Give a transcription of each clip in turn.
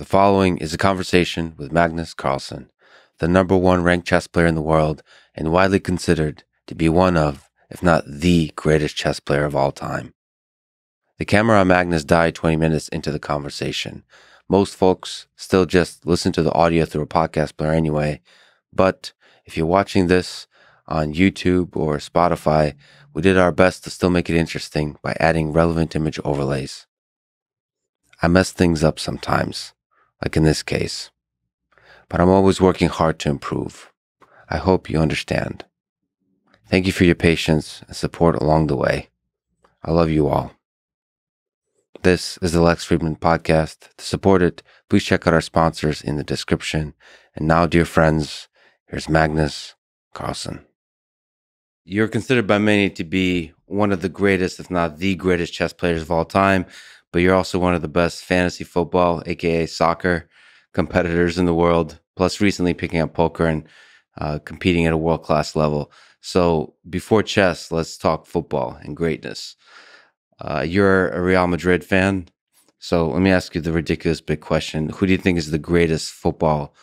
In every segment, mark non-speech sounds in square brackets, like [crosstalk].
The following is a conversation with Magnus Carlsen, the number one ranked chess player in the world and widely considered to be one of, if not the greatest chess player of all time. The camera on Magnus died 20 minutes into the conversation. Most folks still just listen to the audio through a podcast player anyway, but if you're watching this on YouTube or Spotify, we did our best to still make it interesting by adding relevant image overlays. I mess things up sometimes like in this case. But I'm always working hard to improve. I hope you understand. Thank you for your patience and support along the way. I love you all. This is the Lex Fridman podcast. To support it, please check out our sponsors in the description. And now, dear friends, here's Magnus Carlsen. You're considered by many to be one of the greatest, if not the greatest chess players of all time but you're also one of the best fantasy football, aka soccer, competitors in the world. Plus, recently picking up poker and uh, competing at a world class level. So, before chess, let's talk football and greatness. Uh, you're a Real Madrid fan. So, let me ask you the ridiculous big question Who do you think is the greatest football,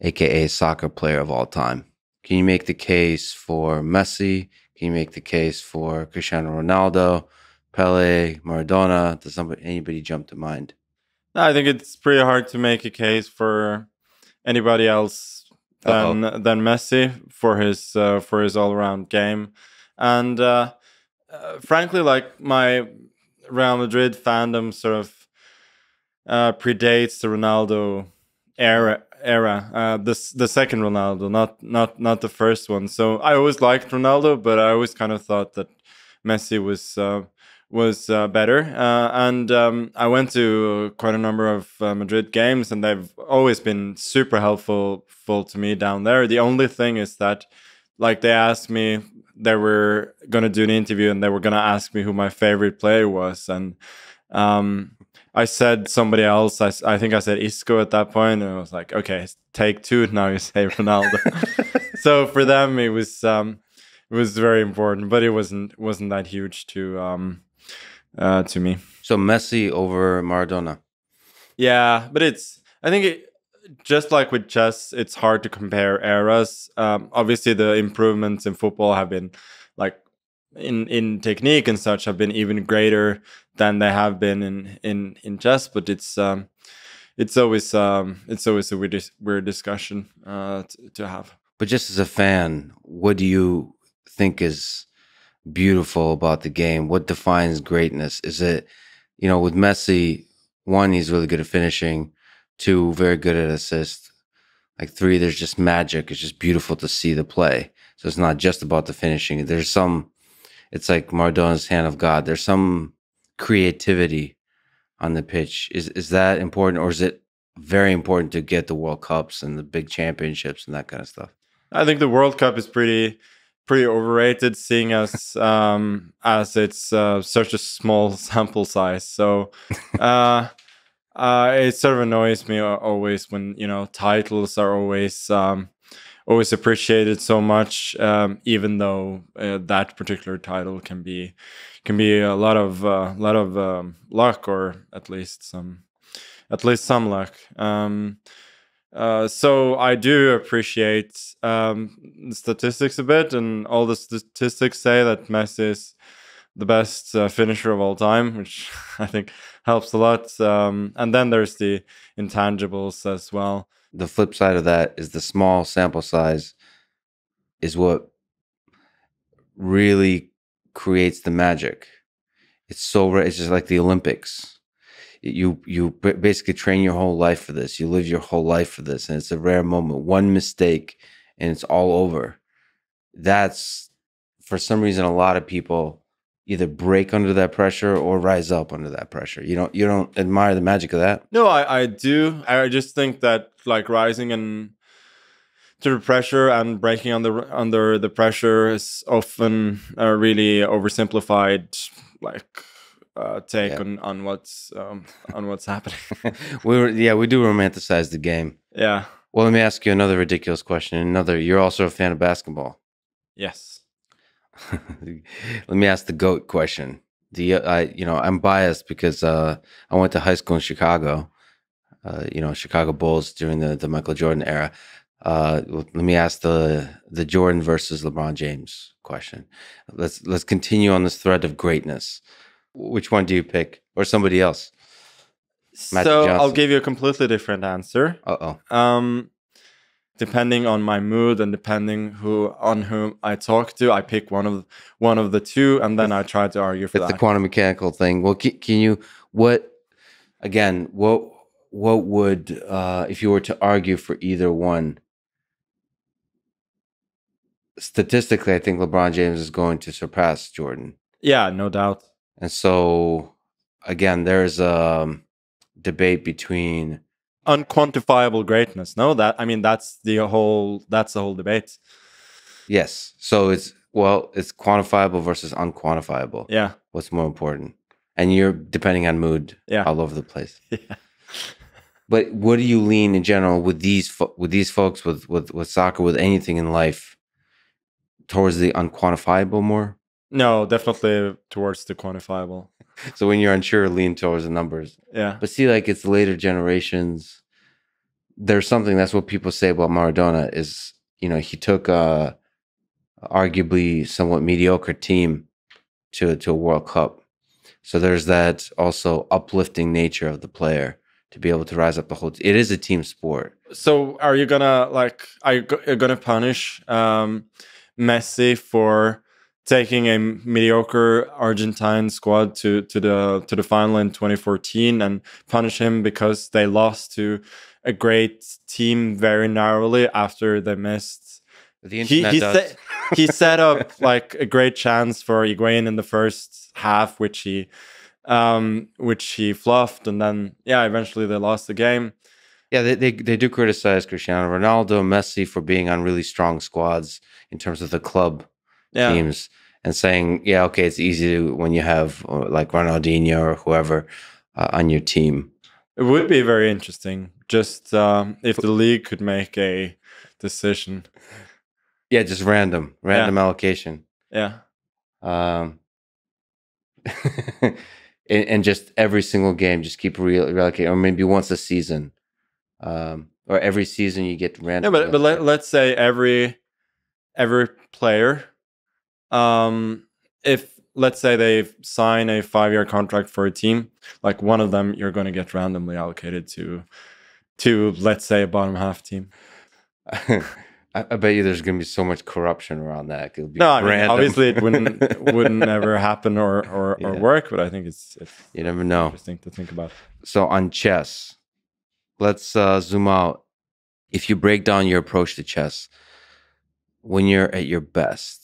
aka soccer player of all time? Can you make the case for Messi? Can you make the case for Cristiano Ronaldo? Pele, Maradona? Does somebody anybody jump to mind? No, I think it's pretty hard to make a case for anybody else than Uh-oh. than Messi for his uh, for his all around game, and uh, uh, frankly, like my Real Madrid fandom sort of uh, predates the Ronaldo era era uh, the the second Ronaldo, not not not the first one. So I always liked Ronaldo, but I always kind of thought that Messi was uh, was uh, better. Uh, and um, I went to quite a number of uh, Madrid games, and they've always been super helpful full to me down there. The only thing is that, like, they asked me, they were going to do an interview and they were going to ask me who my favorite player was. And um, I said somebody else. I, I think I said Isco at that point, and I was like, okay, take two. Now you say Ronaldo. [laughs] so for them, it was. Um, it was very important, but it wasn't wasn't that huge to um, uh, to me. So Messi over Maradona. Yeah, but it's I think it, just like with chess, it's hard to compare eras. Um, obviously, the improvements in football have been like in in technique and such have been even greater than they have been in in in chess. But it's um, it's always um, it's always a weird weird discussion uh, to, to have. But just as a fan, what do you think is beautiful about the game? What defines greatness? Is it, you know, with Messi, one, he's really good at finishing, two, very good at assist. Like three, there's just magic. It's just beautiful to see the play. So it's not just about the finishing. There's some, it's like Maradona's hand of God. There's some creativity on the pitch. Is is that important, or is it very important to get the World Cups and the big championships and that kind of stuff? I think the World Cup is pretty pretty overrated, seeing as um, as it's uh, such a small [laughs] sample size. So uh, uh, it sort of annoys me always when you know titles are always um, always appreciated so much, um, even though uh, that particular title can be can be a lot of uh, lot of um, luck or at least some at least some luck. Um, uh, so I do appreciate um, statistics a bit, and all the statistics say that Messi is the best uh, finisher of all time, which [laughs] I think helps a lot. Um, and then there's the intangibles as well. The flip side of that is the small sample size is what really creates the magic. It's so rare. it's just like the Olympics you you basically train your whole life for this. You live your whole life for this, and it's a rare moment. One mistake, and it's all over. That's for some reason a lot of people either break under that pressure or rise up under that pressure. You don't you don't admire the magic of that? No, I I do. I just think that like rising and to the pressure and breaking under under the pressure is often a really oversimplified like uh, take yeah. on on what's um, [laughs] on what's happening. [laughs] we were, yeah, we do romanticize the game. Yeah. Well, let me ask you another ridiculous question. Another, you're also a fan of basketball. Yes. [laughs] let me ask the goat question. The I, you know, I'm biased because uh, I went to high school in Chicago. uh, you know, Chicago Bulls during the, the Michael Jordan era. Uh, let me ask the the Jordan versus LeBron James question. Let's let's continue on this thread of greatness. Which one do you pick, or somebody else? Magic so Johnson. I'll give you a completely different answer. Uh oh. Um, depending on my mood and depending who on whom I talk to, I pick one of one of the two, and then I try to argue for it's that. the quantum mechanical thing. Well, can, can you what again? What what would uh, if you were to argue for either one? Statistically, I think LeBron James is going to surpass Jordan. Yeah, no doubt. And so, again, there's a debate between unquantifiable greatness. No, that I mean that's the whole that's the whole debate. Yes. So it's well, it's quantifiable versus unquantifiable. Yeah. What's more important? And you're depending on mood. Yeah. All over the place. [laughs] Yeah. But what do you lean in general with these fo- with these folks with with with soccer with anything in life towards the unquantifiable more? No, definitely towards the quantifiable. [laughs] so when you're unsure, lean towards the numbers. Yeah. But see, like it's later generations. There's something that's what people say about Maradona is, you know, he took a arguably somewhat mediocre team to to a World Cup. So there's that also uplifting nature of the player to be able to rise up the whole. It is a team sport. So are you gonna like? Are you, go- gonna punish um, Messi for? Taking a mediocre Argentine squad to to the to the final in 2014 and punish him because they lost to a great team very narrowly after they missed. The internet he, he, does. Set, he set up like a great chance for Higuain in the first half, which he um, which he fluffed, and then yeah, eventually they lost the game. Yeah, they, they they do criticize Cristiano Ronaldo, Messi for being on really strong squads in terms of the club yeah. teams and saying, yeah, okay, it's easy to, when you have uh, like Ronaldinho or whoever uh, on your team. It would be very interesting just um, if the league could make a decision. Yeah, just random, random yeah. allocation. Yeah. Um, [laughs] and, and, just every single game, just keep re- relocating, or maybe once a season, um, or every season you get random. Yeah, but but let, let's say every every player um, if let's say they sign a five year contract for a team, like one of them you're going to get randomly allocated to, to let's say a bottom half team. [laughs] I, I, bet you there's going to be so much corruption around that. no, I mean, obviously it wouldn't [laughs] wouldn't ever happen or or, yeah. or, work, but I think it's, it's you never know. Interesting to think about. So on chess, let's uh, zoom out. If you break down your approach to chess, when you're at your best,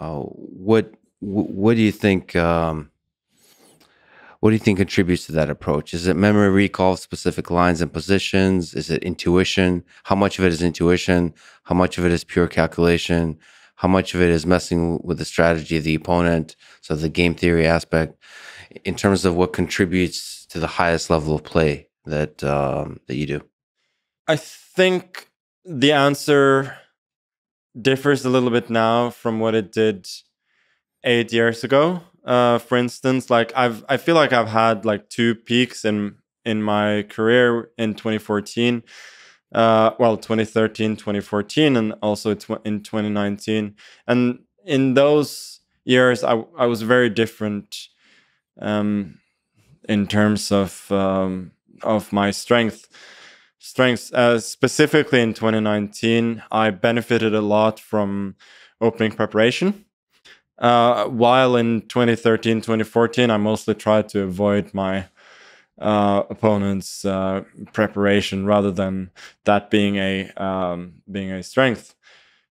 uh, what what do you think? Um, what do you think contributes to that approach? Is it memory recall of specific lines and positions? Is it intuition? How much of it is intuition? How much of it is pure calculation? How much of it is messing with the strategy of the opponent? So the game theory aspect, in terms of what contributes to the highest level of play that um, that you do. I think the answer differs a little bit now from what it did eight years ago. Uh, for instance, like I've I feel like I've had like two peaks in in my career in 2014. Uh, well, 2013, 2014, and also tw- in 2019. And in those years, I, I was very different um, in terms of um, of my strength strengths. Uh, specifically in 2019, I benefited a lot from opening preparation. Uh, while in 2013, 2014, I mostly tried to avoid my uh, opponent's uh, preparation rather than that being a um, being a strength.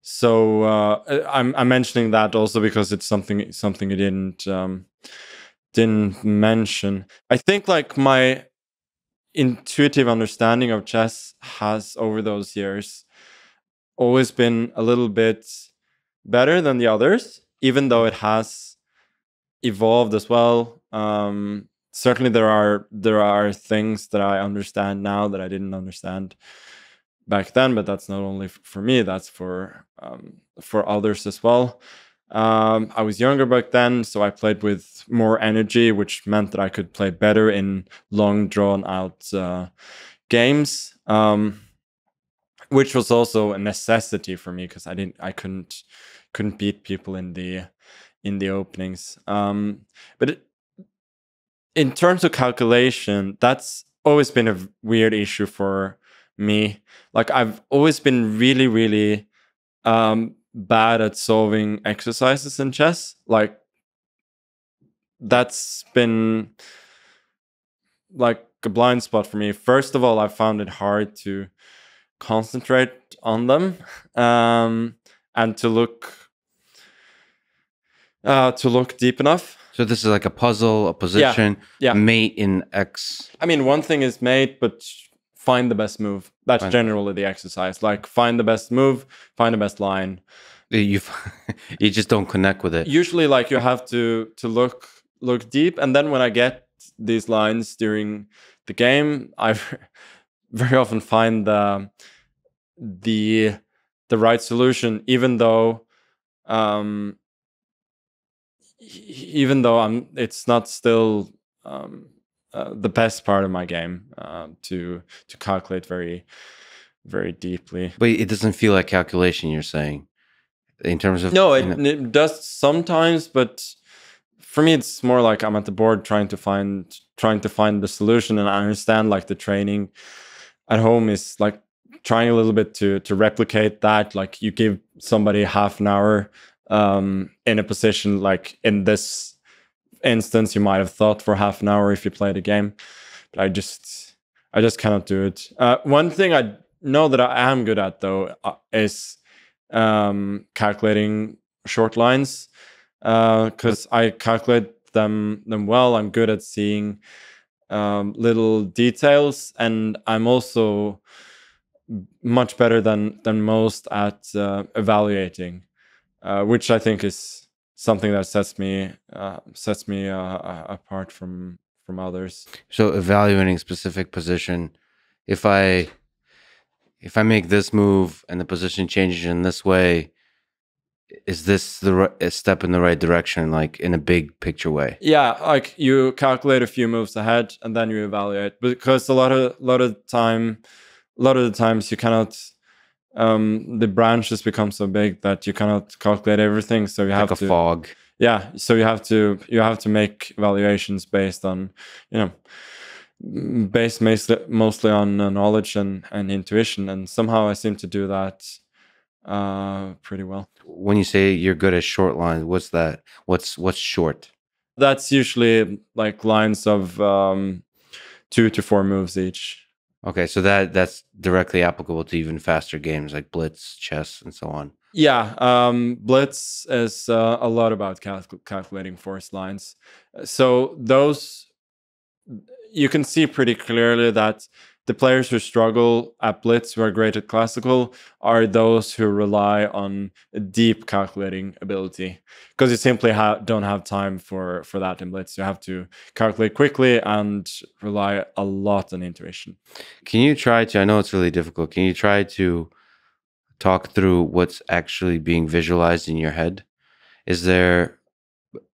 So uh, I'm, I'm mentioning that also because it's something something you didn't um, didn't mention. I think like my intuitive understanding of chess has over those years always been a little bit better than the others even though it has evolved as well. Um, certainly there are there are things that i understand now that i didn't understand back then but that's not only for me that's for um, for others as well um, I was younger back then, so I played with more energy, which meant that I could play better in long, drawn out uh, games, um, which was also a necessity for me because I didn't, I couldn't, couldn't beat people in the in the openings. Um, but it, in terms of calculation, that's always been a weird issue for me. Like I've always been really, really um, bad at solving exercises in chess. Like that's been like a blind spot for me. First of all, I found it hard to concentrate on them um, and to look uh, to look deep enough. So this is like a puzzle, a position, yeah. mate in X. I mean, one thing is mate, but find the best move. That's Find- generally the exercise. Like find the best move, find the best line. You [laughs] you just don't connect with it. Usually, like you have to to look look deep, and then when I get these lines during the game, I [laughs] very often find the the the right solution, even though um, even though I'm, it's not still um, uh, the best part of my game uh, to to calculate very very deeply. But it doesn't feel like calculation. You're saying, in terms of No, you it, know- it does sometimes, but for me, it's more like I'm at the board trying to find trying to find the solution, and I understand like the training at home is like trying a little bit to to replicate that. Like you give somebody half an hour um, in a position like in this instance, you might have thought for half an hour if you played a game, but I just I just cannot do it. Uh, one thing I know that I am good at though uh, is um, calculating short lines uh because I calculate them them well. I'm good at seeing um, little details, and I'm also much better than than most at uh, evaluating, uh, which I think is something that sets me uh, sets me uh, apart from from others. So evaluating specific position, if I if I make this move and the position changes in this way, is this the ri- a step in the right direction, like in a big picture way? Yeah, like you calculate a few moves ahead and then you evaluate because a lot of a lot of time, a lot of the times you cannot. Um, the branches become so big that you cannot calculate everything. So you have to Like a to, fog. yeah. So you have to you have to make valuations based on you know based mostly mostly on uh, knowledge and and intuition. And somehow I seem to do that uh pretty well. When you say you're good at short lines, what's that? What's what's short? That's usually like lines of um two to four moves each. Okay, so that that's directly applicable to even faster games like Blitz, chess, and so on. Yeah, um, Blitz is uh, a lot about calc- calculating force lines. So those you can see pretty clearly that the players who struggle at Blitz, who are great at classical, are those who rely on a deep calculating ability because you simply ha- don't have time for for that in Blitz. You have to calculate quickly and rely a lot on intuition. Can you try to? I know it's really difficult. Can you try to talk through what's actually being visualized in your head? Is there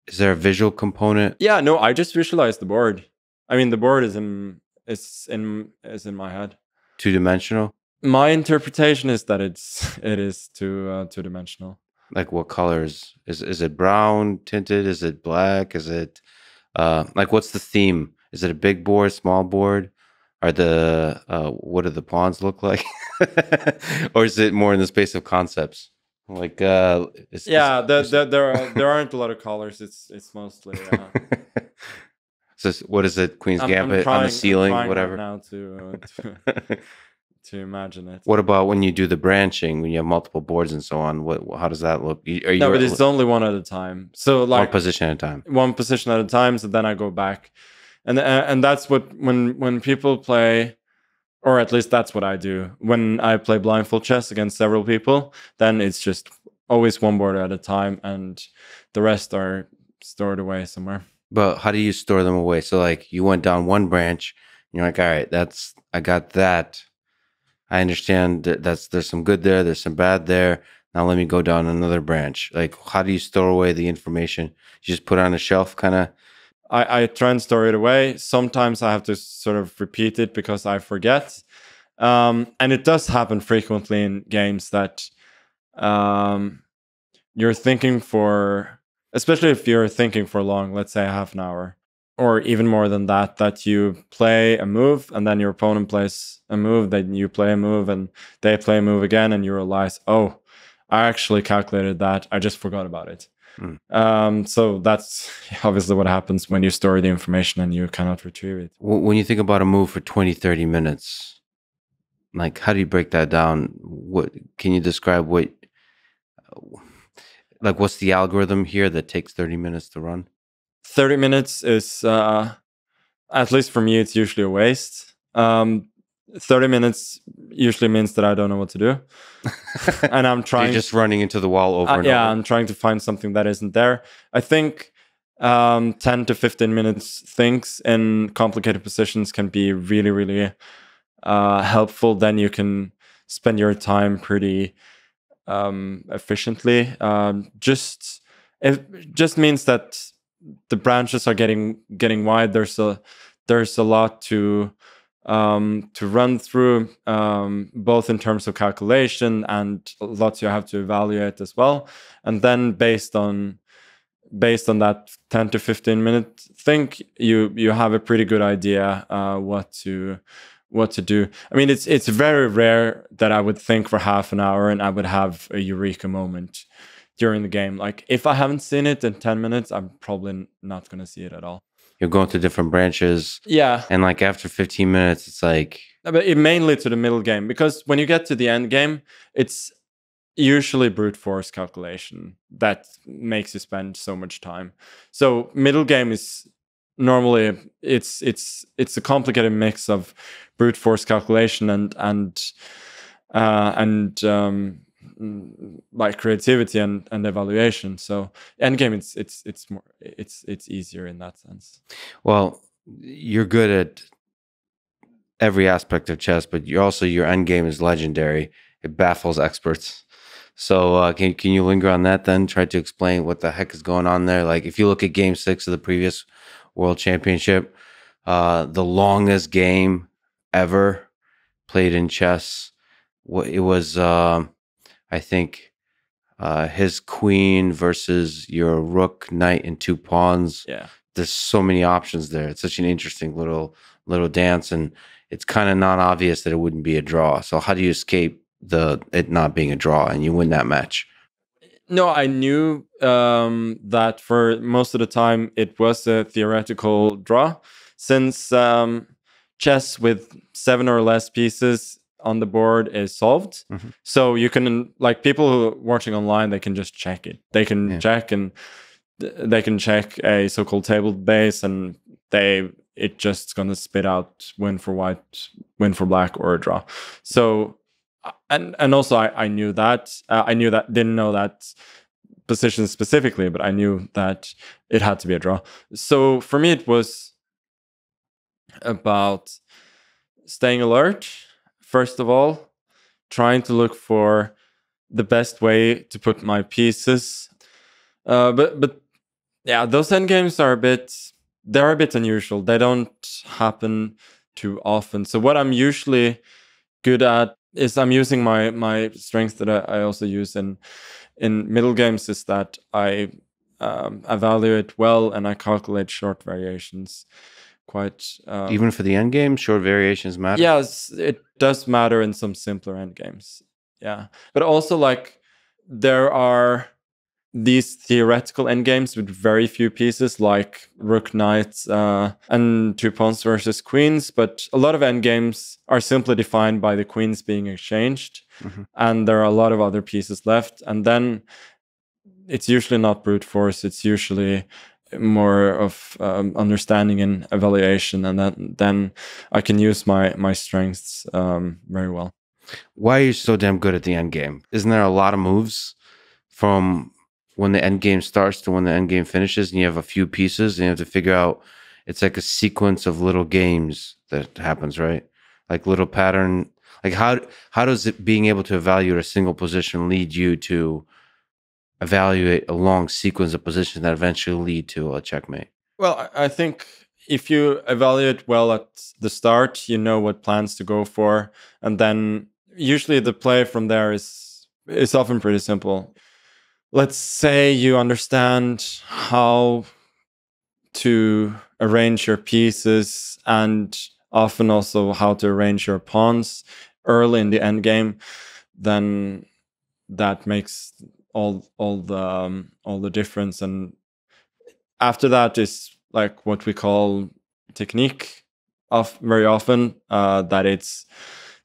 is there a visual component? Yeah, no, I just visualize the board. I mean, the board is in is in is in my head. Two dimensional? My interpretation is that it's [laughs] it is two uh, two dimensional. Like what colors? Is is it brown tinted? Is it black? Is it uh like what's the theme? Is it a big board, small board? Are the uh what do the pawns look like? [laughs] or is it more in the space of concepts? Like uh Yeah, is, the, the, there are [laughs] there aren't a lot of colors. It's it's mostly. Uh, what is it? Queen's I'm- I'm Gambit on trying- the I'm ceiling, right whatever. now to, uh, to [laughs] to imagine it. what about when you do the branching, when you have multiple boards and so on? What how does that look? Are you No, but it's only one at a time. So like one position at a time? one position at a time so then i go back and uh, and that's what when when people play or at least that's what i do when i play blindfold chess against several people then it's just always one board at a time and the rest are stored away somewhere But how do you store them away? So like you went down one branch, you're like, all right, that's I got that. I understand that that's there's some good there, there's some bad there. Now let me go down another branch. Like how do you store away the information? You just put it on a shelf, kind of. I, I try and store it away. Sometimes I have to sort of repeat it because I forget. Um, and it does happen frequently in games that um, you're thinking for, especially if you're thinking for long, let's say half an hour, or even more than that, that you play a move and then your opponent plays a move, then you play a move and they play a move again, and you realize, oh, I actually calculated that. I just forgot about it. Mm. Um, so that's [laughs] obviously what happens when you store the information and you cannot retrieve it. When you think about a move for 20, 30 minutes, like how do you break that down? What can you describe what like what's the algorithm here that takes 30 minutes to run? 30 minutes is uh at least for me it's usually a waste. Um 30 minutes usually means that I don't know what to do. [laughs] and I'm trying You're just running into the wall over uh, and yeah, over. I'm trying to find something that isn't there. I think um 10 to 15 minutes things in complicated positions can be really really uh helpful then you can spend your time pretty um efficiently um just it just means that the branches are getting getting wide there's a there's a lot to um, to run through, um, both in terms of calculation and lots you have to evaluate as well. And then based on based on that 10 to 15 minute think you you have a pretty good idea uh, what to what to do i mean it's it's very rare that i would think for half an hour and i would have a eureka moment during the game like if i haven't seen it in 10 minutes i'm probably not going to see it at all you're going to different branches. Yeah. And like after 15 minutes, it's like. But it mainly to the middle game because when you get to the end game, it's usually brute force calculation that makes you spend so much time. So middle game is normally it's it's it's a complicated mix of brute force calculation and and uh, and um, like creativity and, and evaluation. So endgame, it's it's it's more it's it's easier in that sense. Well, you're good at every aspect of chess, but you also your endgame is legendary. It baffles experts. So uh, can can you linger on that then? Try to explain what the heck is going on there. Like if you look at Game Six of the previous World Championship, uh, the longest game ever played in chess. It was. Um, I think uh, his queen versus your rook, knight, and two pawns. Yeah, there's so many options there. It's such an interesting little little dance, and it's kind of not obvious that it wouldn't be a draw. So how do you escape the it not being a draw and you win that match? No, I knew um, that for most of the time it was a theoretical draw, since um, chess with seven or less pieces on the board is solved. Mm-hmm. So you can like people who are watching online, they can just check it. They can yeah. check and they can check a so-called table base and they it just gonna spit out win for white, win for black, or a draw. So and and also I, I knew that uh, I knew that didn't know that position specifically, but I knew that it had to be a draw. So for me, it was about staying alert first of all, trying to look for the best way to put my pieces. Uh, but but yeah, those end games are a bit they're a bit unusual. They don't happen too often. So what I'm usually good at is I'm using my my strength that I, I also use in in middle games is that I um, evaluate well and I calculate short variations quite um, even for the end game short variations matter? Yes it does matter in some simpler end games. Yeah. But also like there are these theoretical endgames with very few pieces like rook knights uh, and two pawns versus queens but a lot of endgames are simply defined by the queens being exchanged mm-hmm. and there are a lot of other pieces left and then it's usually not brute force it's usually more of um, understanding and evaluation, and that, then I can use my my strengths um, very well. Why are you so damn good at the end game? Isn't there a lot of moves from when the end game starts to when the end game finishes, and you have a few pieces, and you have to figure out? It's like a sequence of little games that happens, right? Like little pattern. Like how how does it being able to evaluate a single position lead you to evaluate a long sequence of positions that eventually lead to a checkmate. Well, I think if you evaluate well at the start, you know what plans to go for, and then usually the play from there is is often pretty simple. Let's say you understand how to arrange your pieces and often also how to arrange your pawns early in the end game, then that makes all all the um, all the difference. And after that is like what we call technique of very often uh, that it's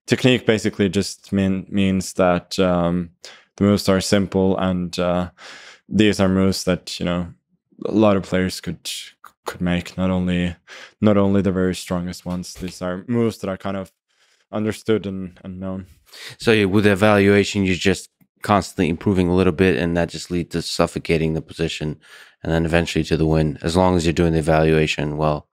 technique basically just mean, means that um, the moves are simple and uh, these are moves that you know a lot of players could could make. Not only not only the very strongest ones. These are moves that are kind of understood and, and known. So with the evaluation you're just constantly improving a little bit and that just leads to suffocating the position and then eventually to the win as long as you're doing the evaluation well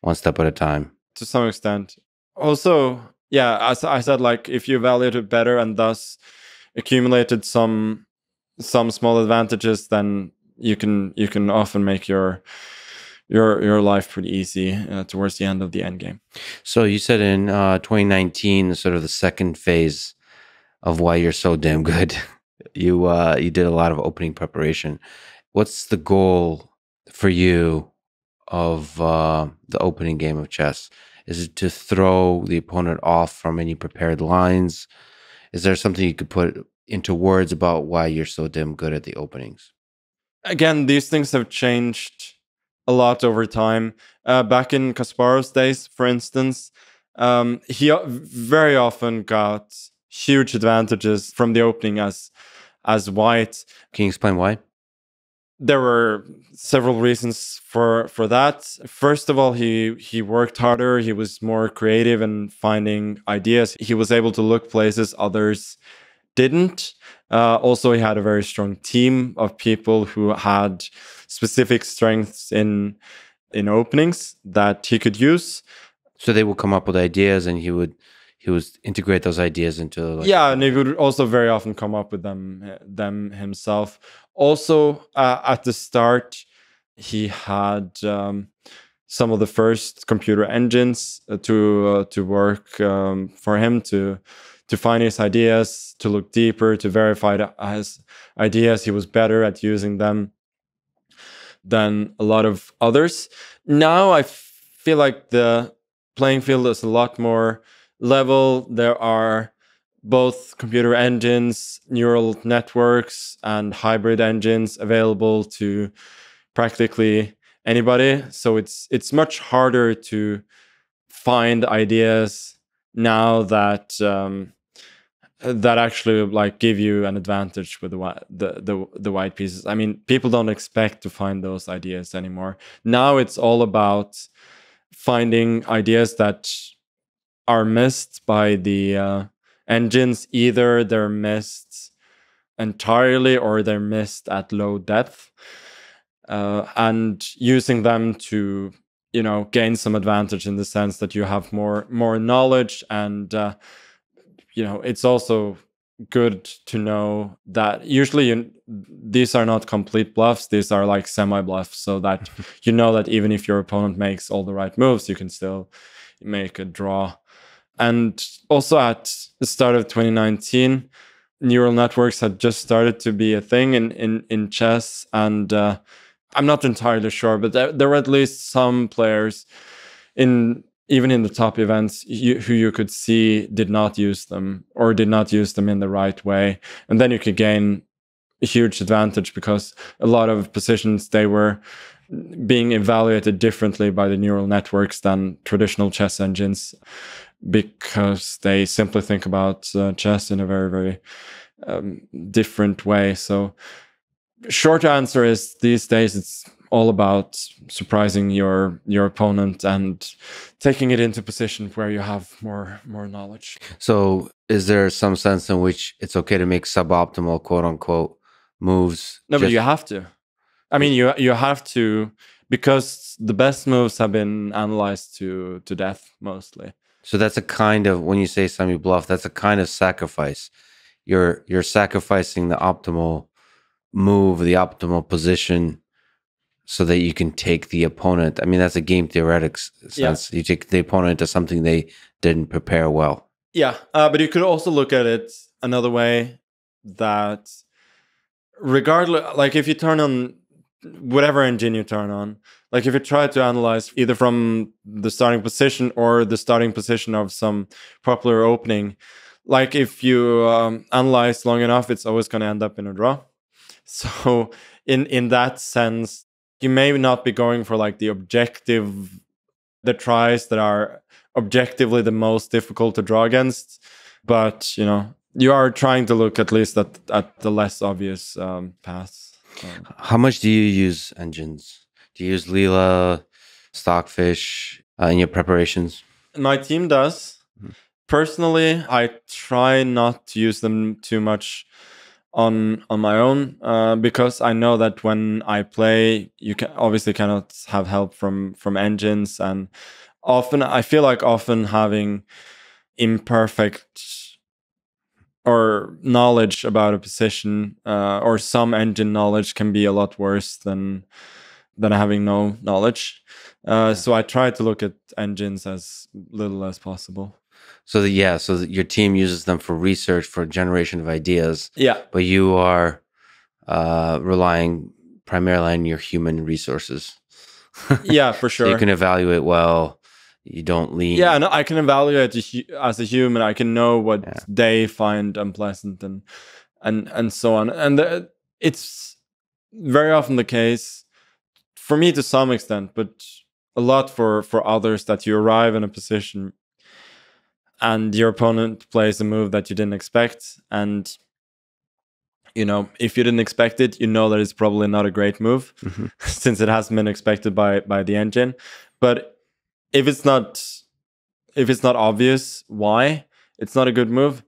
one step at a time. To some extent. Also yeah as i said like if you evaluate it better and thus accumulated some some small advantages then you can you can often make your your your life pretty easy uh, towards the end of the end game so you said in uh, 2019 sort of the second phase of why you're so damn good [laughs] you uh you did a lot of opening preparation what's the goal for you of uh, the opening game of chess? Is it to throw the opponent off from any prepared lines? Is there something you could put into words about why you're so damn good at the openings? Again, these things have changed a lot over time. Uh, back in Kasparov's days, for instance, um, he very often got huge advantages from the opening as as white. Can you explain why? There were several reasons for for that. First of all, he he worked harder. He was more creative in finding ideas. He was able to look places others didn't. Uh, also, he had a very strong team of people who had specific strengths in in openings that he could use. So they would come up with ideas, and he would he would integrate those ideas into like, yeah and he would also very often come up with them them himself also uh, at the start he had um, some of the first computer engines uh, to uh, to work um, for him to to find his ideas to look deeper to verify his ideas. He was better at using them than a lot of others. Now i feel like the playing field is a lot more level, there are both computer engines, neural networks, and hybrid engines available to practically anybody. So it's it's much harder to find ideas now that um, that actually like give you an advantage with the, the the the white pieces. I mean, people don't expect to find those ideas anymore. Now it's all about finding ideas that are missed by the uh, engines. Either they're missed entirely or they're missed at low depth. Uh, and using them to you know gain some advantage in the sense that you have more more knowledge and uh, you know it's also good to know that usually you, these are not complete bluffs these are like semi bluffs so that [laughs] you know that even if your opponent makes all the right moves you can still make a draw and also at the start of 2019, neural networks had just started to be a thing in, in, in chess. And uh, I'm not entirely sure, but there, there, were at least some players in even in the top events you, who you could see did not use them or did not use them in the right way. And then you could gain a huge advantage because a lot of positions they were being evaluated differently by the neural networks than traditional chess engines because they simply think about uh, chess in a very very um, different way. So short answer is these days it's all about surprising your your opponent and taking it into position where you have more more knowledge. So is there some sense in which it's okay to make suboptimal quote unquote moves no but you have to. I mean you you have to because the best moves have been analyzed to to death mostly so that's a kind of when you say semi bluff, that's a kind of sacrifice. You're you're sacrificing the optimal move, the optimal position, so that you can take the opponent. I mean, that's a game theoretic sense. Yeah. You take the opponent to something they didn't prepare well. Yeah, uh, but you could also look at it another way that regardless, like if you turn on whatever engine you turn on, like if you try to analyze either from the starting position or the starting position of some popular opening, like if you um, analyze long enough, it's always going to end up in a draw. [laughs] So in in that sense, you may not be going for like the objective, the tries that are objectively the most difficult to draw against, but you know you are trying to look at least at at the less obvious um, paths. Um, How much do you use engines? Do you use Leela, Stockfish uh, in your preparations? My team does. Mm-hmm. Personally, I try not to use them too much on on my own uh, because I know that when I play, you can obviously cannot have help from from engines, and often I feel like often having imperfect or knowledge about a position uh, or some engine knowledge can be a lot worse than than having no knowledge. Uh, so I try to look at engines as little as possible. So that, yeah, so that your team uses them for research for generation of ideas. Yeah, but you are uh, relying primarily on your human resources. [laughs] yeah, for sure. so you can evaluate well you don't lean. Yeah, no, I can evaluate as a human. I can know what yeah. they find unpleasant and and and so on. And the, it's very often the case for me to some extent, but a lot for for others that you arrive in a position and your opponent plays a move that you didn't expect. And you know if you didn't expect it you know that it's probably not a great move mm-hmm. [laughs] since it hasn't been expected by by the engine. But if it's not if it's not obvious why it's not a good move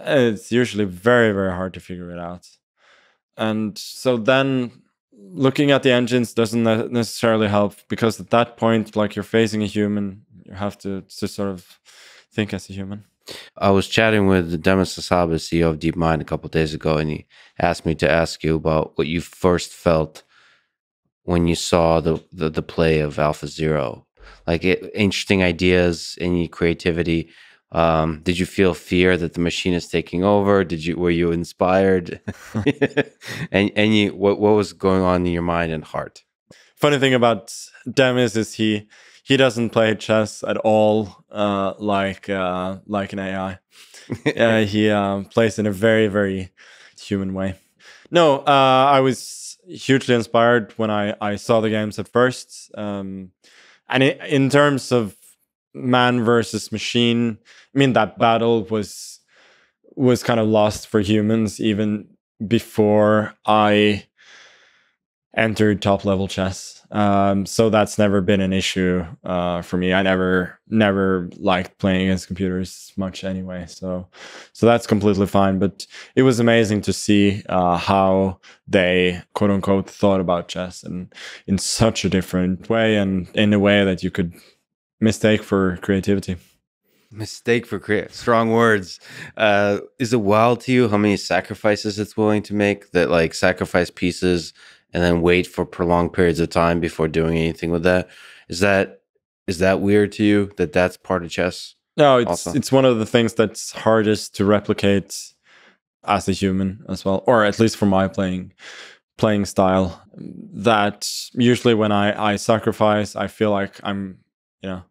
it's usually very very hard to figure it out. And so then looking at the engines doesn't necessarily help because at that point like you're facing a human you have to, to sort of think as a human I was chatting with Demis Hassabis, CEO of DeepMind, a couple days ago, and he asked me to ask you about what you first felt when you saw the, the, the play of Alpha Zero like it, interesting ideas, any creativity. Um, did you feel fear that the machine is taking over? Did you were you inspired? [laughs] [laughs] and and you, what what was going on in your mind and heart? Funny thing about Demis is he he doesn't play chess at all uh, like uh, like an AI. [laughs] uh, he uh, plays in a very very human way. No, uh, I was hugely inspired when I I saw the games at first. Um, and it, in terms of man versus machine, I mean that battle was was kind of lost for humans even before I entered top level chess. Um, so that's never been an issue uh, for me. I never never liked playing against computers much anyway. So so that's completely fine. But it was amazing to see uh, how they quote unquote thought about chess and in such a different way and in a way that you could mistake for creativity. Mistake for create strong words. Uh, is it wild to you how many sacrifices it's willing to make? That like sacrifice pieces and then wait for prolonged periods of time before doing anything with that. Is that is that weird to you that that's part of chess? No, it's also? it's one of the things that's hardest to replicate as a human as well, or at least for my playing playing style. That usually when I I sacrifice, I feel like I'm you know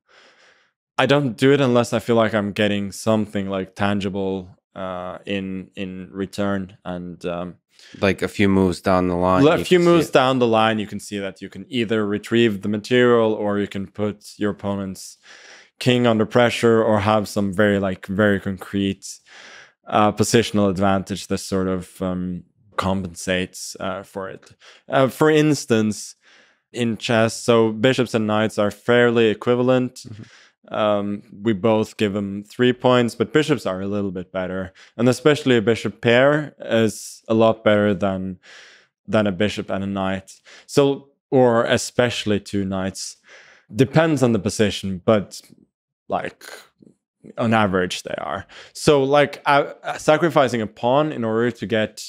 I don't do it unless I feel like I'm getting something like tangible uh, in in return, and um, like a few moves down the line. A few moves down the line, you can see that you can either retrieve the material or you can put your opponent's king under pressure or have some very like very concrete uh, positional advantage that sort of um, compensates uh, for it. Uh, for instance, in chess, so bishops and knights are fairly equivalent. Mm-hmm um, we both give them three points, but bishops are a little bit better, and especially a bishop pair is a lot better than than a bishop and a knight. So, or especially two knights, depends on the position, but like on average they are. So, like uh, sacrificing a pawn in order to get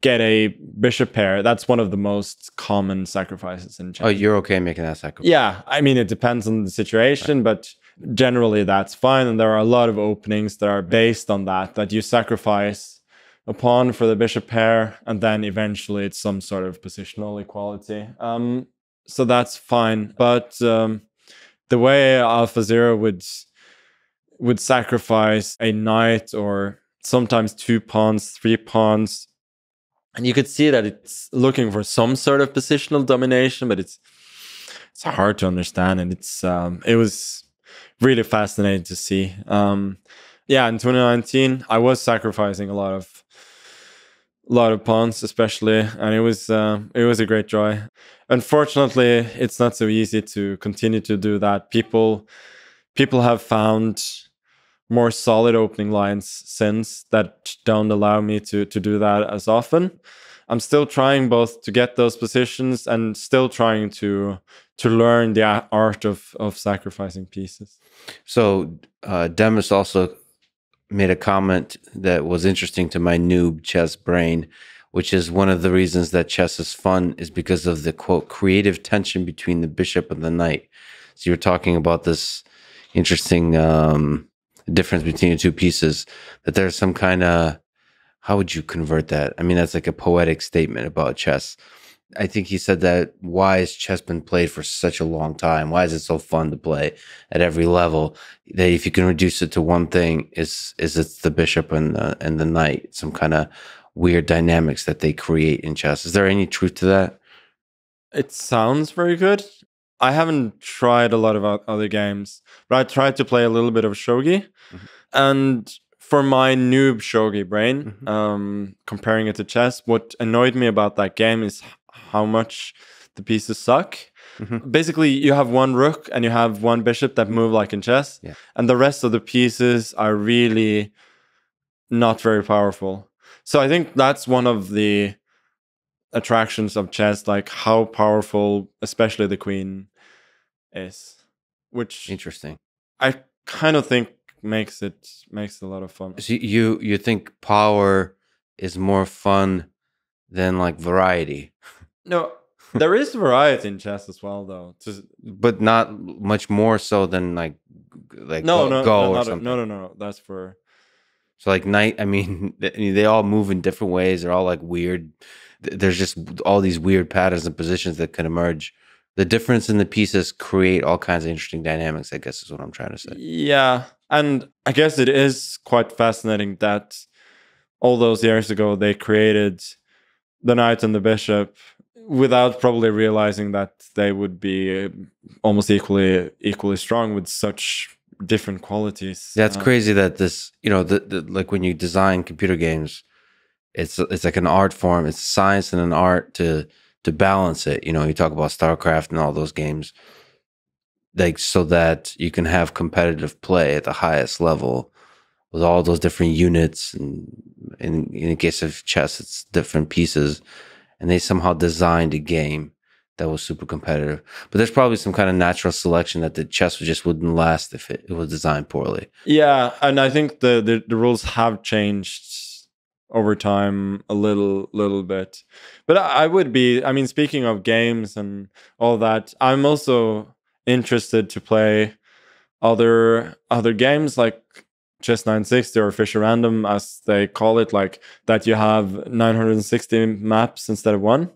get a bishop pair. That's one of the most common sacrifices in chess. Oh, you're okay making that sacrifice? Yeah, I mean it depends on the situation, but generally that's fine. And there are a lot of openings that are based on that that you sacrifice a pawn for the bishop pair, and then eventually it's some sort of positional equality. Um, so that's fine, but um, the way AlphaZero would would sacrifice a knight or sometimes two pawns, three pawns. And you could see that it's looking for some sort of positional domination, but it's it's hard to understand. And it's um, it was really fascinating to see. Um, yeah, in 2019, I was sacrificing a lot of a lot of pawns, especially, and it was uh, it was a great joy. Unfortunately, it's not so easy to continue to do that. People people have found more solid opening lines since that don't allow me to to do that as often. I'm still trying both to get those positions and still trying to to learn the art of of sacrificing pieces. So uh, Demis also made a comment that was interesting to my noob chess brain, which is one of the reasons that chess is fun is because of the quote creative tension between the bishop and the knight. So you're talking about this interesting um, difference between the two pieces. That there's some kind of how would you convert that? I mean, that's like a poetic statement about chess. I think he said that why has chess been played for such a long time? Why is it so fun to play at every level? That if you can reduce it to one thing, is is it's the bishop and the and the knight, some kind of weird dynamics that they create in chess. Is there any truth to that? It sounds very good. I haven't tried a lot of other games, but I tried to play a little bit of shogi, mm-hmm. and for my noob shogi brain, mm-hmm. um, comparing it to chess, what annoyed me about that game is how much the pieces suck. Mm-hmm. Basically, you have one rook and you have one bishop that move like in chess, yeah. and the rest of the pieces are really not very powerful. So I think that's one of the attractions of chess, like how powerful, especially the queen, is. Which interesting. I kind of think makes it makes it a lot of fun. So you you think power is more fun than like variety? No, there is variety in chess as well, though. But not much more so than like like no, go, no, go no, or something. No, no, no, no. That's for. So like knight, I mean, [laughs] they all move in different ways. They're all like weird. There's just all these weird patterns and positions that can emerge. The difference in the pieces create all kinds of interesting dynamics. I guess is what I'm trying to say. Yeah, and I guess it is quite fascinating that all those years ago they created the knight and the bishop without probably realizing that they would be uh, almost equally equally strong with such different qualities. That's uh, crazy that this, you know, the, the, like when you design computer games, it's it's like an art form. It's science and an art to to balance it. You know, you talk about StarCraft and all those games, like so that you can have competitive play at the highest level with all those different units. And in in the case of chess, it's different pieces and they somehow designed a game that was super competitive. But there's probably some kind of natural selection that the chess just wouldn't last if it, it was designed poorly. Yeah, and I think the, the, the rules have changed over time a little little bit. But I, I would be I mean speaking of games and all that, I'm also interested to play other other games like chess 960 or Fischer Random, as they call it, like that you have 960 maps instead of one.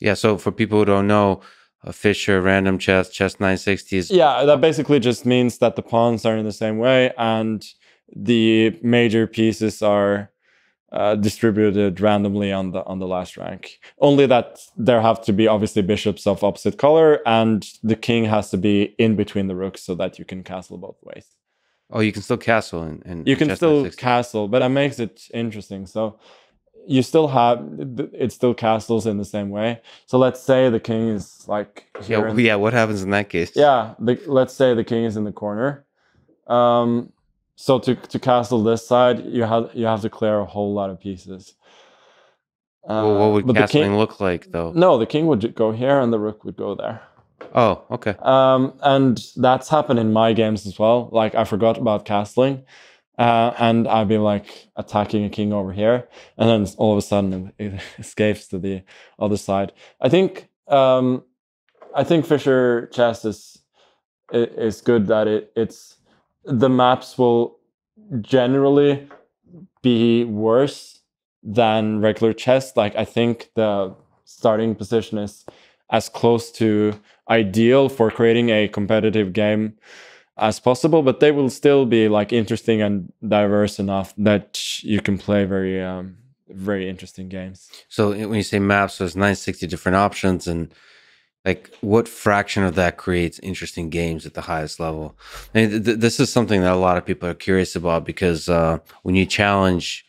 Yeah. So for people who don't know, uh, a Fischer random chess, chess 960 is. Yeah, that basically just means that the pawns are in the same way and the major pieces are uh, distributed randomly on the on the last rank. Only that there have to be obviously bishops of opposite color, and the king has to be in between the rooks so that you can castle both ways. Oh, you can still castle and, and you can still castle, but that makes it interesting. So you still have it still castles in the same way. So let's say the king is like yeah, in, yeah. What happens in that case? Yeah, the, let's say the king is in the corner. Um, so to to castle this side, you have you have to clear a whole lot of pieces. Uh, well, what would castling king, look like though? No, the king would go here and the rook would go there. Oh, okay. Um, and that's happened in my games as well. Like I forgot about castling, uh, and I'd be like attacking a king over here, and then all of a sudden [laughs] it, escapes to the other side. I think um, I think Fischer chess is is good that it it's the maps will generally be worse than regular chess. Like I think the starting position is as close to ideal for creating a competitive game as possible, but they will still be like interesting and diverse enough that you can play very um, very interesting games. So when you say maps, there's 960 different options and like what fraction of that creates interesting games at the highest level? Th- this is something that a lot of people are curious about because uh, when you challenge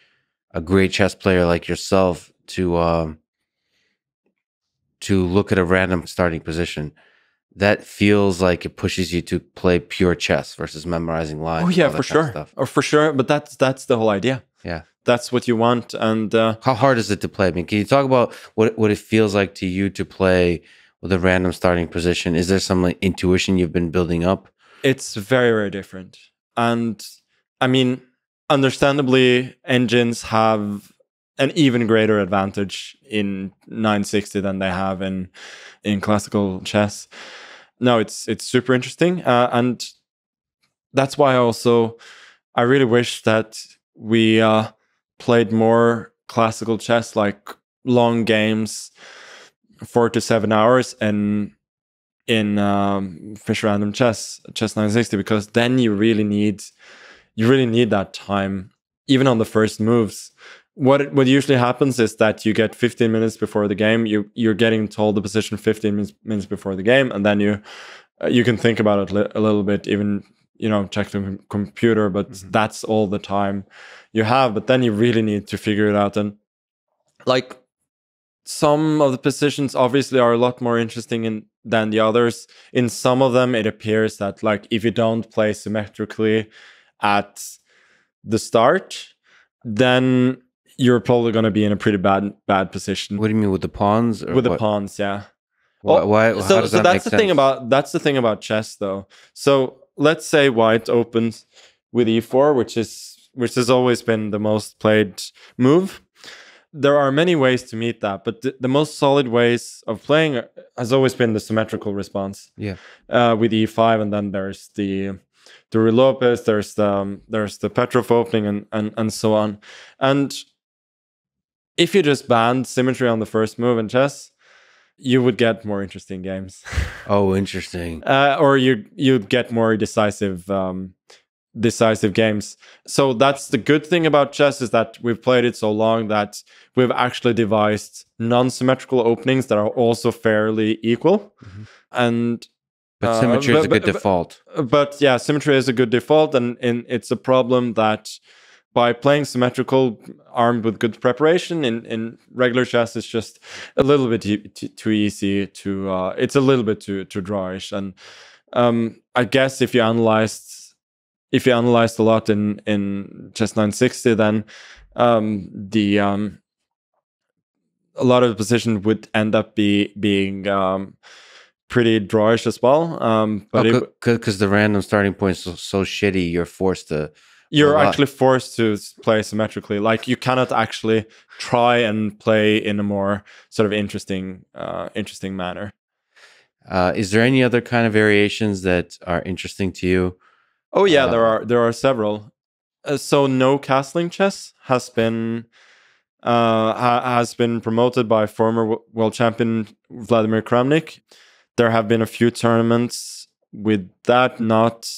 a great chess player like yourself to um, to look at a random starting position that feels like it pushes you to play pure chess versus memorizing lines oh yeah for sure. oh for sure but that's that's the whole idea. Yeah. That's what you want and uh, how hard is it to play? I mean can you talk about what what it feels like to you to play with a random starting position? Is there some like intuition you've been building up? It's very, very different. And I mean, understandably, engines have an even greater advantage in 960 than they have in in classical chess. No, it's it's super interesting, uh, and that's why also I really wish that we uh, played more classical chess, like long games four to seven hours and in um, Fischer Random Chess Chess 960 because then you really need you really need that time even on the first moves. What what usually happens is that you get 15 minutes before the game. You you're getting told the position 15 minutes, minutes before the game, and then you uh, you can think about it li- a little bit, even you know check the computer. But mm-hmm. that's all the time you have. But then you really need to figure it out. And like some of the positions obviously are a lot more interesting in, than the others. In some of them, it appears that like if you don't play symmetrically at the start, then you're probably going to be in a pretty bad bad position. What do you mean with the pawns? with what? the pawns, yeah. Why? Oh, why so, so that that's the sense? thing about that's the thing about chess, though. So let's say white opens with e4, which is which has always been the most played move there are many ways to meet that, but the, the, most solid ways of playing has always been the symmetrical response. Yeah. Uh, with e5, and then there's the the Ruy Lopez, there's the um, there's the Petrov opening, and and and so on. And if you just banned symmetry on the first move in chess, you would get more interesting games. [laughs] oh, interesting. Uh, or you you'd get more decisive um, decisive games. So that's the good thing about chess is that we've played it so long that we've actually devised non-symmetrical openings that are also fairly equal. Mm-hmm. And but uh, symmetry uh, is a good but, default. But, but, yeah, symmetry is a good default, and, and it's a problem that by playing symmetrical armed with good preparation in, in regular chess it's just a little bit too, too easy to uh, it's a little bit too too drawish and um, i guess if you analyzed if you analyzed a lot in in chess 960 then um, the um, a lot of the position would end up be being um, pretty drawish as well um, but because oh, the random starting point is so, so shitty you're forced to you're actually forced to play symmetrically like you cannot actually try and play in a more sort of interesting uh, interesting manner. Uh, is there any other kind of variations that are interesting to you Oh yeah, uh, there are there are several. Uh, so no castling chess has been uh, ha has been promoted by former world champion Vladimir Kramnik. There have been a few tournaments with that, not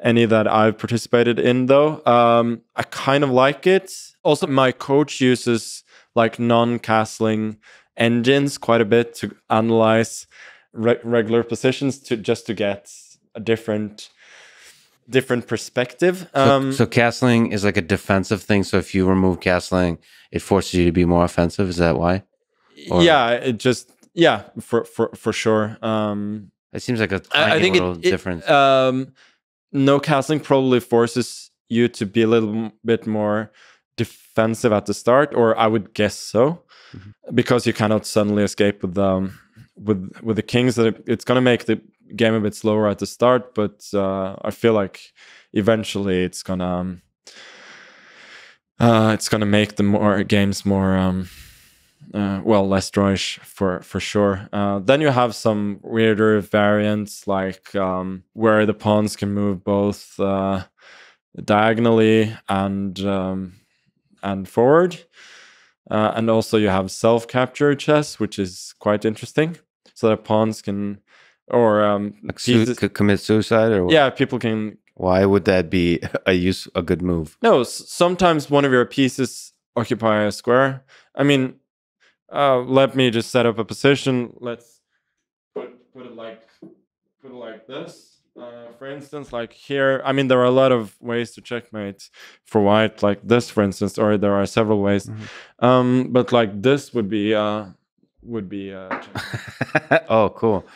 any that I've participated in though. Um, I kind of like it. Also, my coach uses like non-castling engines quite a bit to analyze re regular positions to just to get a different different perspective. Um, so, so castling is like a defensive thing. So if you remove castling, it forces you to be more offensive. Is that why? Or? Yeah, it just yeah for for for sure. Um, it seems like a I, think little it, difference. It, um, no castling probably forces you to be a little bit more defensive at the start, or I would guess so, mm-hmm. because you cannot suddenly escape with um with with the kings. That it's going to make the game a bit slower at the start, but uh, I feel like eventually it's gonna um, uh, it's going to make the more games more um, uh, well less drawish for for sure. Uh, then you have some weirder variants like um, where the pawns can move both uh, diagonally and um, and forward, uh, and also you have self capture chess, which is quite interesting. So that pawns can or um, like su- commit suicide or what? yeah, people can. Why would that be [laughs] a use a good move? No, sometimes one of your pieces occupy a square. I mean, uh, let me just set up a position. Let's put put it like put it like this. Uh, for instance, like here, I mean, there are a lot of ways to checkmate for white, like this, for instance, or there are several ways. Mm-hmm. Um, but like this would be uh, would be uh, [laughs] oh, cool.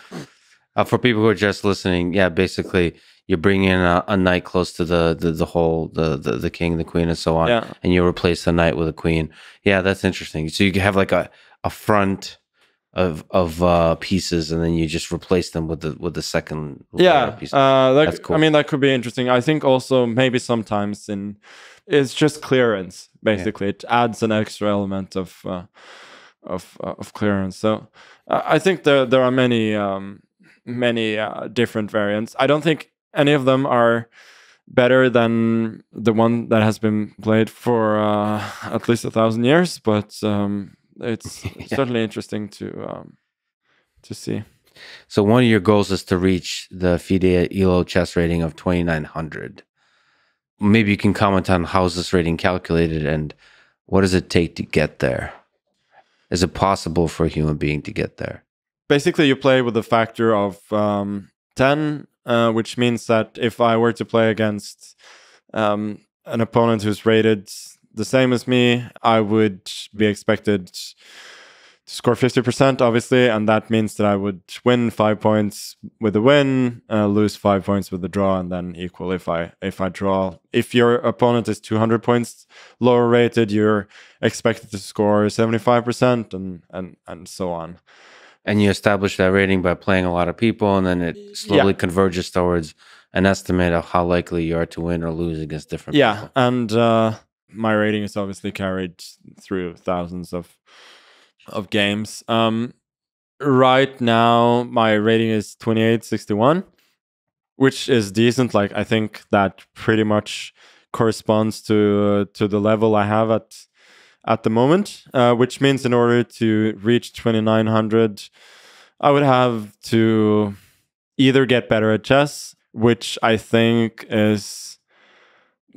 Uh, for people who are just listening, yeah, basically you bring in a, a knight close to the, the the whole the, the the king, the queen, and so on, yeah. and you replace the knight with a queen. Yeah, that's interesting. So you have like a a front of of uh, pieces, and then you just replace them with the with the second. Yeah, piece. uh, that, that's cool. I mean, that could be interesting. I think also maybe sometimes in it's just clearance. Basically, yeah. it adds an extra element of uh, of uh, of clearance. So uh, I think there there are many um, many uh, different variants. I don't think any of them are better than the one that has been played for uh, at least a thousand years, but um, it's [laughs] yeah. certainly interesting to um, to see. So one of your goals is to reach the FIDE ELO chess rating of 2900. Maybe you can comment on how is this rating calculated and what does it take to get there? Is it possible for a human being to get there? Basically, you play with a factor of um, 10 uh, which means that if I were to play against um, an opponent who's rated the same as me, I would be expected score 50%, obviously, and that means that I would win five points with a win, uh, lose five points with a draw, and then equal if I if I draw. If your opponent is 200 points lower rated, you're expected to score 75%, and and and so on and you establish that rating by playing a lot of people and then it slowly yeah. converges towards an estimate of how likely you are to win or lose against different yeah people. and uh, my rating is obviously carried through thousands of of games. Um, right now my rating is 2861 which is decent. Like i think that pretty much corresponds to uh, to the level i have at at the moment, uh, which means in order to reach 2900, I would have to either get better at chess, which I think is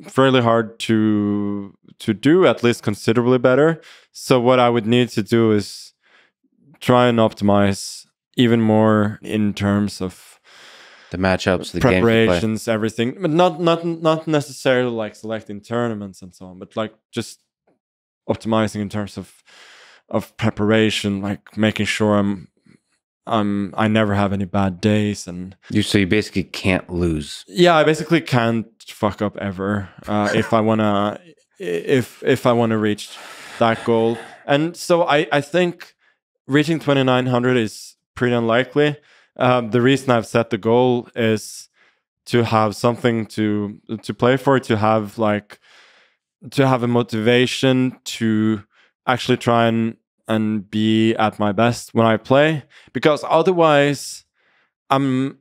fairly hard to to do, at least considerably better. So what I would need to do is try and optimize even more in terms of the matchups, the preparations, everything, but not not not necessarily like selecting tournaments and so on, but like just optimizing in terms of of preparation, like making sure I'm I'm I never have any bad days and you so you basically can't lose. Yeah, I basically can't fuck up ever uh, if I wanna if if I wanna reach that goal. And so I I think reaching 2900 is pretty unlikely. Um, the reason I've set the goal is to have something to to play for, to have like to have a motivation to actually try and and be at my best when I play because otherwise I'm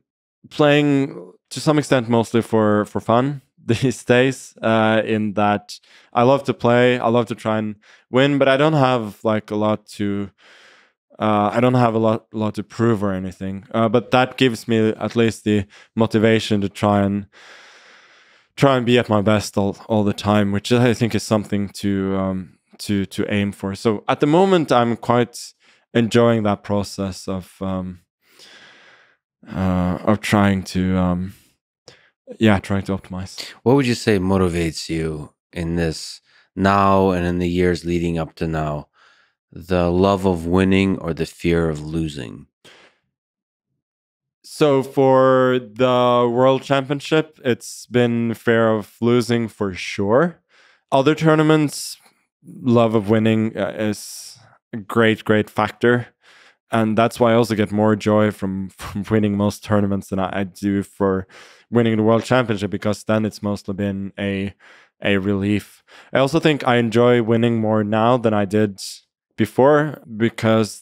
playing to some extent mostly for for fun [laughs] these days uh, in that I love to play I love to try and win but I don't have like a lot to uh, I don't have a lot lot to prove or anything uh, but that gives me at least the motivation to try and try and be at my best all, all the time, which I think is something to um, to to aim for. So at the moment, I'm quite enjoying that process of um, uh, of trying to um, yeah, trying to optimize. What would you say motivates you in this now and in the years leading up to now? The love of winning or the fear of losing? So for the World Championship, it's been fear of losing for sure. Other tournaments, love of winning uh, is a great, great factor. And that's why I also get more joy from, [laughs] from winning most tournaments than I, I do for winning the World Championship, because then it's mostly been a a relief. I also think I enjoy winning more now than I did before because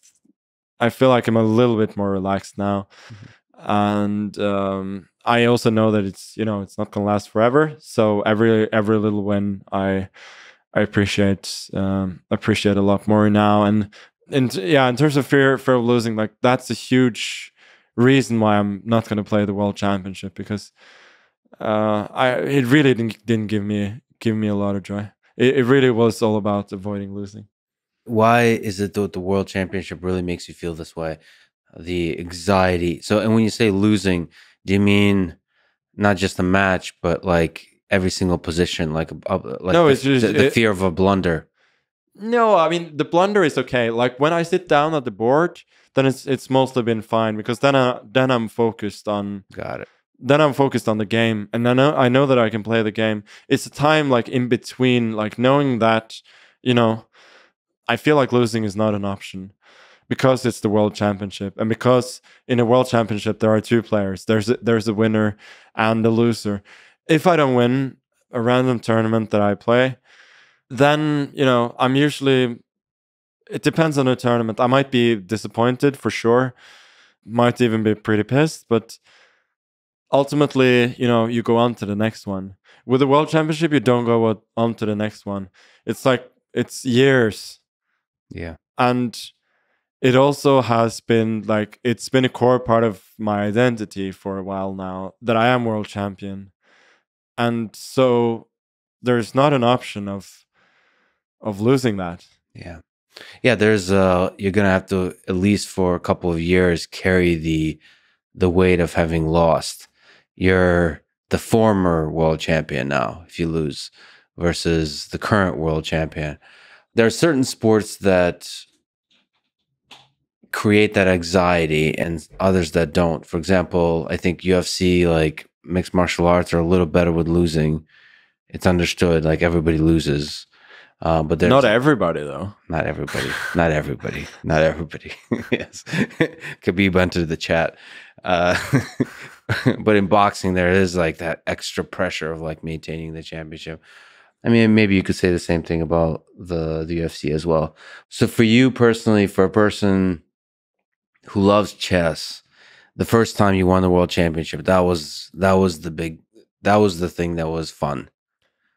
I feel like I'm a little bit more relaxed now. Mm-hmm. And um, I also know that it's you know it's not gonna last forever. So every every little win I I appreciate um, appreciate a lot more now. And and yeah, in terms of fear fear of losing, like that's a huge reason why I'm not gonna play the World Championship because uh, I it really didn't didn't give me give me a lot of joy. It, it really was all about avoiding losing. Why is it that the World Championship really makes you feel this way? The anxiety. So, and when you say losing, do you mean not just a match, but like every single position, like like no, the, it's just the, the it, fear of a blunder. No, I mean the blunder is okay. Like when I sit down at the board, then it's it's mostly been fine because then I then I'm focused on. Got it. Then I'm focused on the game, and I know I know that I can play the game. It's a time like in between, like knowing that you know, I feel like losing is not an option because it's the world championship and because in a world championship there are two players there's a, there's a winner and a loser if i don't win a random tournament that i play then you know i'm usually it depends on the tournament. I might be disappointed for sure might even be pretty pissed but ultimately you know you go on to the next one. With the world championship you don't go on to the next one. It's like it's years. Yeah. And it also has been like it's been a core part of my identity for a while now that I am world champion. And so there's not an option of of losing that. Yeah. Yeah, there's uh you're going to have to at least for a couple of years carry the the weight of having lost. You're the former world champion now if you lose versus the current world champion. There are certain sports that create that anxiety and others that don't. For example, I think UFC, like mixed martial arts, are a little better with losing. It's understood, like everybody loses. Uh, but there's not everybody though. Not everybody. not everybody. Not everybody. [laughs] yes. [laughs] Khabib entered the chat. Uh, [laughs] but in boxing, there is like that extra pressure of like maintaining the championship. I mean, maybe you could say the same thing about the the UFC as well. So for you personally, for a person who loves chess, the first time you won the world championship, that was that was the big that was the thing that was fun.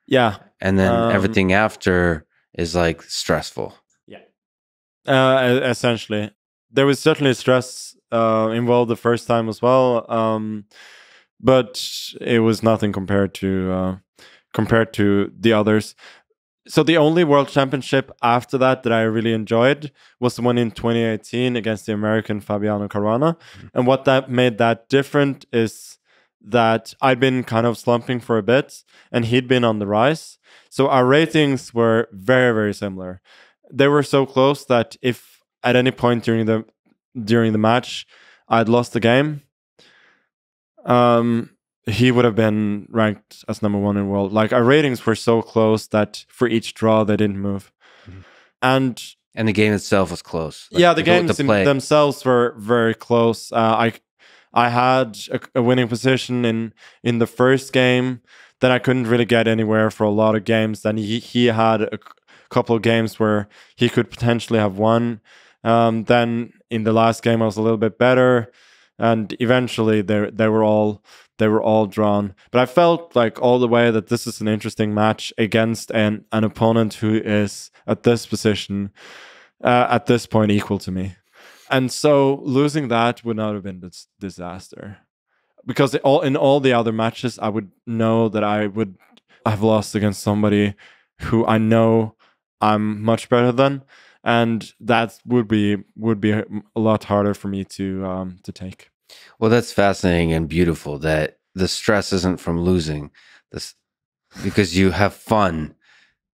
Yeah. And then um, everything after is like stressful. Yeah. Uh essentially. There was certainly stress uh involved the first time as well. Um but it was nothing compared to uh compared to the others so the only world championship after that that I really enjoyed was the one in 2018 against the American Fabiano Caruana. Mm-hmm. And what that made that different is that I'd been kind of slumping for a bit and he'd been on the rise. So our ratings were very very similar. They were so close that if at any point during the during the match I'd lost the game um he would have been ranked as number one in the world. Like our ratings were so close that for each draw they didn't move, mm-hmm. and and the game itself was close. Like, yeah, the games the themselves were very close. Uh, I I had a, a, winning position in in the first game. Then I couldn't really get anywhere for a lot of games. Then he he had a couple of games where he could potentially have won. Um, then in the last game I was a little bit better, and eventually they they were all they were all drawn. But I felt like all the way that this is an interesting match against an, an opponent who is at this position, uh, at this point, equal to me. And so losing that would not have been disaster. Because all in all the other matches, I would know that I would have lost against somebody who I know I'm much better than, and that would be would be a lot harder for me to um, to take. Well, that's fascinating and beautiful that the stress isn't from losing this because you have fun.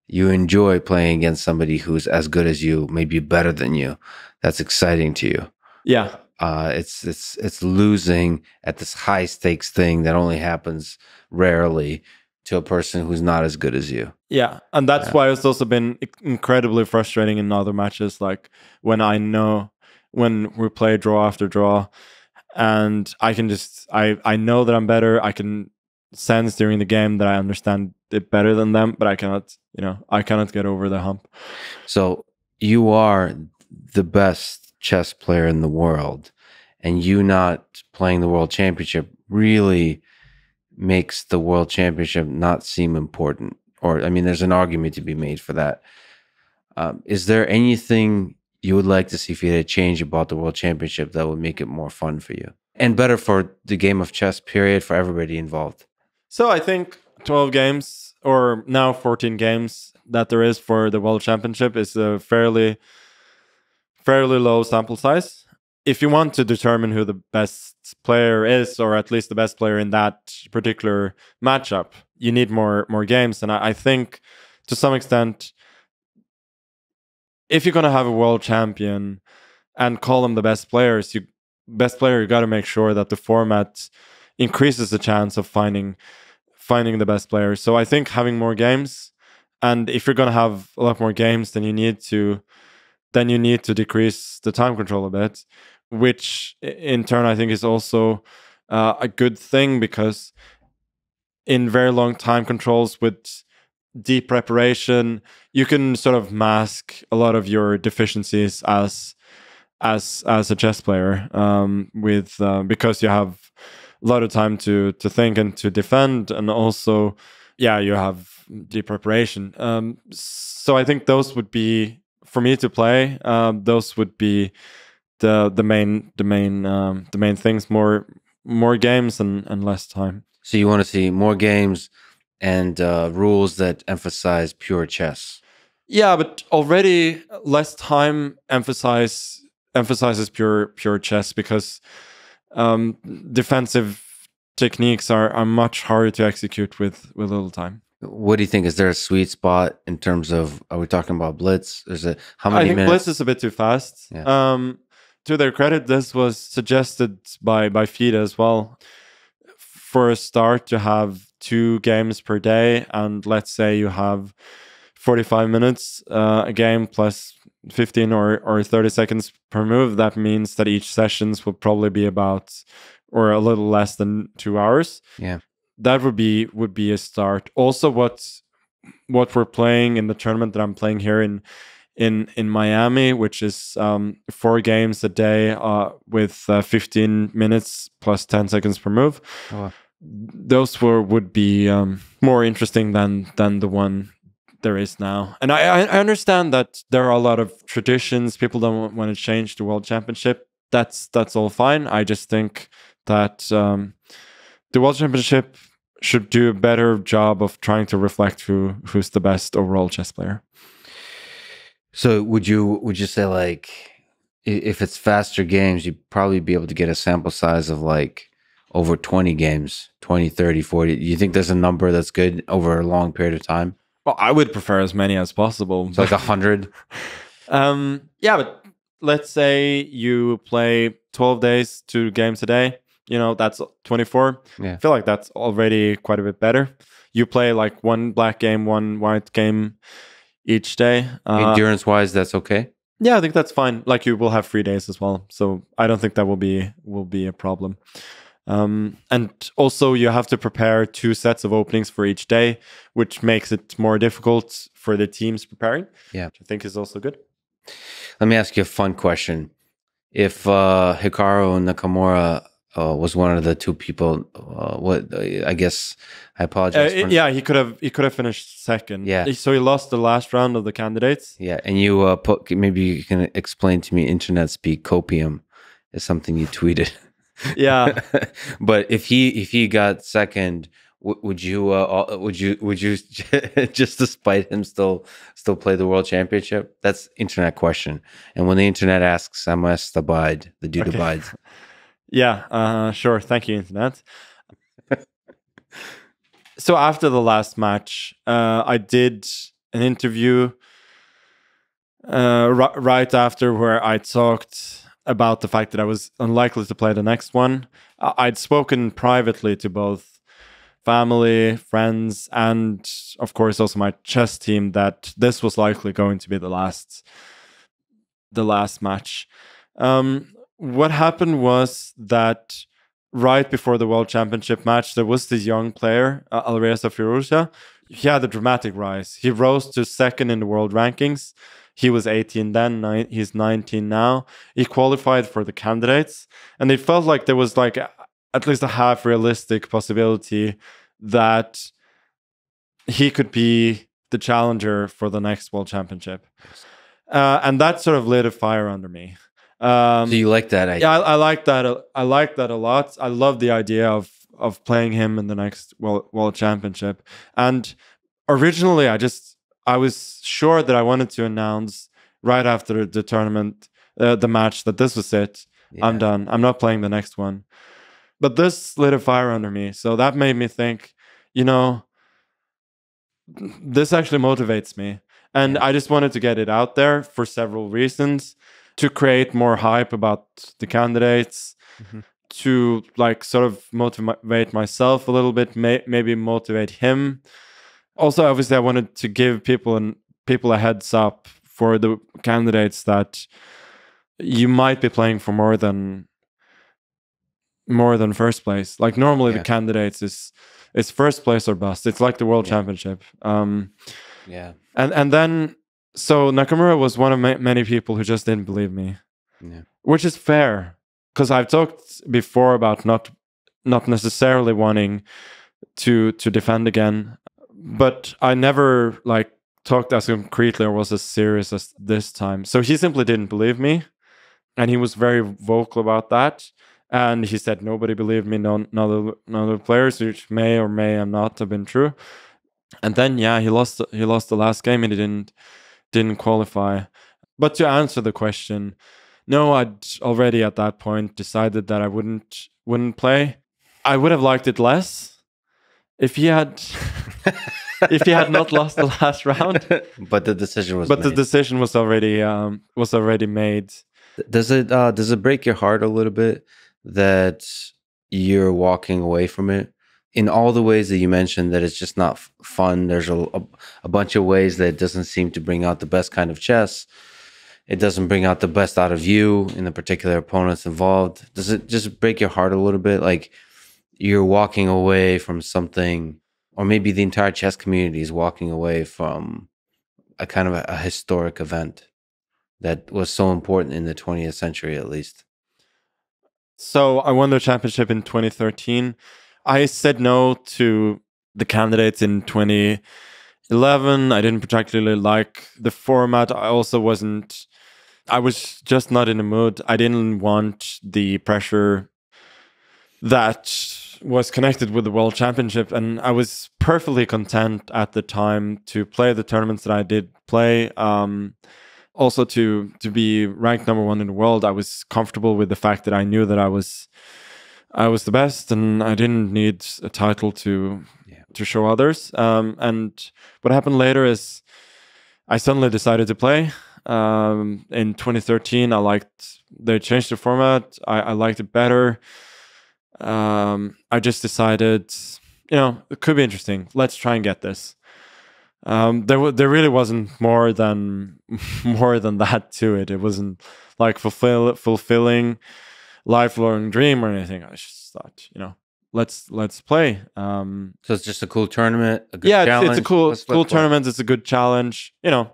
You enjoy playing against somebody who's as good as you, maybe better than you. That's exciting to you. Yeah. Uh, it's it's it's losing at this high stakes thing that only happens rarely to a person who's not as good as you. Yeah, and that's yeah. why it's also been incredibly frustrating in other matches. Like when I know when we play draw after draw, and I can just I I know that I'm better. I can sense during the game that I understand it better than them, but I cannot, you know, I cannot get over the hump. So you are the best chess player in the world, and you not playing the world championship really makes the world championship not seem important. Or, I mean, there's an argument to be made for that. Um, is there anything you would like to see if you had a change about the world championship that would make it more fun for you and better for the game of chess, period, for everybody involved? So I think 12 games or now 14 games that there is for the world championship is a fairly fairly low sample size if you want to determine who the best player is, or at least the best player in that particular matchup, you need more more games. And I, I think to some extent, if you're gonna have a world champion and call them the best players, you best player, you got to make sure that the format increases the chance of finding finding the best players. So I think having more games, and if you're gonna have a lot more games, then you need to then you need to decrease the time control a bit, which in turn I think is also uh, a good thing because in very long time controls with deep preparation, you can sort of mask a lot of your deficiencies as as as a chess player um, with uh, because you have a lot of time to to think and to defend, and also yeah, you have deep preparation. Um, so I think those would be for me to play, um, those would be the the main the main um, the main things. More more games and, and less time. So you want to see more games and uh, rules that emphasize pure chess. Yeah, but already less time emphasize emphasizes pure pure chess because um, defensive techniques are, are much harder to execute with with little time. What do you think? Is there a sweet spot in terms of? Are we talking about blitz? Is it how many I think minutes? blitz is a bit too fast. Yeah. Um, to their credit, this was suggested by by FIDE as well. For a start, to have two games per day, and let's say you have forty five minutes uh, a game plus 15 or, or 30 seconds per move that means that each sessions will probably be about or a little less than two hours Yeah. that would be would be a start also what what we're playing in the tournament that i'm playing here in in in miami which is um four games a day uh with uh, 15 minutes plus 10 seconds per move Oh, wow. Those were would be um more interesting than than the one there is now. And I, I understand that there are a lot of traditions. People don't want to change the world championship. That's that's all fine. I just think that um, the world championship should do a better job of trying to reflect who who's the best overall chess player. So would you would you say like if it's faster games, you'd probably be able to get a sample size of like over 20 games, 20, 30, 40. You think there's a number that's good over a long period of time? Well, I would prefer as many as possible. So like a hundred? [laughs] Um, yeah, but let's say you play 12 days, two games a day. You know, that's 24. Yeah. I feel like that's already quite a bit better. You play like one black game, one white game each day. Uh, Endurance wise, that's okay. yeah, I think that's fine. Like you will have free days as well, so I don't think that will be will be a problem. Um, and also, you have to prepare two sets of openings for each day, which makes it more difficult for the teams preparing. Yeah. which I think is also good. Let me ask you a fun question. If uh, Hikaru Nakamura uh, was one of the two people, uh, what I guess I Uh, apologize. for- yeah, he could have he could have finished second. Yeah. so he lost the last round of the candidates. Yeah, and you uh, put maybe you can explain to me internet speak copium is something you tweeted. [laughs] Yeah, [laughs] but if he if he got second, would you uh, would you would you [laughs] just despite him still still play the world championship? That's internet question. And when the internet asks, I must abide. The dude Okay. abides. [laughs] yeah, uh, sure. Thank you, internet. so after the last match, uh, I did an interview uh, ri- right after where I talked about the fact that I was unlikely to play the next one. I'd spoken privately to both family, friends, and of course also my chess team that this was likely going to be the last the last match. Um, what happened was that right before the World Championship match, there was this young player, uh, Firouzja. He had a dramatic rise. He rose to second in the world rankings. He was 18 then, nine, he's 19 now. He qualified for the candidates, and it felt like there was like at least a half realistic possibility that he could be the challenger for the next world championship. Uh, and that sort of lit a fire under me. Um, so you like that idea? Yeah, I, I like that. I like that a lot. I love the idea of of playing him in the next world, world championship. And originally, I just I was sure that I wanted to announce right after the tournament, uh, the match, that this was it. Yeah. I'm done. I'm not playing the next one. But this lit a fire under me, so that made me think. You know, this actually motivates me, and yeah. I just wanted to get it out there for several reasons to create more hype about the candidates mm-hmm. to like sort of motivate myself a little bit may- maybe motivate him also obviously i wanted to give people and people a heads up for the candidates that you might be playing for more than more than first place like normally yeah. the candidates is it's first place or bust it's like the world yeah. championship um yeah and and then so Nakamura was one of ma- many people who just didn't believe me, yeah. which is fair because I've talked before about not not necessarily wanting to to defend again, but I never like talked as concretely or was as serious as this time. So he simply didn't believe me, and he was very vocal about that. And he said nobody believed me, none, of, none of the players, which may or may not have been true. And then yeah, he lost he lost the last game and he didn't didn't qualify. But to answer the question, no, I'd already at that point decided that I wouldn't wouldn't play. I would have liked it less if he had if he had not lost the last round. [laughs] But the decision was. But made. the decision was already um, was already made. Does it uh, does it break your heart a little bit that you're walking away from it? in all the ways that you mentioned that it's just not f- fun there's a, a, a, bunch of ways that it doesn't seem to bring out the best kind of chess it doesn't bring out the best out of you in the particular opponents involved does it just break your heart a little bit like you're walking away from something or maybe the entire chess community is walking away from a kind of a, a historic event that was so important in the 20th century at least so i won the championship in 2013 I said no to the candidates in 2011. I didn't particularly like the format. I also wasn't, I was just not in the mood. I didn't want the pressure that was connected with the World Championship. And I was perfectly content at the time to play the tournaments that I did play. Um, also to to be ranked number one in the world, I was comfortable with the fact that I knew that I was I was the best, and I didn't need a title to yeah. to show others. Um, and what happened later is I suddenly decided to play. Um, in 2013, I liked they changed the format. I, I liked it better. Um, I just decided, you know, it could be interesting. Let's try and get this. Um, there, there really wasn't more than [laughs] more than that to it. It wasn't like fulfill fulfilling lifelong dream or anything. I just thought, you know, let's let's play. Um, so it's just a cool tournament. A yeah, it's, it's, a cool let's, cool tournament. It's a good challenge. You know,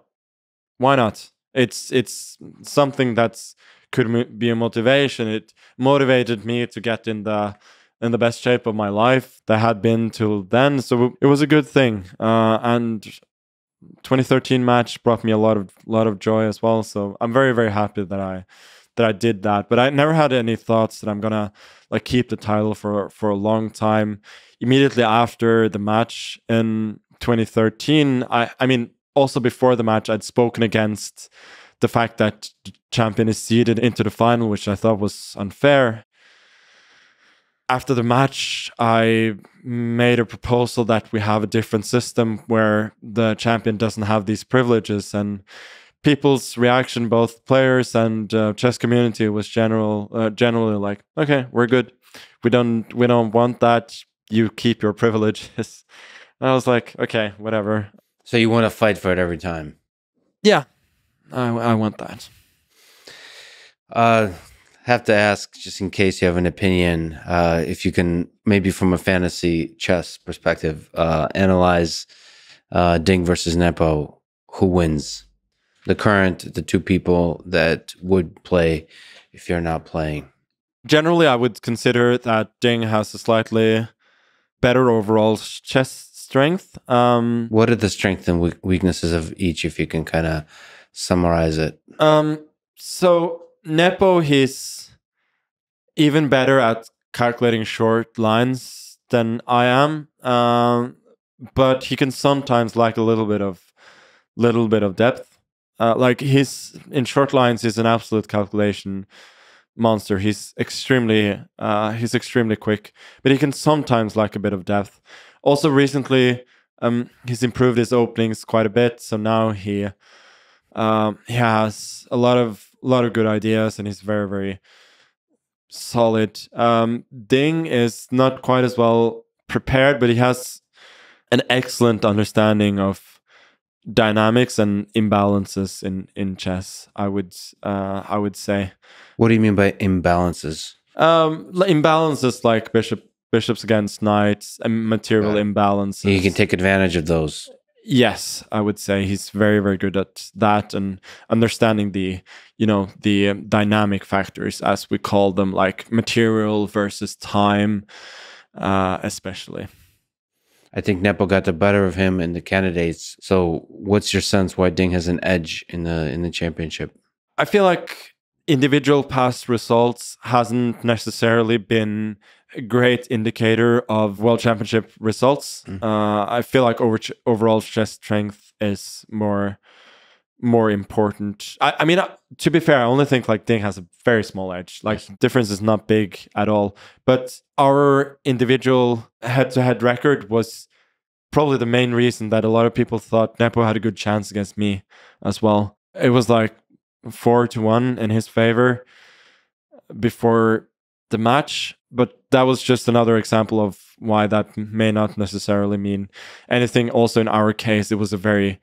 why not? It's it's something that's could be a motivation. It motivated me to get in the in the best shape of my life that had been till then. So it was a good thing. Uh, and 2013 match brought me a lot of lot of joy as well. So I'm very very happy that I that I did that. But I never had any thoughts that I'm gonna like keep the title for for a long time. Immediately after the match in 2013, I I mean also before the match, I'd spoken against the fact that the champion is seeded into the final, which I thought was unfair. After the match, I made a proposal that we have a different system where the champion doesn't have these privileges and people's reaction, both players and uh, chess community, was general uh, generally like, okay, we're good. We don't we don't want that. You keep your privileges. [laughs] And I was like, okay, whatever. So you want to fight for it every time? Yeah, I I want that. Uh, have to ask, just in case you have an opinion, uh, if you can maybe from a fantasy chess perspective uh, analyze uh, Ding versus Nepo, who wins? The current, the two people that would play if you're not playing. Generally, I would consider that Ding has a slightly better overall chess strength. Um, what are the strengths and weaknesses of each, if you can kind of summarize it? Um, so Nepo, he's even better at calculating short lines than I am. Um, but he can sometimes lack a little bit of little bit of depth. Uh, like he's in short lines, he's an absolute calculation monster. He's extremely uh, he's extremely quick, but he can sometimes lack a bit of depth. Also, recently, um, he's improved his openings quite a bit. So now he um, he has a lot of a lot of good ideas, and he's very very solid. Um, Ding is not quite as well prepared, but he has an excellent understanding of dynamics and imbalances in in chess. I would uh, I would say. What do you mean by imbalances? Um, imbalances like bishop bishops against knights and material imbalances. You can take advantage of those. Yes, I would say he's very very good at that and understanding the you know the um, dynamic factors as we call them like material versus time uh, especially. I think Nepo got the better of him in the candidates. So, what's your sense why Ding has an edge in the in the championship? I feel like individual past results hasn't necessarily been great indicator of world championship results. Mm. Uh, I feel like over overall chess strength is more more important. I, I mean, uh, to be fair, I only think like Ding has a very small edge. Like difference is not big at all. But our individual head-to-head record was probably the main reason that a lot of people thought Nepo had a good chance against me as well. It was like four to one in his favor before the match, but that was just another example of why that may not necessarily mean anything. Also, in our case, it was a very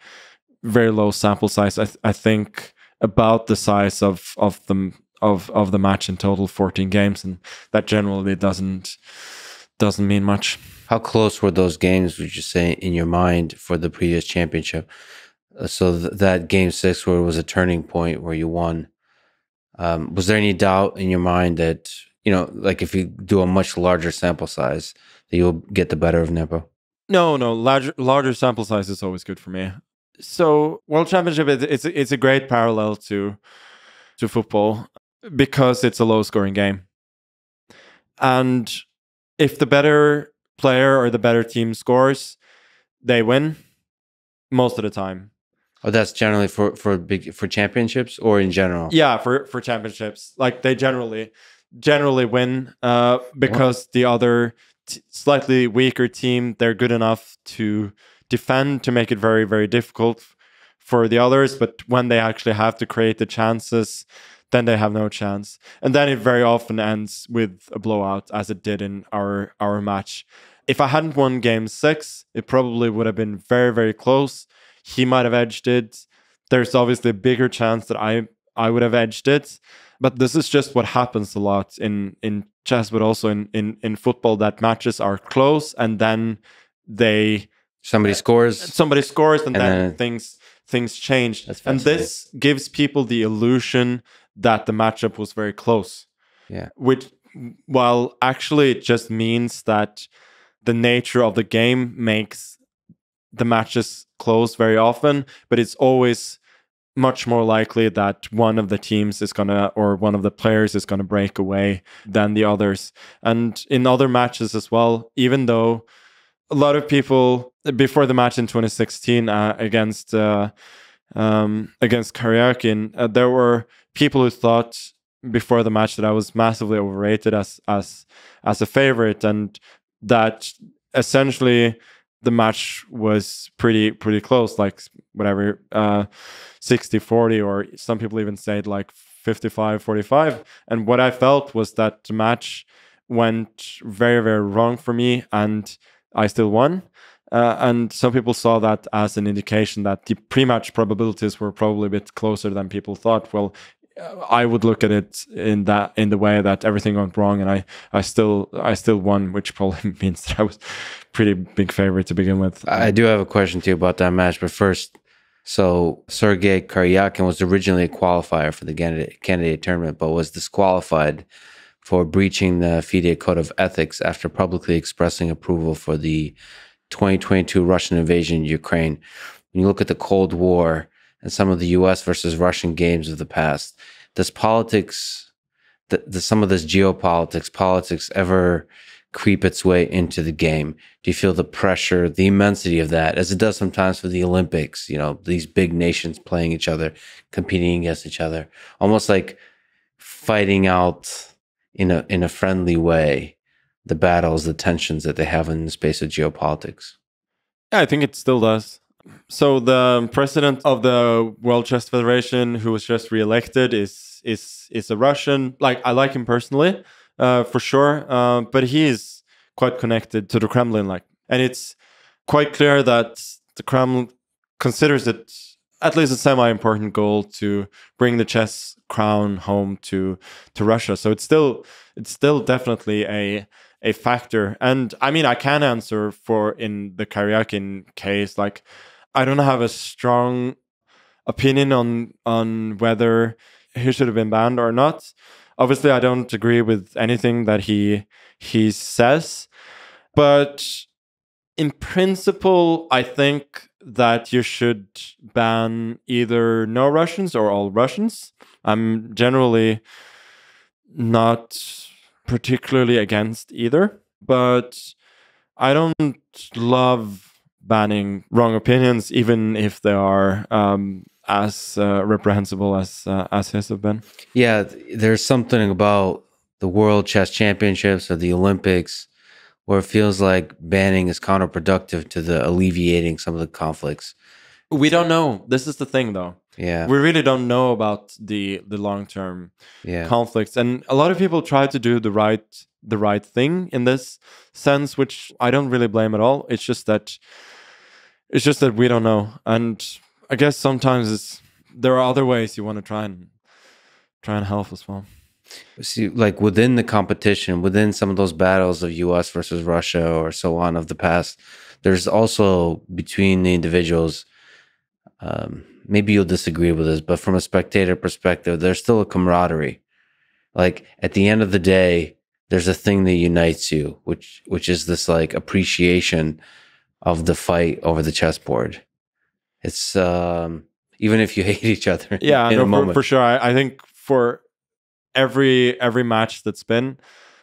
very low sample size. I, th- I think about the size of of the of of the match in total, fourteen games, and that generally doesn't doesn't mean much. How close were those games? Would you say in your mind for the previous championship? Uh, so th- that game six, where it was a turning point, where you won. Um, was there any doubt in your mind that you know, like if you do a much larger sample size, that you'll get the better of Nepo? No, no, larger larger sample size is always good for me so World Championship it's it's a great parallel to to football because it's a low scoring game. And if the better player or the better team scores, they win most of the time. Oh, that's generally for for big for championships or in general. Yeah, for for championships, like they generally generally win uh, because the other t- slightly weaker team they're good enough to defend to make it very, very difficult for the others. But when they actually have to create the chances, then they have no chance. And then it very often ends with a blowout, as it did in our our match. If I hadn't won game six, it probably would have been very, very close. He might have edged it. There's obviously a bigger chance that I I would have edged it. But this is just what happens a lot in in chess, but also in in, in football that matches are close and then they Somebody uh, scores. Somebody scores, and, and then, then, things things change. And this gives people the illusion that the matchup was very close. Yeah. Which, while actually it just means that the nature of the game makes the matches close very often, but it's always much more likely that one of the teams is gonna or one of the players is gonna break away than the others. And in other matches as well, even though a lot of people before the match in 2016 uh, against uh, um, against Karyakin, uh, there were people who thought before the match that I was massively overrated as as as a favorite, and that essentially the match was pretty pretty close, like whatever uh, 60 40, or some people even said like 55 45. And what I felt was that the match went very very wrong for me, and I still won. Uh, and some people saw that as an indication that the pre-match probabilities were probably a bit closer than people thought. Well, I would look at it in that in the way that everything went wrong, and I I still I still won, which probably [laughs] means that I was pretty big favorite to begin with. I do have a question too about that match, but first, so Sergei Karyakin was originally a qualifier for the candidate, candidate tournament, but was disqualified for breaching the FIDE code of ethics after publicly expressing approval for the 2022 Russian invasion in Ukraine. When you look at the Cold War and some of the US versus Russian games of the past, does politics, does some of this geopolitics, politics ever creep its way into the game? Do you feel the pressure, the immensity of that, as it does sometimes for the Olympics? You know, these big nations playing each other, competing against each other, almost like fighting out in a in a friendly way the battles, the tensions that they have in the space of geopolitics. Yeah, I think it still does. So the president of the World Chess Federation, who was just reelected, is is is a Russian. Like I like him personally, uh, for sure. Uh, but he is quite connected to the Kremlin, like, and it's quite clear that the Kremlin considers it at least a semi-important goal to bring the chess crown home to to Russia. So it's still it's still definitely a a factor. And I mean, I can answer for in the Karyakin case, like I don't have a strong opinion on on whether he should have been banned or not. Obviously, I don't agree with anything that he he says, but in principle, I think that you should ban either no Russians or all Russians. I'm generally not particularly against either, but I don't love banning wrong opinions, even if they are um, as uh, reprehensible as uh, as his have been. Yeah, there's something about the World Chess Championships or the Olympics where it feels like banning is counterproductive to the alleviating some of the conflicts. We don't know. This is the thing, though. Yeah, we really don't know about the the long term yeah. conflicts, and a lot of people try to do the right the right thing in this sense, which I don't really blame at all. It's just that it's just that we don't know, and I guess sometimes it's there are other ways you want to try and try and help as well. See, like within the competition, within some of those battles of U.S. versus Russia or so on of the past, there's also between the individuals. Um, maybe you'll disagree with this, but from a spectator perspective, there's still a camaraderie. Like at the end of the day, there's a thing that unites you, which which is this like appreciation of the fight over the chessboard. It's um, even if you [laughs] hate each other. Yeah, no, for, for, sure. I, I think for every every match that's been,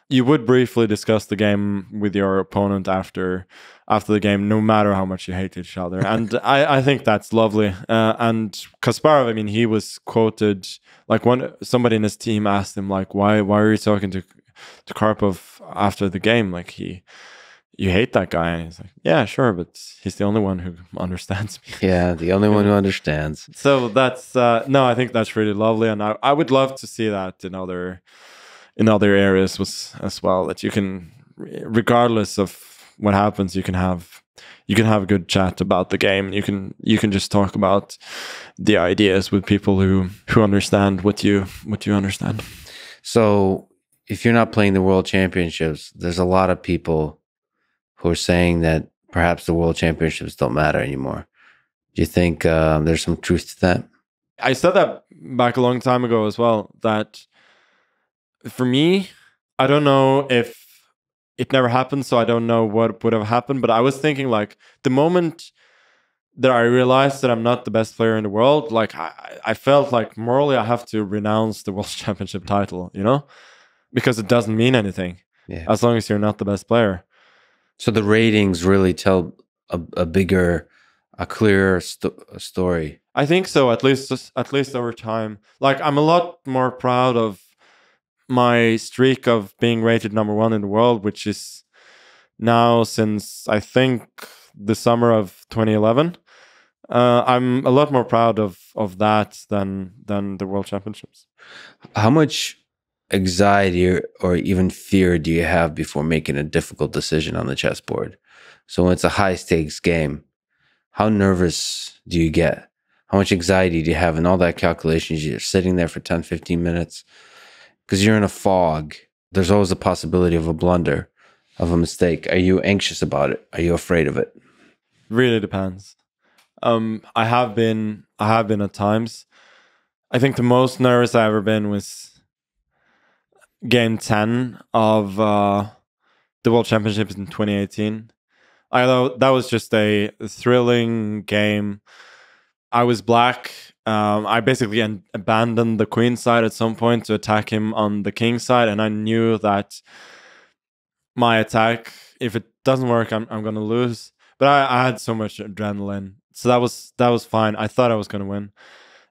you would briefly discuss the game with your opponent after after the game, no matter how much you hate each other. [laughs] And I, I think that's lovely. Uh, and Kasparov, I mean, he was quoted like one somebody in his team asked him like, why why are you talking to to Karpov after the game? Like he you hate that guy? And he's like yeah sure but he's the only one who [laughs] understands me. Yeah the only one who understands. [laughs] So that's uh no i think that's really lovely and i, I would love to see that in other in other areas was as well that you can regardless of what happens you can have you can have a good chat about the game. You can you can just talk about the ideas with people who who understand what you what you understand. So if you're not playing the world championships there's a lot of people who are saying that perhaps the world championships don't matter anymore. Do you think uh, there's some truth to that? I said that back a long time ago as well. That for me, I don't know if it never happened, so I don't know what would have happened. But I was thinking like the moment that I realized that I'm not the best player in the world, like I, I felt like morally I have to renounce the world [laughs] championship title, you know, because it doesn't mean anything yeah. as long as you're not the best player. So the ratings really tell a, a bigger, a clearer st- story. I think so. At least, at least over time. Like I'm a lot more proud of my streak of being rated number one in the world, which is now since I think the summer of 2011. Uh, I'm a lot more proud of of that than than the World Championships. How much anxiety or, or even fear do you have before making a difficult decision on the chessboard? So when it's a high stakes game, how nervous do you get? How much anxiety do you have and all that calculations? You're sitting there for 10, 15 minutes because you're in a fog. There's always a possibility of a blunder, of a mistake. Are you anxious about it? Are you afraid of it? Really depends. Um, I have been, I have been at times. I think the most nervous I've ever been was game 10 of uh, the World Championships in 2018. I know that was just a thrilling game. I was black. Um, I basically an- abandoned the queen side at some point to attack him on the king side, and I knew that my attack, if it doesn't work, I'm I'm gonna lose. But I, I had so much adrenaline, so that was that was fine. I thought I was gonna win.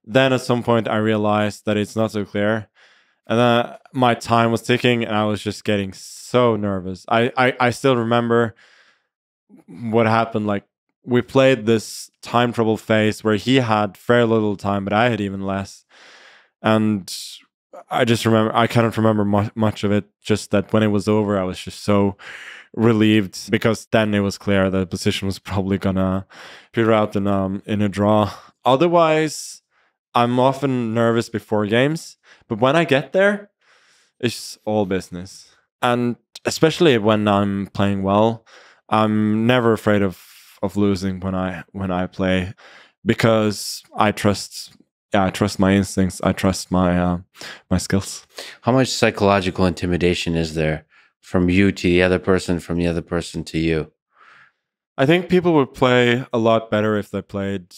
Then at some point, I realized that it's not so clear, and then my time was ticking, and I was just getting so nervous. I I, I still remember what happened like we played this time trouble phase where he had very little time, but I had even less. And I just remember, I cannot remember mu- much of it. Just that when it was over, I was just so relieved because then it was clear the position was probably gonna peter out in um in a draw. Otherwise, I'm often nervous before games, but when I get there, it's all business. And especially when I'm playing well, I'm never afraid of of losing when I when I play because I trust yeah, I trust my instincts. I trust my uh, my skills. How much psychological intimidation is there from you to the other person, from the other person to you? I think people would play a lot better if they played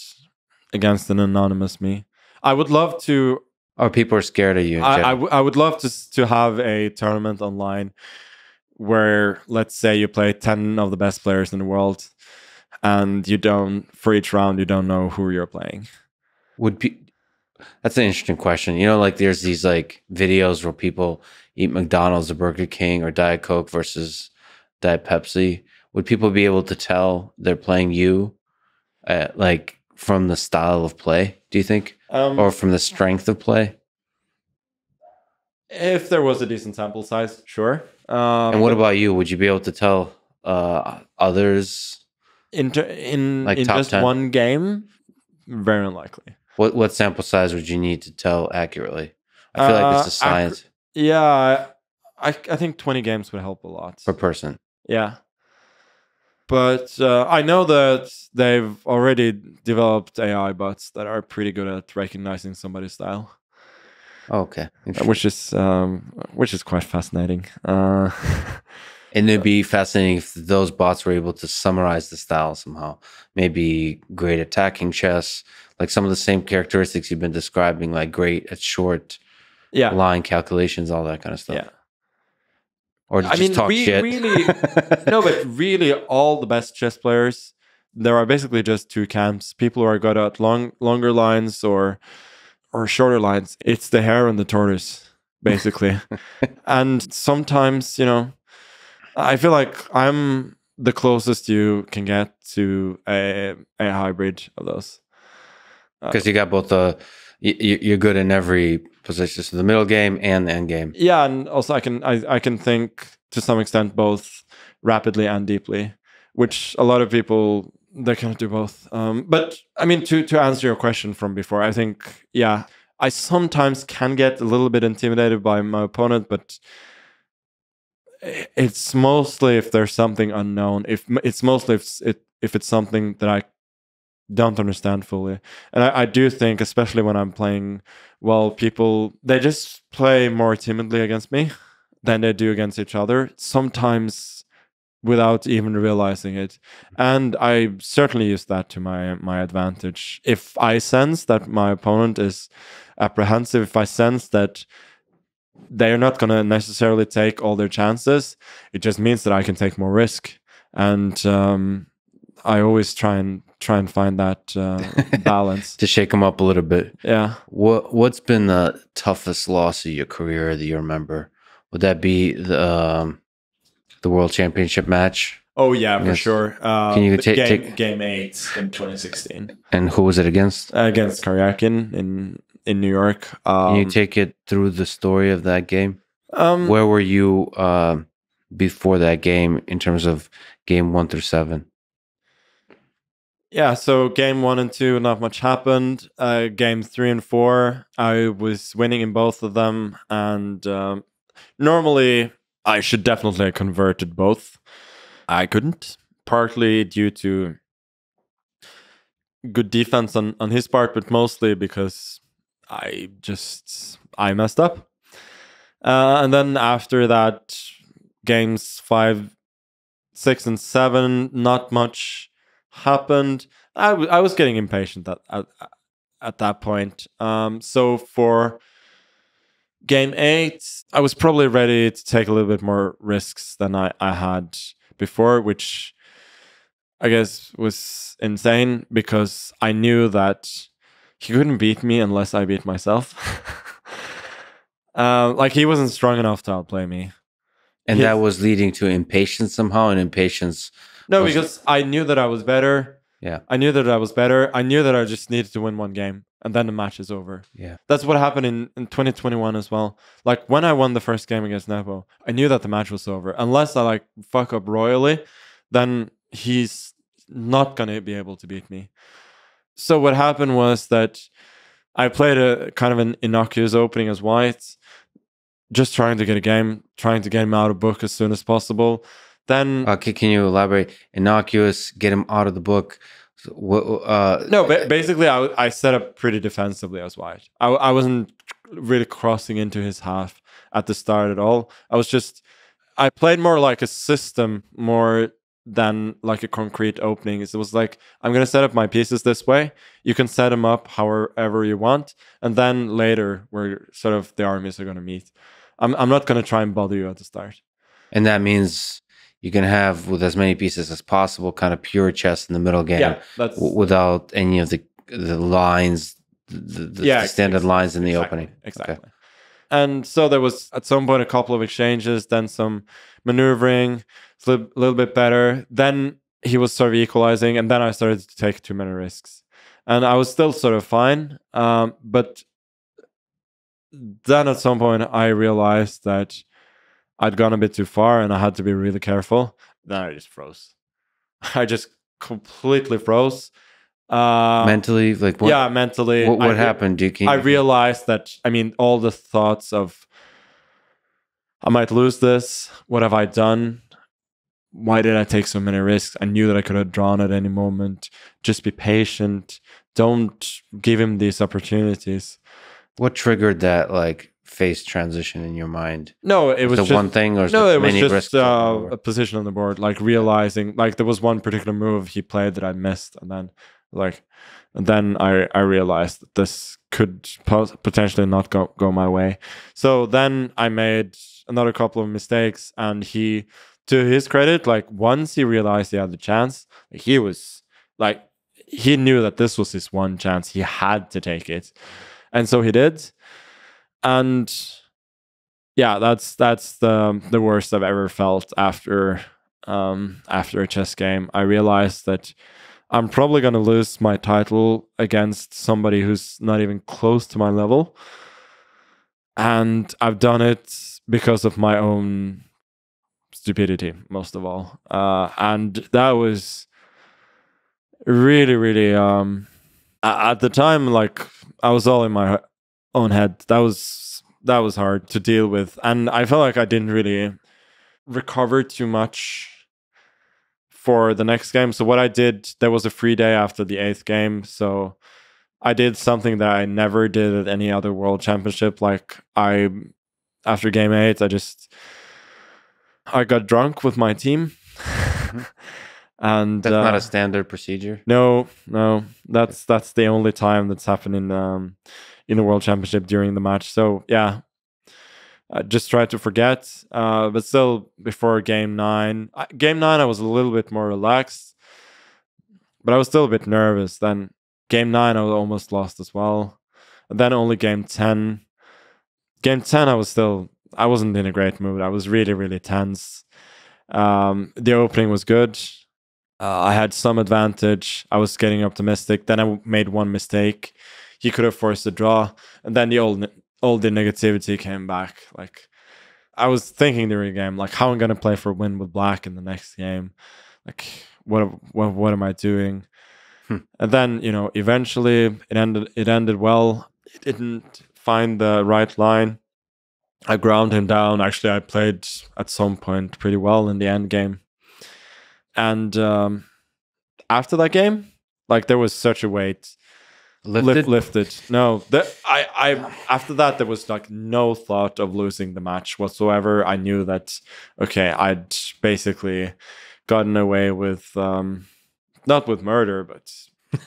against an anonymous me. I would love to. Or people are scared of you. I, I, would love to to have a tournament online where, let's say, you play ten of the best players in the world, and you don't for each round you don't know who you're playing. Would be that's an interesting question. You know, like there's these like videos where people eat McDonald's or Burger King or Diet Coke versus Diet Pepsi. Would people be able to tell they're playing you, uh, like from the style of play? Do you think, Um, or from the strength of play? if there was a decent sample size, sure. Um, And what about you? Would you be able to tell uh, others? in ter- in like in just 10? one game? Very unlikely. What what sample size would you need to tell accurately? I feel like it's a Uh, accu- science Yeah, I I think twenty games would help a lot. per person. Yeah. But uh, I know that they've already developed AI bots that are pretty good at recognizing somebody's style, okay, which is um, which is quite fascinating. Uh, [laughs] And it'd be fascinating if those bots were able to summarize the style somehow. Maybe great attacking chess, like some of the same characteristics you've been describing, like great at short yeah, line calculations, all that kind of stuff. yeah. Or I mean, talk re- shit. really- [laughs] No, but really, all the best chess players, there are basically just two camps: people who are good at long, longer lines or or shorter lines. It's the hare and the tortoise, basically. [laughs] and sometimes, you know, I feel like I'm the closest you can get to a a hybrid of those. Uh, because you got both the you're good in every position, so the middle game and the end game. Yeah, and also I can I, I can think to some extent both rapidly and deeply, which a lot of people they cannot do both. Um, but I mean to to answer your question from before, I think yeah, I sometimes can get a little bit intimidated by my opponent, but it's mostly if there's something unknown. If it's mostly if it if it's something that I don't understand fully. And I, I do think, especially when I'm playing well, people they just play more timidly against me than they do against each other. Sometimes without even realizing it. And I certainly use that to my my advantage. If I sense that my opponent is apprehensive, if I sense that they're not going to necessarily take all their chances, it just means that I can take more risk. And um, I always try and try and find that uh, [laughs] balance. to shake them up a little bit. Yeah. What what's been the toughest loss of your career that you remember? Would that be the um, the World Championship match? Oh yeah, for Yes. sure. Uh, Can you the ta- game, take- game eight in 2016 And who was it against? against Karyakin in in New York? Can Um, you take it through the story of that game? um, Where were you um before that game in terms of game one through seven? Yeah, so game one and two, not much happened. Uh, game three and four, I was winning in both of them, and um, normally I should definitely have converted both. I couldn't, partly due to good defense on on his part, but mostly because I just I messed up. Uh, and then after that, games five, six, and seven, not much happened, I, w- I was getting impatient at, at, at that point. Um, so for game eight, I was probably ready to take a little bit more risks than I, I had before, which I guess was insane because I knew that he couldn't beat me unless I beat myself. [laughs] uh, like he wasn't strong enough to outplay me. And that was leading to impatience somehow, and impatience no, because I knew that I was better. Yeah. I knew that I was better. I knew that I just needed to win one game and then the match is over. Yeah. That's what happened in, in 2021 as well. Like when I won the first game against Nepo, I knew that the match was over. Unless I like fuck up royally, then he's not gonna be able to beat me. So what happened was that I played a kind of an innocuous opening as white, just trying to get a game, trying to get him out of book as soon as possible. Then okay, can you elaborate? Innocuous, get him out of the book. Uh, no, ba- basically, I, I set up pretty defensively as white. I, I wasn't really crossing into his half at the start at all. I was just, I played more like a system more than like a concrete opening. It was like, I'm going to set up my pieces this way. You can set them up however you want. And then later, where sort of the armies are going to meet. I'm, I'm not going to try and bother you at the start. And that means you can have with as many pieces as possible, kind of pure chess in the middle game, yeah, without any of the the lines, the, the yeah, standard exactly, lines in the exactly, opening. Exactly. Okay. And so there was at some point a couple of exchanges, then some maneuvering, a little, little bit better. Then he was sort of equalizing, and then I started to take too many risks, and I was still sort of fine. Um, but then at some point I realized that I'd gone a bit too far and I had to be really careful. Then I just froze. [laughs] I just completely froze. Uh, mentally, like what, yeah, mentally. What, what I, happened? Do you, I realized that. I mean, all the thoughts of I might lose this. What have I done? Why did I take so many risks? I knew that I could have drawn at any moment. Just be patient. Don't give him these opportunities. What triggered that? Like phase transition in your mind? No, it was, the just, one thing, or no, it was just uh, a position on the board. Like realizing, like there was one particular move he played that I missed, and then like, and then I I realized that this could potentially not go go my way. So then I made another couple of mistakes, and he, to his credit, like once he realized he had the chance, he was like he knew that this was his one chance. He had to take it, and so he did and yeah, that's that's the the worst I've ever felt after um, after a chess game. I realized that I'm probably going to lose my title against somebody who's not even close to my level, and I've done it because of my own stupidity, most of all. Uh, and that was really, really um, at the time, like I was all in my own head. That was that was hard to deal with, and I felt like I didn't really recover too much for the next game. So what I did, there was a free day after the eighth game, so I did something that I never did at any other world championship. Like I, after game eight, I just I got drunk with my team. Mm-hmm. [laughs] and that's uh, not a standard procedure. No, no, that's that's the only time that's happened in um, in the world championship during the match. So yeah, I just try to forget. Uh, but still, before game nine, game nine, I was a little bit more relaxed, but I was still a bit nervous. Then game nine, I was almost lost as well. And then only game ten. Game ten, I was still I wasn't in a great mood. I was really really tense. Um, the opening was good. Uh, I had some advantage. I was getting optimistic. Then I made one mistake he could have forced a draw, and then the old old the negativity came back. Like I was thinking during the game, like how am I'm gonna play for a win with black in the next game. Like what what what am I doing? And then you know, eventually it ended. It ended well. It didn't find the right line. I ground him down. Actually, I played at some point pretty well in the end game. And um, after that game, like there was such a weight Lifted? Lift, lifted. No, the, I, I. After that, there was like no thought of losing the match whatsoever. I knew that. Okay, I'd basically gotten away with, um, not with murder, but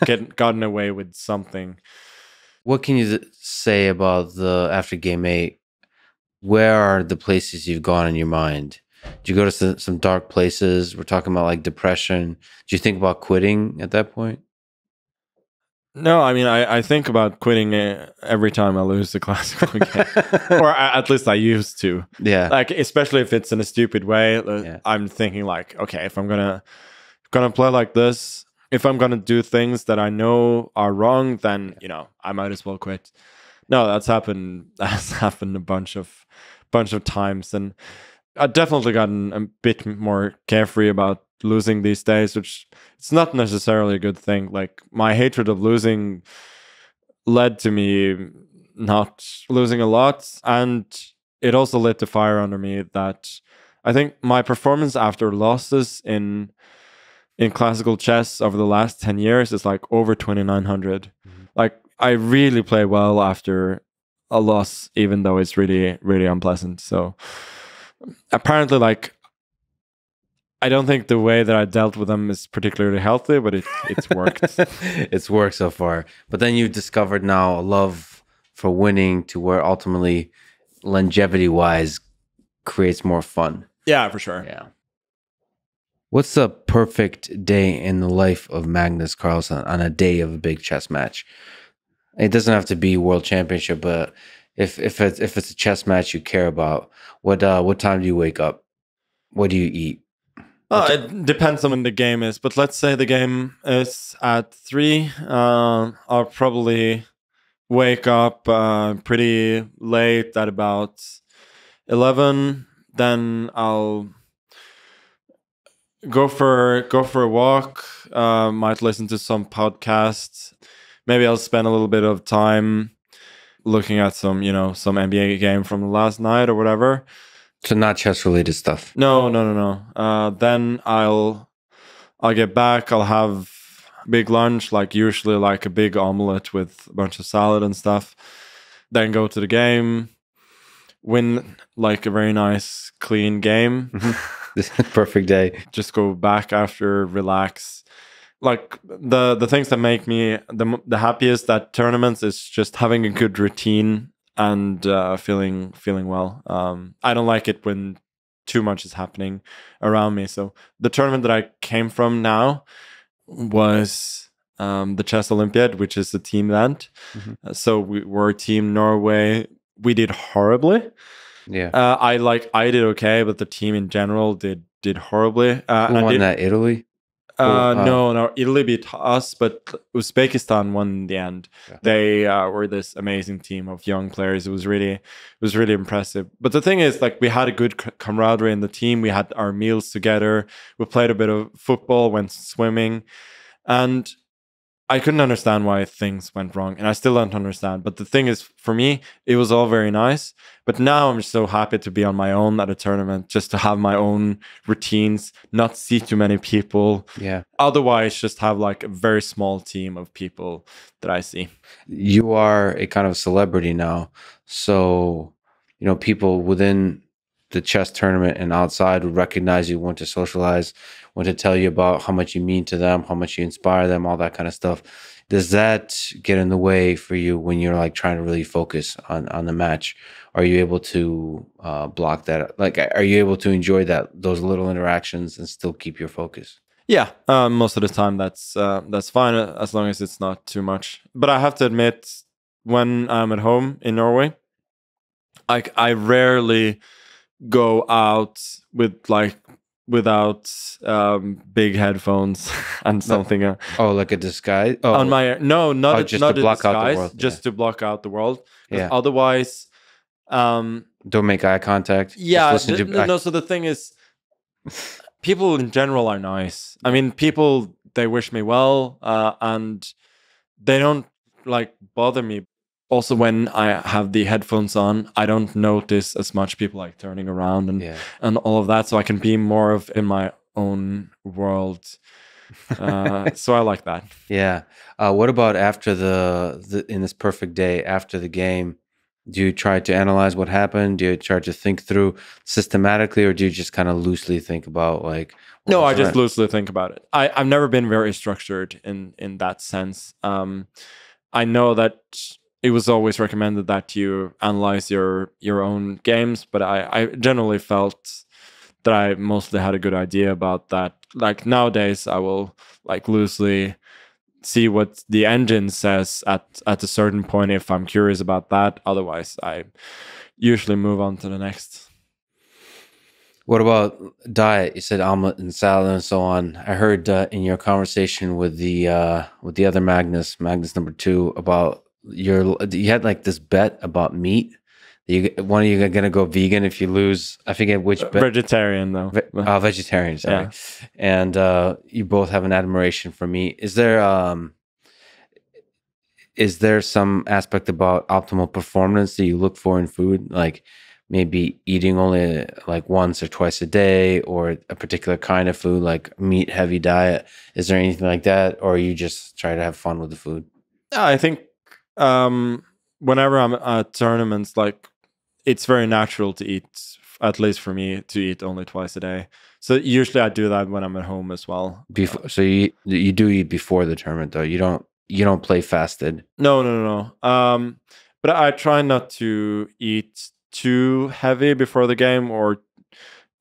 [laughs] get gotten away with something. What can you say about the after game eight? Where are the places you've gone in your mind? Do you go to some, some dark places? We're talking about like depression. Do you think about quitting at that point? No, I mean, I, I think about quitting every time I lose the [laughs] classical game, or a- at least I used to. Yeah. Like, especially if it's in a stupid way, uh, Yeah. I'm thinking like, okay, if I'm gonna gonna play like this, if I'm gonna do things that I know are wrong, then you know I might as well quit. No, that's happened. [laughs] That's happened a bunch of bunch of times, and I've definitely gotten a bit more carefree about losing these days, which it's not necessarily a good thing. Like my hatred of losing led to me not losing a lot, and it also lit the fire under me that I think my performance after losses in in classical chess over the last 10 years is like over 2900 Mhm. like i really play well after a loss even though it's really really unpleasant so apparently like i don't think the way that i dealt with them is particularly healthy but it, it's worked [laughs] it's worked so far. But then you've discovered now a love for winning to where ultimately longevity wise creates more fun. yeah for sure Yeah. What's the perfect day in the life of Magnus Carlsen on a day of a big chess match? It doesn't have to be world championship, but if if it's if it's a chess match you care about, what uh what time do you wake up? What do you eat? Uh, it depends on when the game is, but let's say the game is at three. Uh, I'll probably wake up uh, pretty late at about eleven. Then I'll go for go for a walk. Uh, might listen to some podcasts. Maybe I'll spend a little bit of time looking at some, you know, some NBA game from the last night or whatever. So not chess related stuff. No, no, no, no. Uh, then I'll I'll get back. I'll have big lunch, like usually like a big omelet with a bunch of salad and stuff. Then go to the game, win like a very nice clean game. This is perfect day. Just go back after, relax. Like the the things that make me the the happiest at tournaments is just having a good routine and uh, feeling feeling well. Um, I don't like it when too much is happening around me. So the tournament that I came from now was um, the Chess Olympiad, which is a team event. Mhm. Uh, so we were Team Norway. We did horribly. Yeah. Uh, I like I did okay, but the team in general did did horribly. Uh, Who and I won did- that? Italy? Uh, Oh, no, no, Italy beat us, but Uzbekistan won in the end. Yeah. They uh, were this amazing team of young players. It was really, it was really impressive. But the thing is, like, we had a good camaraderie in the team. We had our meals together. We played a bit of football, went swimming, and I couldn't understand why things went wrong, and I still don't understand. But the thing is, for me, it was all very nice. But now I'm so happy to be on my own at a tournament, just to have my own routines, not see too many people. Yeah. Otherwise, just have like a very small team of people that I see. you are a kind of celebrity now. So, you know, people within the chess tournament and outside would recognize you, want to socialize, want to tell you about how much you mean to them, how much you inspire them, all that kind of stuff. Does that get in the way for you when you're like trying to really focus on on the match? Are you able to uh, block that? Like, are you able to enjoy that those little interactions and still keep your focus? Yeah, uh, most of the time that's uh, that's fine uh, as long as it's not too much. But I have to admit, when I'm at home in Norway, I I rarely go out with like without um, big headphones [laughs] and something uh, Oh, like a disguise? Oh, on my no not Oh, a, just not to block out the disguise, world, just to block out the world. yeah. Otherwise, um, Don't make eye contact. Just yeah listen th- to- no, no so the thing is people in general are nice i mean people they wish me well, uh, and they don't like bother me. Also, when I have the headphones on, I don't notice as much people like turning around and Yeah. and all of that, so I can be more of in my own world. Uh, [laughs] so I like that. Yeah. Uh, what about after the, the in this perfect day after the game? Do you try to analyze what happened? Do you try to think through systematically, or do you just kind of loosely think about like? No, I just around- loosely think about it. I, I've never been very structured in in that sense. Um, I know that it was always recommended that you analyze your your own games, but I, I generally felt that I mostly had a good idea about that. Like nowadays, I will like loosely see what the engine says at at a certain point if I'm curious about that. Otherwise, I usually move on to the next. What about diet? You said omelet and salad and so on. I heard uh, in your conversation with the uh, with the other Magnus, Magnus number two, about your you had like this bet about meat. You one of you are gonna go vegan if you lose. I forget which bet. Vegetarian though. Ve- oh, vegetarian, sorry. And uh, you both have an admiration for meat. Is there um, is there some aspect about optimal performance that you look for in food, like maybe eating only like once or twice a day, or a particular kind of food, like meat heavy diet? Is there anything like that, or you just try to have fun with the food? I think um, whenever I'm at tournaments, like it's very natural to eat, at least for me, to eat only twice a day. So usually I do that when I'm at home as well. Before, so you you do eat before the tournament though. You don't you don't play fasted. No, no, no, no. Um, but I try not to eat too heavy before the game, or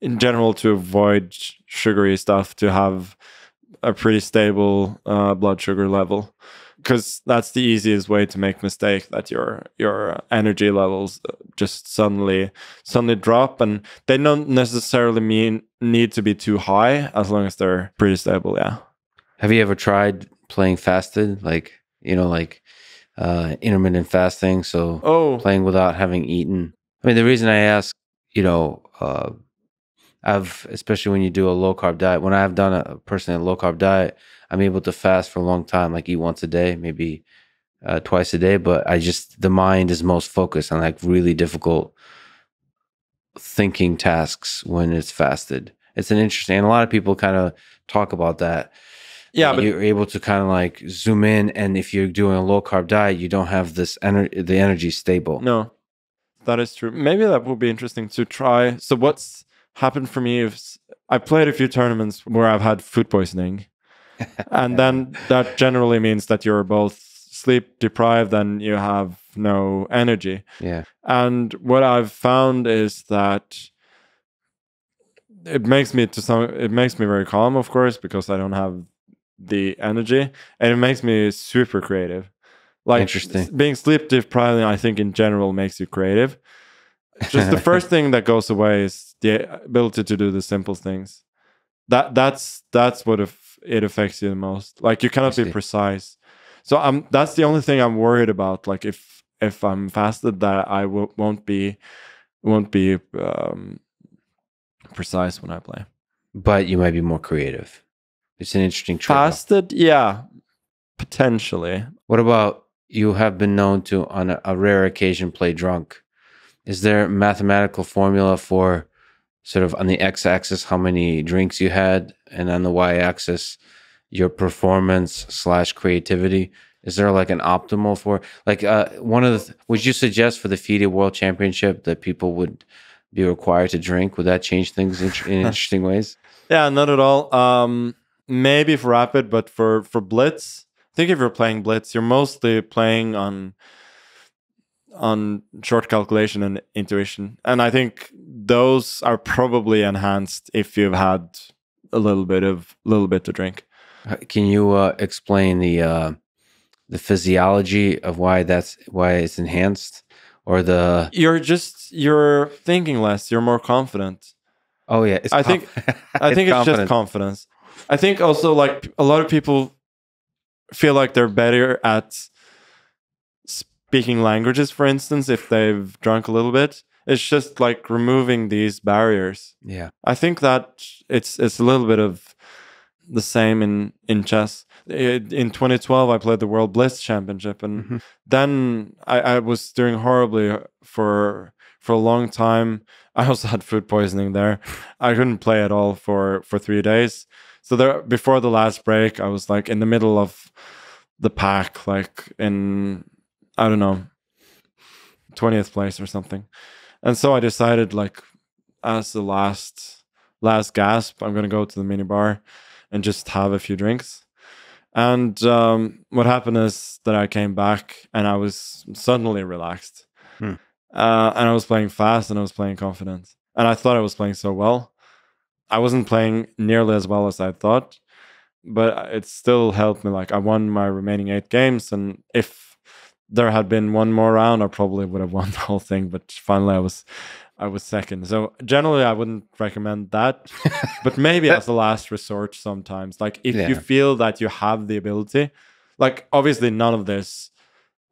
in general to avoid sugary stuff to have a pretty stable uh, blood sugar level. Because that's the easiest way to make mistake that your your energy levels uh, just suddenly suddenly drop, and they don't necessarily mean need to be too high as long as they're pretty stable. Yeah. Have you ever tried playing fasted, like you know, like uh, intermittent fasting? So Oh, playing without having eaten. I mean, the reason I ask, you know, uh, I've especially when you do a low carb diet. When I've done a personally a low carb diet, I'm able to fast for a long time, like eat once a day, maybe uh, twice a day. But I just the mind is most focused on like really difficult thinking tasks when it's fasted. It's an interesting, and a lot of people kind of talk about that. yeah, but you're able to kind of like zoom in, and if you're doing a low carb diet, you don't have this energy, the energy stable. No, that is true. Maybe that would be interesting to try. So, what's happened for me is I played a few tournaments where I've had food poisoning, [laughs] and then that generally means that you're both sleep deprived and you have no energy. Yeah. And what I've found is that it makes me to some it makes me very calm, of course, because I don't have the energy, and it makes me super creative. Like being sleep deprived, I think in general makes you creative. Just the [laughs] first thing that goes away is the ability to do the simple things. That that's that's what if it affects you the most. Like you cannot be precise. So I'm that's the only thing I'm worried about. Like if if I'm fasted, that I w- won't be won't be um, precise when I play. but you might be more creative. It's an interesting trade. Fasted, yeah, potentially. What about you have been known to, on a, a rare occasion, play drunk? Is there a mathematical formula for sort of on the x axis how many drinks you had, and on the y axis your performance slash creativity? Is there like an optimal for like uh, one of the? Would you suggest for the FIDE World Championship that people would be required to drink? Would that change things in, in [laughs] interesting ways? Yeah, not at all. Um, maybe for rapid, but for for blitz, I think if you're playing blitz, you're mostly playing on on short calculation and intuition, and I think those are probably enhanced if you've had a little bit of little bit to drink. Uh, Can you uh, explain the uh, the physiology of why that's why it's enhanced, or the You're just you're thinking less. You're more confident. oh yeah, it's I think- [laughs] I think it's just confidence. I think also like a lot of people feel like they're better at speaking languages, for instance, if they've drunk a little bit. It's just like removing these barriers. yeah. I think that it's it's a little bit of the same in in chess. In 2012, I played the World Blitz Championship, and mm -hmm. then I, I was doing horribly for for a long time. [laughs] I also had food poisoning there. I couldn't play at all for for three days. So there, before the last break, I was like in the middle of the pack, like in I don't know, twentieth place or something. And so I decided, like, as the last last gasp, I'm gonna go to the mini bar and just have a few drinks. And um, what happened is that I came back and I was suddenly relaxed. Hmm. Uh, and I was playing fast and I was playing confident. And I thought I was playing so well. I wasn't playing nearly as well as I thought, but it still helped me. Like I won my remaining eight games, and if there had been one more round, I probably would have won the whole thing. But finally, I was I was second. So generally, I wouldn't recommend that, but maybe as a last resort sometimes. Like if yeah. you feel that you have the ability, like obviously none of this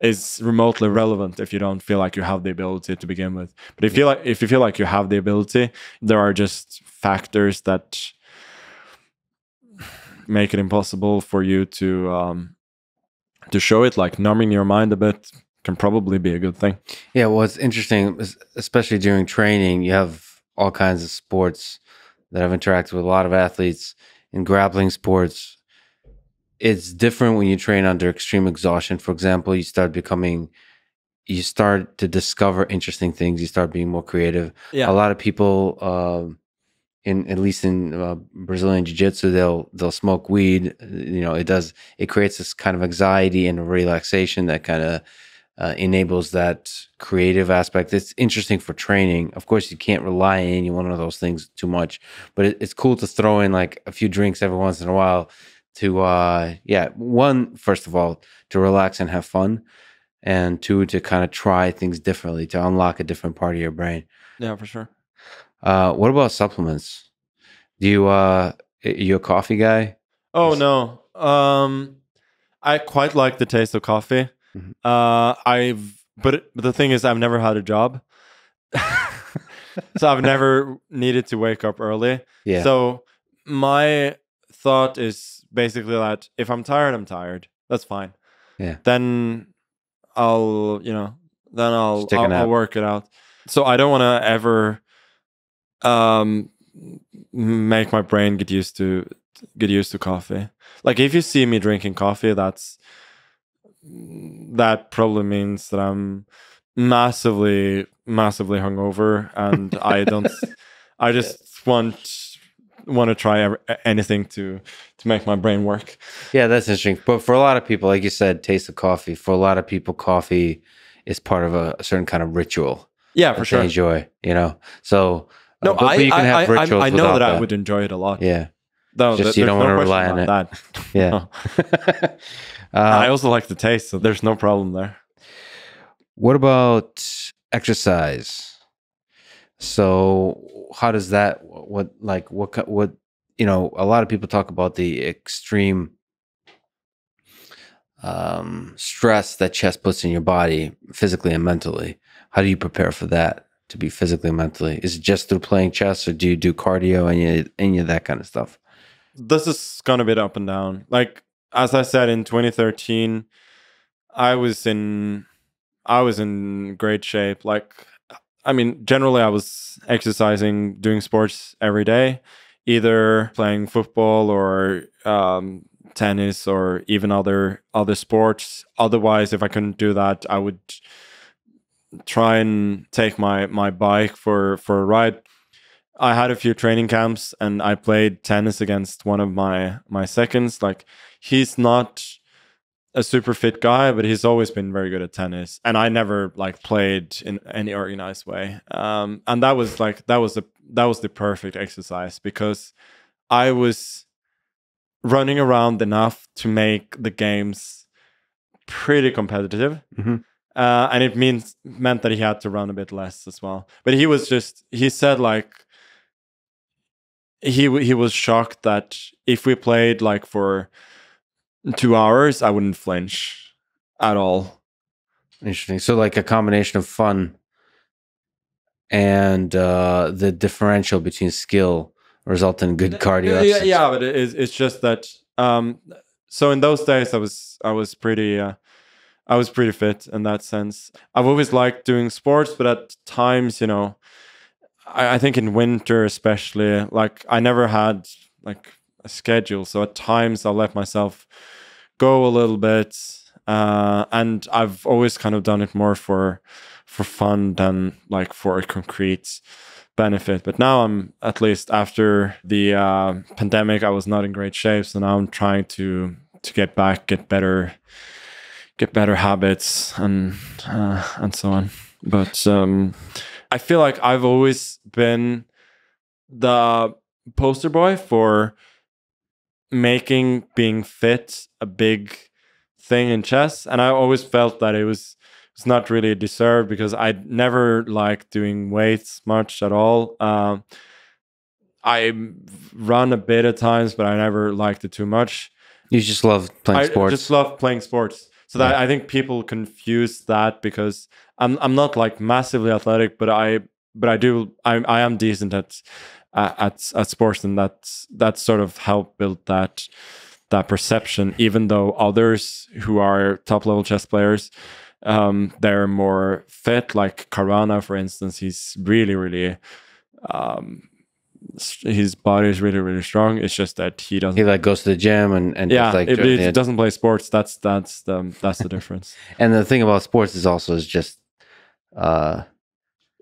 is remotely relevant if you don't feel like you have the ability to begin with. But if you feel like if you feel like you have the ability, there are just factors that make it impossible for you to um, to show it. Like numbing your mind a bit can probably be a good thing. Yeah, well, it's interesting, especially during training. You have all kinds of sports that I've interacted with a lot of athletes in grappling sports. It's different when you train under extreme exhaustion. For example, you start becoming, you start to discover interesting things. You start being more creative. Yeah. A lot of people, um, in at least in uh, Brazilian jiu-jitsu they'll they'll smoke weed. You know it does it creates this kind of anxiety and relaxation that kind of uh, enables that creative aspect. It's interesting for training. Of course you can't rely on any one of those things too much but it, it's cool to throw in like a few drinks every once in a while to uh yeah one first of all to relax and have fun and two to kind of try things differently to unlock a different part of your brain. Yeah for sure uh, what about supplements? Do you uh, you a coffee guy? Oh no. Um, I quite like the taste of coffee. Mm-hmm. Uh, I've but, but the thing is, I've never had a job, [laughs] so I've never needed to wake up early. Yeah. So my thought is basically that if I'm tired, I'm tired. That's fine. Yeah. Then I'll you know then I'll I'll, I'll work it out. So I don't want to ever um, make my brain get used to get used to coffee. Like if you see me drinking coffee, that's that probably means that I'm massively massively hungover and I don't [laughs] I just want want to try anything to to make my brain work. Yeah, that's interesting. But for a lot of people, like you said, taste of coffee. For a lot of people, coffee is part of a, a certain kind of ritual. Yeah, for sure. enjoy, you know. So no, uh, I, I, I, I, know that, that, I would enjoy it a lot. Yeah. No, Just you don't no want to rely on it. That. [laughs] Yeah. [laughs] uh, I also like the taste, so there's no problem there. What about exercise? So, how does that? What like what what you know? A lot of people talk about the extreme um, stress that chess puts in your body, physically and mentally. How do you prepare for that? To be physically mentally? Is it just through playing chess, or do you do cardio and any of that kind of stuff? This is gonna be up and down. Like as I said in 2013, I was in I was in great shape. Like I mean, generally I was exercising, doing sports every day, either playing football or um, tennis or even other other sports. Otherwise, if I couldn't do that, I would try and take my my bike for for a ride. I had a few training camps and I played tennis against one of my my seconds. Like he's not a super fit guy, but he's always been very good at tennis. And I never like played in any organized way. Um, and that was like that was the that was the perfect exercise because I was running around enough to make the games pretty competitive. Mm-hmm. Uh, and it means meant that he had to run a bit less as well. But he was just he said like he he was shocked that if we played like for two hours, I wouldn't flinch at all. Interesting. So like a combination of fun and uh, the differential between skill result in good cardio. Yeah, yeah, but it is, it's just that. Um, so in those days, I was I was pretty uh, I was pretty fit in that sense. I've always liked doing sports, but at times, you know, I, I think in winter especially, like I never had like a schedule. So at times I'll let myself go a little bit. Uh, and I've always kind of done it more for for fun than like for a concrete benefit. But now I'm at least after the uh, pandemic, I was not in great shape. So now I'm trying to to get back, get better, get better habits, and uh, and so on. But um, I feel like I've always been the poster boy for making being fit a big thing in chess. And i always felt that it was it's not really deserved because i never liked doing weights much at all. Um, i run a bit at times but i never liked it too much. You just love playing I sports. I just love playing sports so that i think people confuse that because i'm i'm not like massively athletic but i but i do i, I am decent at at at sports, and that's that's sort of helped build that that perception. Even though others who are top level chess players, um, they're more fit. Like Caruana, for instance, he's really really. Um, his body is really really strong. It's just that he doesn't. He like goes to the gym and and yeah, like if he doesn't play sports, that's that's the that's the difference. [laughs] and the thing about sports is also is just uh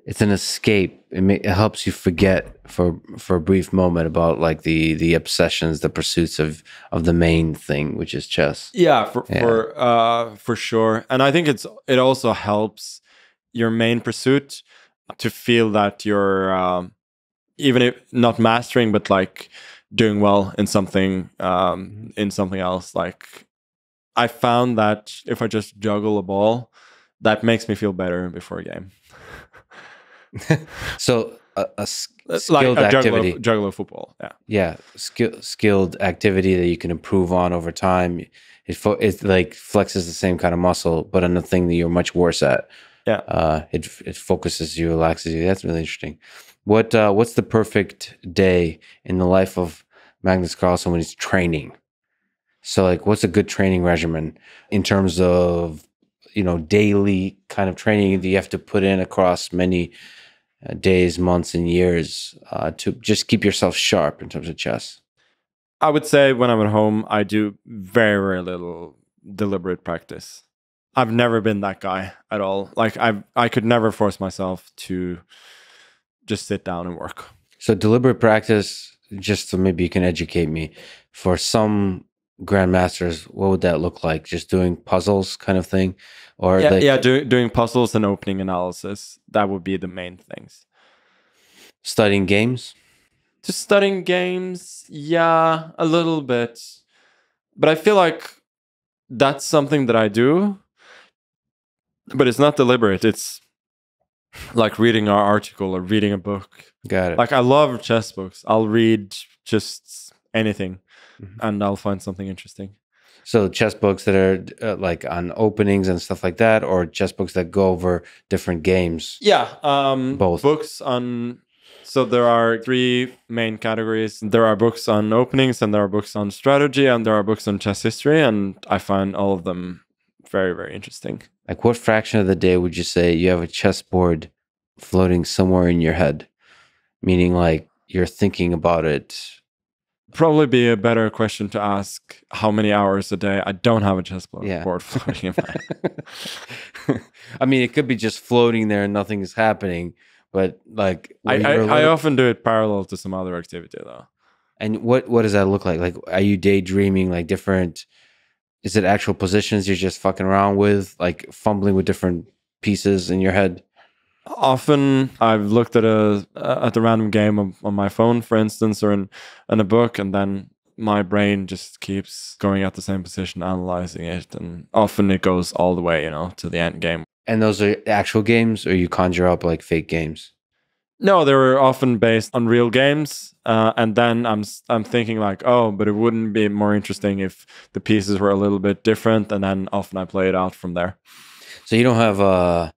it's an escape. It, may, it helps you forget for for a brief moment about like the the obsessions, the pursuits of of the main thing, which is chess. Yeah, for yeah. for uh, for sure. And I think it's it also helps your main pursuit to feel that you're um, even if not mastering, but like doing well in something um, in something else. Like I found that if I just juggle a ball, that makes me feel better before a game. [laughs] so a, a skilled like a activity, juggler, juggler football. Yeah, yeah, skill, skilled activity that you can improve on over time. It fo- it like flexes the same kind of muscle, but on the thing that you're much worse at. Yeah, uh, it it focuses you, relaxes you. That's really interesting. What uh, what's the perfect day in the life of Magnus Carlsen when he's training? So, like, what's a good training regimen in terms of you know daily kind of training that you have to put in across many uh, days, months, and years uh, to just keep yourself sharp in terms of chess? I would say when I'm at home, I do very, very little deliberate practice. I've never been that guy at all. Like I, I could never force myself to just sit down and work. So deliberate practice, just so maybe you can educate me. For some grandmasters, what would that look like? Just doing puzzles, kind of thing, or yeah, yeah, do, doing puzzles and opening analysis. That would be the main things. Studying games. Just studying games, yeah, a little bit, but I feel like that's something that I do, but it's not deliberate. It's like reading our article or reading a book. Got it. Like I love chess books. I'll read just anything, mm-hmm. and I'll find something interesting. So chess books that are uh, like on openings and stuff like that, or chess books that go over different games. Yeah, um, both books on. So there are three main categories. There are books on openings, and there are books on strategy, and there are books on chess history, and I find all of them very, very interesting. Like, what fraction of the day would you say you have a chessboard floating somewhere in your head? Meaning, like you're thinking about it probably be a better question to ask how many hours a day I don't have a chessboard yeah. [laughs] floating in my head. [laughs] I mean, it could be just floating there and nothing is happening, but like I, I, I, often do it parallel to some other activity though. And what what does that look like? Like, are you daydreaming like different? Is it actual positions you're just fucking around with, like fumbling with different pieces in your head? often I've looked at a at a random game on, on my phone, for instance, or in in a book, and then my brain just keeps going at the same position, analyzing it, and often it goes all the way, you know, to the end game. And those are actual games, or you conjure up like fake games? No, they were often based on real games, uh, and then I'm I'm thinking like, oh, but it wouldn't be more interesting if the pieces were a little bit different, and then often I play it out from there. So you don't have a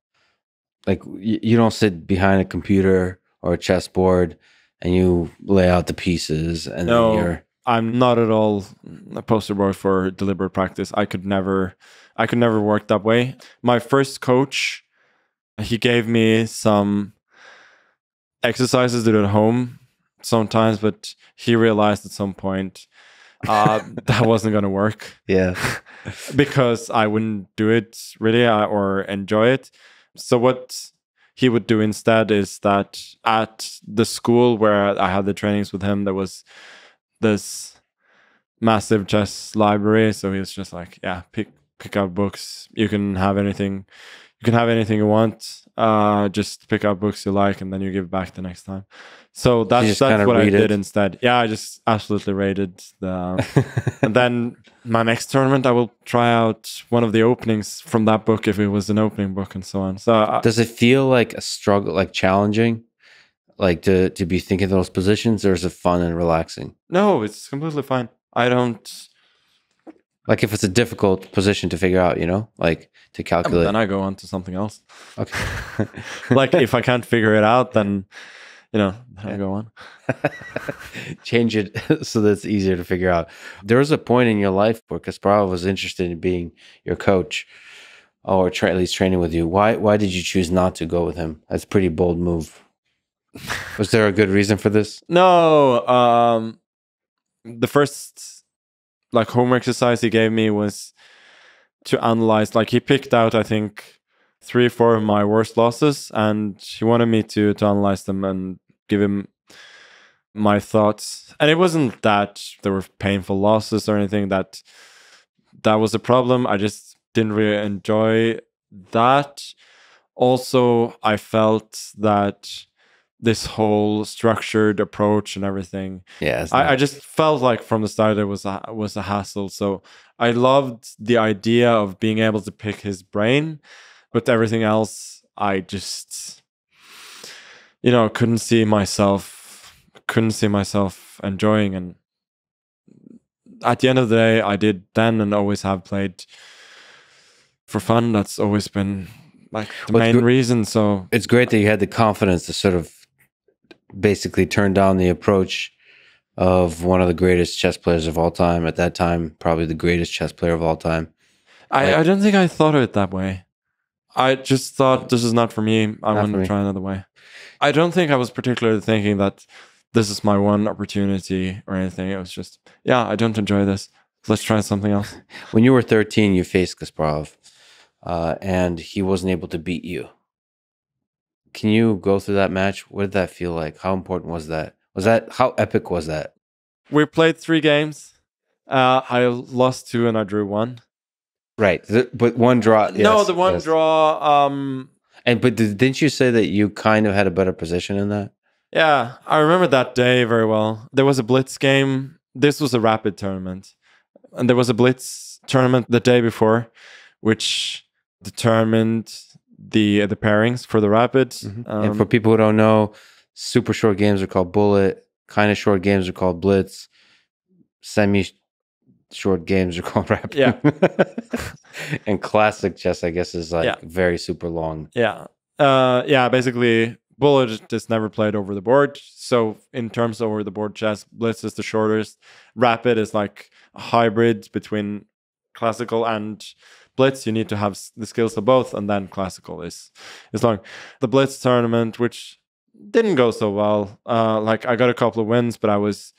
like you don't sit behind a computer or a chessboard and you lay out the pieces and No. then you're I'm not at all a poster boy for deliberate practice. I could never, I could never work that way. My first coach, he gave me some exercises do at home sometimes, but he realized at some point uh, [laughs] that wasn't going to work yeah. [laughs] because I wouldn't do it really uh, or enjoy it. So what he would do instead is that at the school where I had the trainings with him, there was this massive chess library. So he was just like, yeah, pick pick out books. You can have anything. You can have anything you want. Uh, just pick out books you like, and then you give back the next time. So that's that's what I did it? instead. Yeah, I just absolutely rated the [laughs] and then my next tournament, I will try out one of the openings from that book if it was an opening book and so on. So I, Does it feel like a struggle, like challenging, like to to be thinking those positions, or is it fun and relaxing? no, it's completely fine. I don't. Like if it's a difficult position to figure out, you know, like to calculate. Then I go on to something else. okay. [laughs] Like if I can't figure it out, then you know, then I go on. [laughs] change it [laughs] so that it's easier to figure out. There was a point in your life where Kasparov was interested in being your coach, or at least training with you. Why? Why did you choose not to go with him? That's a pretty bold move. Was there a good reason for this? No, um, the first like home exercise he gave me was to analyze. Like he picked out, I think, three, four of my worst losses, and he wanted me to to analyze them and give him my thoughts. And it wasn't that there were painful losses or anything that that was a problem. I just didn't really enjoy that. Also, I felt that this whole structured approach and everything Yeah, I, I just felt like from the start it was a was a hassle. So I loved the idea of being able to pick his brain, but everything else I just you know couldn't see myself couldn't see myself enjoying and at the end of the day I did then and always have played for fun. That's always been like the Well, main reason. So it's great that you had the confidence to sort of basically turned down the approach of one of the greatest chess players of all time at that time, probably the greatest chess player of all time. I, Like- I don't think I thought of it that way. I just thought this is not for me. I want to try another way. I don't think I was particularly thinking that this is my one opportunity or anything. It was just, yeah, I don't enjoy this. Let's try something else. [laughs] When you were 13, you faced Kasparov, uh, and he wasn't able to beat you. Can you go through that match? What did that feel like? How important was that? Was that how epic was that? We played three games. Uh, I lost two and I drew one. Right, th- but one draw. no, the one yes. draw. Um, And but did, didn't you say that you kind of had a better position in that? Yeah, I remember that day very well. There was a blitz game. This was a rapid tournament. And there was a blitz tournament the day before, which determined the the pairings for the rapid. and Um, for people who don't know, super short games are called bullet. Kind of short games are called blitz. Semi short games are [laughs] called rapid. Yeah. [laughs] and classic chess, I guess, is like Yeah. very super long. yeah. Uh, yeah, basically, bullet is never played over the board. So, in terms of over the board chess, blitz is the shortest. Rapid is like a hybrid between classical and blitz. You need to have the skills of both, and then classical is is long. The blitz tournament, which didn't go so well. Uh, like I got a couple of wins, but I was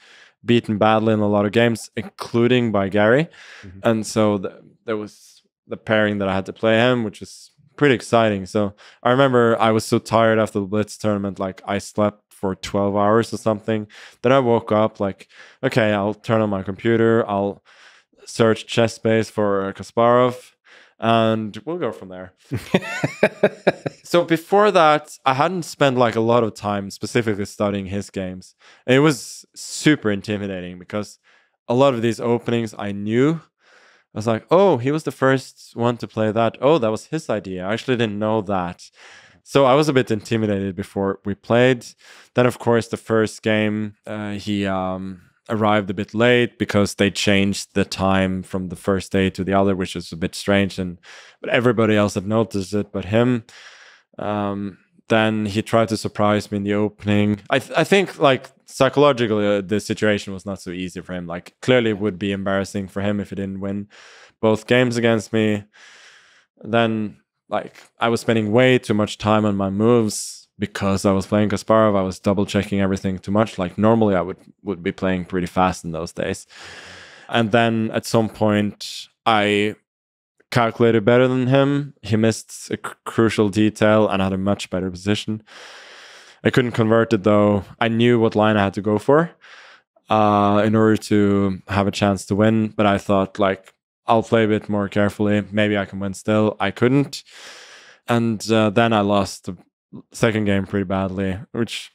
beaten badly in a lot of games, including by Garry. Mhm. And so the, there was the pairing that I had to play him, which was pretty exciting. So I remember I was so tired after the Blitz tournament, like I slept for 12 hours or something. Then I woke up like, okay, I'll turn on my computer, I'll search ChessBase for Kasparov, and we'll go from there. So before that, I hadn't spent like a lot of time specifically studying his games. And it was super intimidating because a lot of these openings I knew. I was like, oh, he was the first one to play that. Oh, that was his idea. I actually didn't know that. So I was a bit intimidated before we played. Then, of course, the first game, uh, he um, arrived a bit late because they changed the time from the first day to the other, which was a bit strange. And but everybody else had noticed it, but him. Um, then he tried to surprise me in the opening. I th- I think like psychologically uh, the situation was not so easy for him. Like clearly it would be embarrassing for him if he didn't win both games against me. Then like I was spending way too much time on my moves because I was playing Kasparov. I was double checking everything too much. Like normally I would would be playing pretty fast in those days. And then at some point I calculated better than him. He missed a cr- crucial detail and had a much better position. I couldn't convert it though. I knew what line I had to go for uh, in order to have a chance to win. But I thought like I'll play a bit more carefully. Maybe I can win still. I couldn't, and uh, then I lost the second game pretty badly, which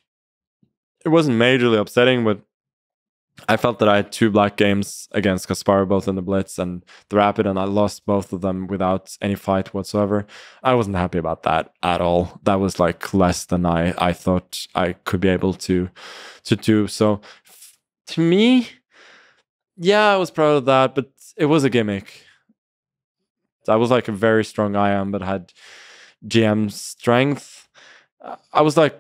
it wasn't majorly upsetting, but I felt that I had two black games against Kasparov, both in the Blitz and the Rapid, and I lost both of them without any fight whatsoever. I wasn't happy about that at all. That was like less than I, I thought I could be able to to do. So to me, yeah, I was proud of that, but it was a gimmick. I was like a very strong IM, but had GM strength. I was like,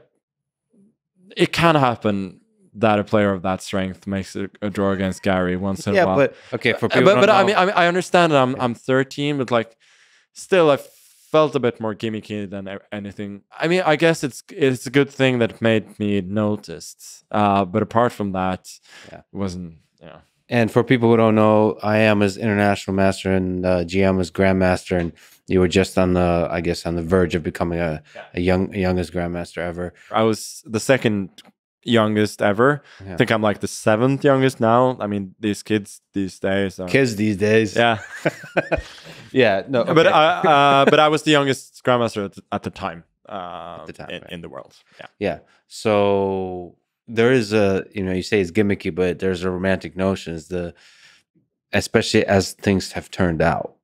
it can happen that a player of that strength makes a, a draw against Garry once in yeah, a while. but okay, for Uh, people, but, but I mean, I mean, I understand that I'm I'm 13, but like, still, I felt a bit more gimmicky than anything. I mean, I guess it's it's a good thing that made me noticed. Uh, but apart from that, Yeah. it wasn't. Yeah, And for people who don't know, IM as international master and uh, GM as grandmaster, and you were just on the, I guess, on the verge of becoming a, Yeah. a young, youngest grandmaster ever. I was the second youngest ever. Yeah. I think I'm like the seventh youngest now. I mean, these kids these days. Are, Kids these days, Yeah, [laughs] yeah, no, but. I uh, [laughs] but I was the youngest grandmaster at the, at the time. Uh, the time, in, right. in the world. Yeah. yeah. So there is a, you know, you say it's gimmicky, but there's a romantic notion. Is the, especially as things have turned out,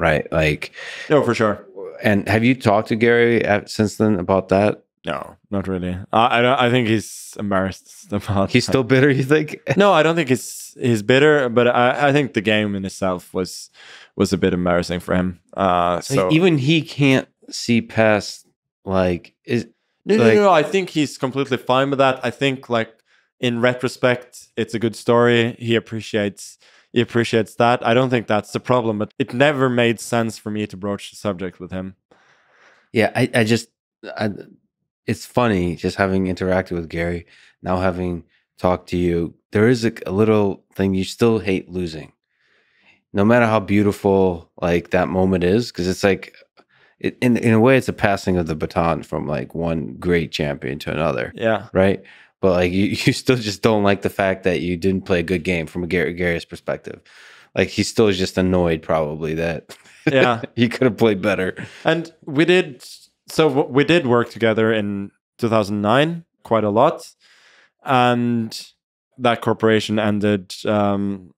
right? Like, No, for sure. and have you talked to Garry at, since then about that? No, not really. I I, don't, I think he's embarrassed [laughs] about. He's still bitter, you think? [laughs] no, I don't think he's he's bitter, but I, I think the game in itself was was a bit embarrassing for him. Uh, so Like, even he can't see past like is no, no, no, no. I think he's completely fine with that. I think like in retrospect, it's a good story. He appreciates he appreciates that. I don't think that's the problem, but it never made sense for me to broach the subject with him. yeah i, I just I, it's funny just having interacted with Garry now having talked to you there is a, a little thing you still hate losing no matter how beautiful like that moment is because it's like it, in, in a way it's a passing of the baton from like one great champion to another Yeah, right but like you, [laughs] you still just don't like the fact that you didn't play a good game from a Garry, Garry's perspective like he still is just annoyed probably that yeah. [laughs] he could have played better And we did so we did work together in 2009 quite a lot, and that corporation ended um,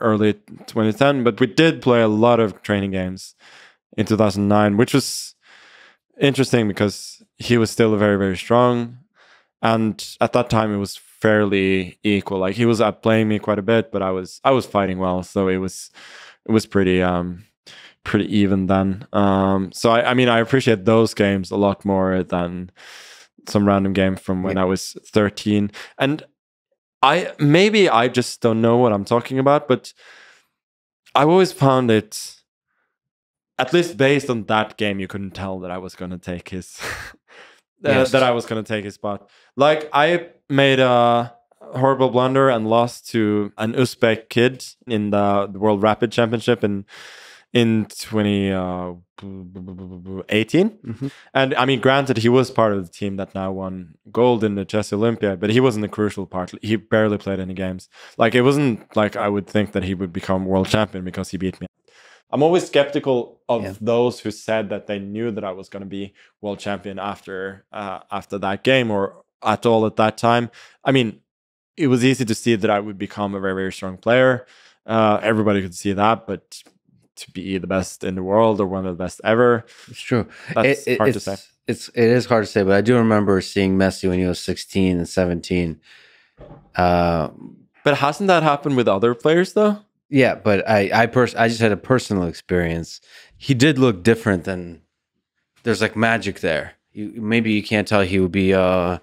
early 2010. But we did play a lot of training games in 2009, which was interesting because he was still very very strong, and at that time it was fairly equal. Like he was outplaying me quite a bit, but I was I was fighting well, so it was it was pretty um pretty even then. Um, so I, I mean, I appreciate those games a lot more than some random game from when I was 13. And I maybe I just don't know what I'm talking about, but I've always found it, at least based on that game, you couldn't tell that I was going to take his. [laughs] uh, Yes. that I was going to take his spot. Like I made a horrible blunder and lost to an Uzbek kid in the, the World Rapid Championship in in 2018. Mhm. And I mean, granted, he was part of the team that now won gold in the Chess Olympiad, but he wasn't a crucial part. He barely played any games. Like, it wasn't like I would think that he would become world champion because he beat me. I'm always skeptical of Yeah. those who said that they knew that I was going to be world champion after uh, after that game or at all at that time. I mean, it was easy to see that I would become a very very strong player. Uh, everybody could see that, but to be the best in the world or one of the best ever, It's true. That's It- it- hard to it's, say. It's it is hard to say, but I do remember seeing Messi when he was 16 and 17. Uh, But hasn't that happened with other players though? Yeah, but I I pers- I just had a personal experience. He did look different than there's like magic there. you, maybe you can't tell he would be uh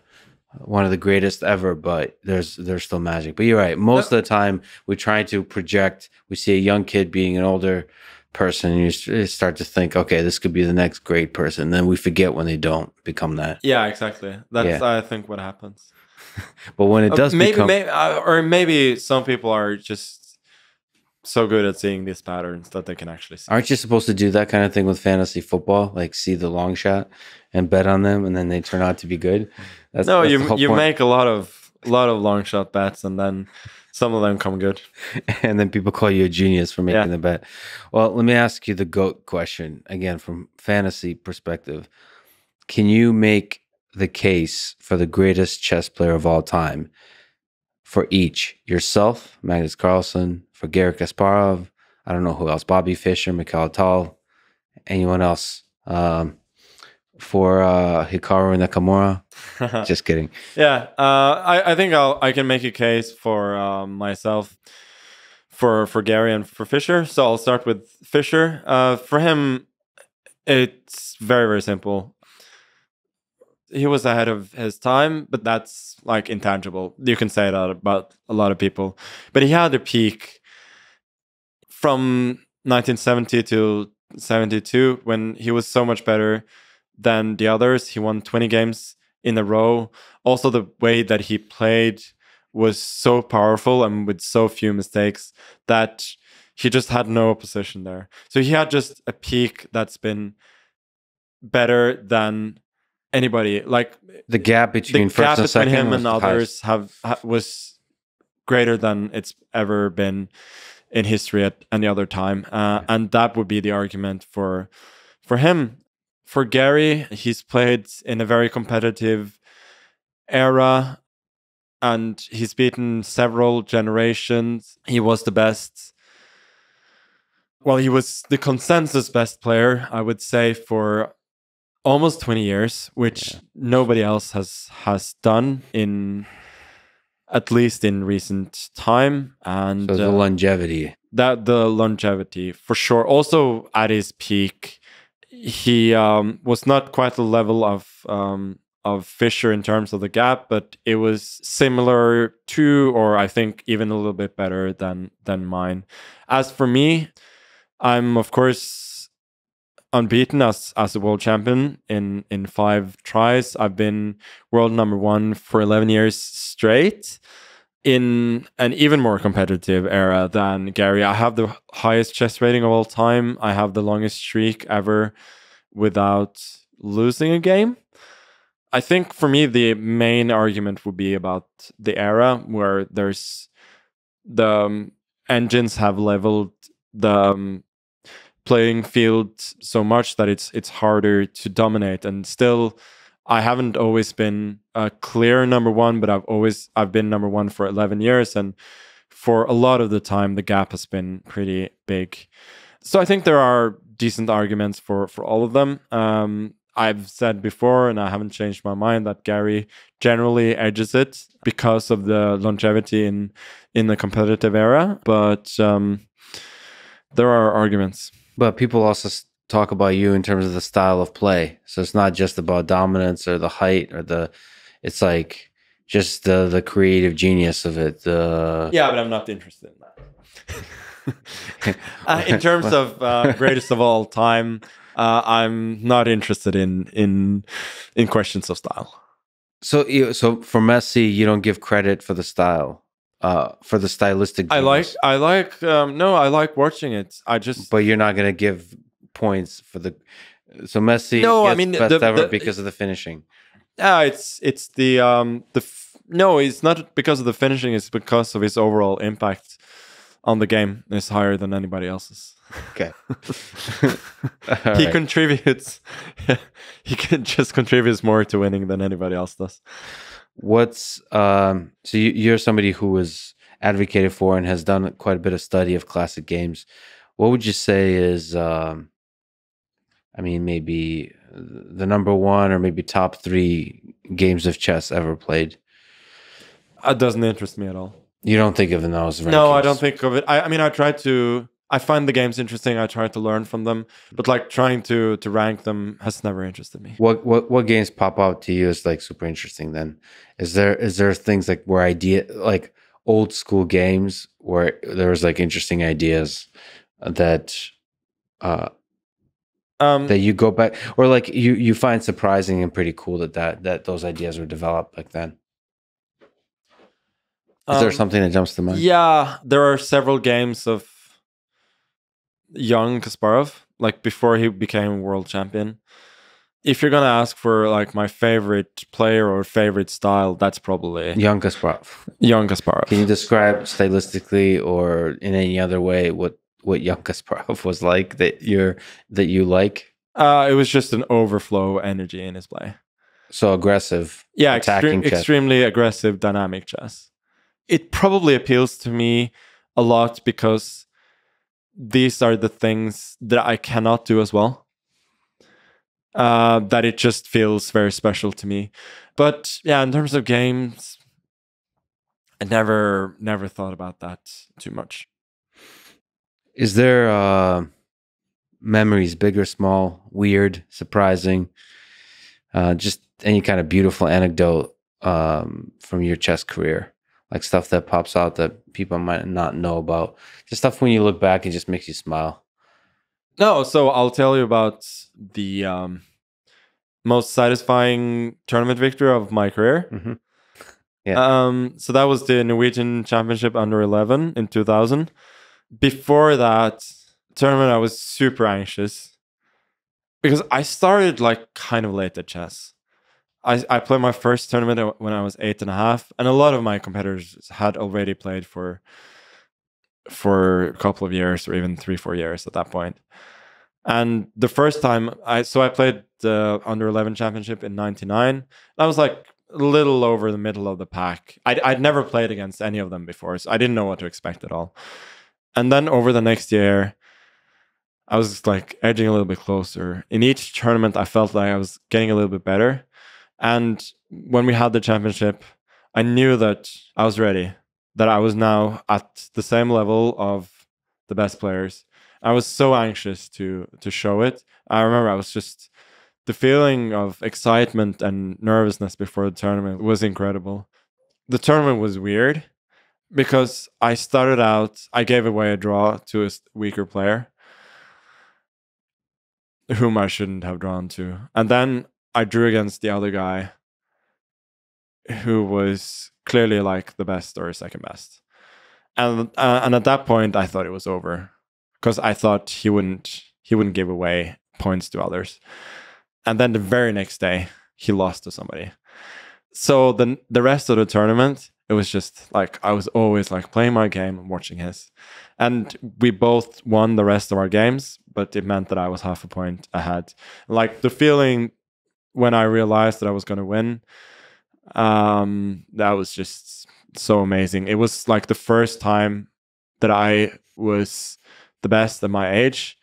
one of the greatest ever, but there's there's still magic. But you're right. Most of the time, we try to project. We see a young kid being an older person, and you start to think, okay, this could be the next great person. Then we forget when they don't become that. Yeah, exactly. That's yeah. I think what happens. but when it uh, does, uh, maybe, become... maybe, uh, or maybe some people are just so good at seeing these patterns that they can actually see. Aren't you supposed to do that kind of thing with fantasy football? Like see the long shot and bet on them, and then they turn out to be good. That's, no, that's you you point. make a lot of a lot of long shot bets, and then some of them come good. [laughs] and then people call you a genius for making yeah. the bet. Well, let me ask you the goat question again from fantasy perspective. Can you make the case for the greatest chess player of all time for each yourself, Magnus Carlsen, for Garry Kasparov, I don't know who else, Bobby Fischer, Mikhail Tal, anyone else? Um, for uh, Hikaru Nakamura. [laughs] Just kidding. Yeah, uh, I, I think I'll, I can make a case for um, myself, for for Garry and for Fischer. So I'll start with Fischer. Uh, for him, it's very very simple. He was ahead of his time, but that's like intangible. You can say that about a lot of people. But he had a peak from 1970 to 72 when he was so much better than the others. He won 20 games in a row. Also, the way that he played was so powerful and with so few mistakes that he just had no opposition there. So he had just a peak that's been better than anybody. Like the gap between the gap between him and others have ha, was greater than it's ever been in history at any other time, uh, and that would be the argument for for him for Garry, he's played in a very competitive era and he's beaten several generations. He was the best. Well, he was the consensus best player, I would say, for almost 20 years, which yeah. nobody else has has done in at least in recent time. And so the uh, longevity. That the longevity for sure. Also at his peak, he um, was not quite the level of um, of Fischer in terms of the gap, but it was similar to, or I think even a little bit better than than mine. As for me, I'm of course unbeaten as as a world champion in in five tries. I've been world number one for eleven years straight in an even more competitive era than Garry, I have the highest chess rating of all time. I have the longest streak ever without losing a game. I think for me, the main argument would be about the era where there's the um, engines have leveled the um, playing field so much that it's it's harder to dominate. And still, I haven't always been a clear number one, but I've always I've been number one for eleven years, and for a lot of the time, the gap has been pretty big. So I think there are decent arguments for for all of them. Um, I've said before, and I haven't changed my mind, that Garry generally edges it because of the longevity in in the competitive era. But um, there are arguments. But people also talk about you in terms of the style of play. So it's not just about dominance or the height or the. It's like just the the creative genius of it. The yeah, but I'm not interested in that. uh, in terms [laughs] of uh, greatest of all time, uh, I'm not interested in in in questions of style. So, so for Messi, you don't give credit for the style, uh, for the stylistic. I like, I like, um, no, I like watching it. I just, but you're not gonna give points for the. So Messi, no, I mean best the, ever the, because of the finishing. Yeah, it's it's the um the no, it's not because of the finishing. It's because of his overall impact on the game is higher than anybody else's. Okay. [laughs] [laughs] he right. contributes. [laughs] he can just contributes more to winning than anybody else does. What's um? So you, you're somebody who was advocated for and has done quite a bit of study of classic games. What would you say is um? I mean, maybe the number one or maybe top three games of chess ever played. It doesn't interest me at all. You don't think of those? No, I don't think of it. I, I mean, I try to. I find the games interesting. I try to learn from them, but like trying to to rank them has never interested me. What what what games pop out to you as like super interesting? Then is there is there things like where idea like old school games where there was like interesting ideas that uh Um, that you go back or like you you find surprising and pretty cool that that that those ideas were developed back then. Is there um, something that jumps to mind? Yeah, there are several games of young Kasparov, like before he became world champion. If you're gonna ask for like my favorite player or favorite style, that's probably Young Kasparov. young Kasparov. Can you describe stylistically or in any other way what what young Kasparov [laughs] was like that you're that you like? Uh, it was just an overflow energy in his play. So aggressive. Yeah, Attacking extre- chess. extremely aggressive, dynamic chess. It probably appeals to me a lot because these are the things that I cannot do as well. Uh, that it just feels very special to me. But yeah, in terms of games, I never never thought about that too much. Is there uh memories, big or small, weird, surprising, uh just any kind of beautiful anecdote um from your chess career? Like stuff that pops out that people might not know about. Just stuff when you look back it just makes you smile. No, so I'll tell you about the um, most satisfying tournament victory of my career. Mhm. Yeah. Um, so that was the Norwegian Championship under 11 in 2000. Before that tournament, I was super anxious because I started like kind of late at chess. I, I played my first tournament when I was eight and a half, and a lot of my competitors had already played for for a couple of years or even three, four years at that point. And the first time I so I played the under 11 championship in 99. I was like a little over the middle of the pack. I'd, I'd never played against any of them before, so I didn't know what to expect at all. And then over the next year, I was like edging a little bit closer. In each tournament, I felt like I was getting a little bit better. And when we had the championship, I knew that I was ready, that I was now at the same level of the best players. I was so anxious to to show it. I remember I was just the feeling of excitement and nervousness before the tournament was incredible. The tournament was weird because I started out, I gave away a draw to a weaker player whom I shouldn't have drawn to. And then I drew against the other guy who was clearly like the best or second best. And uh, and at that point I thought it was over because I thought he wouldn't he wouldn't give away points to others. And then the very next day he lost to somebody. So the the rest of the tournament it was just like I was always like playing my game and watching his. And we both won the rest of our games, but it meant that I was half a point ahead. Like the feeling when I realized that I was going to win, um, that was just so amazing. It was like the first time that I was the best at my age.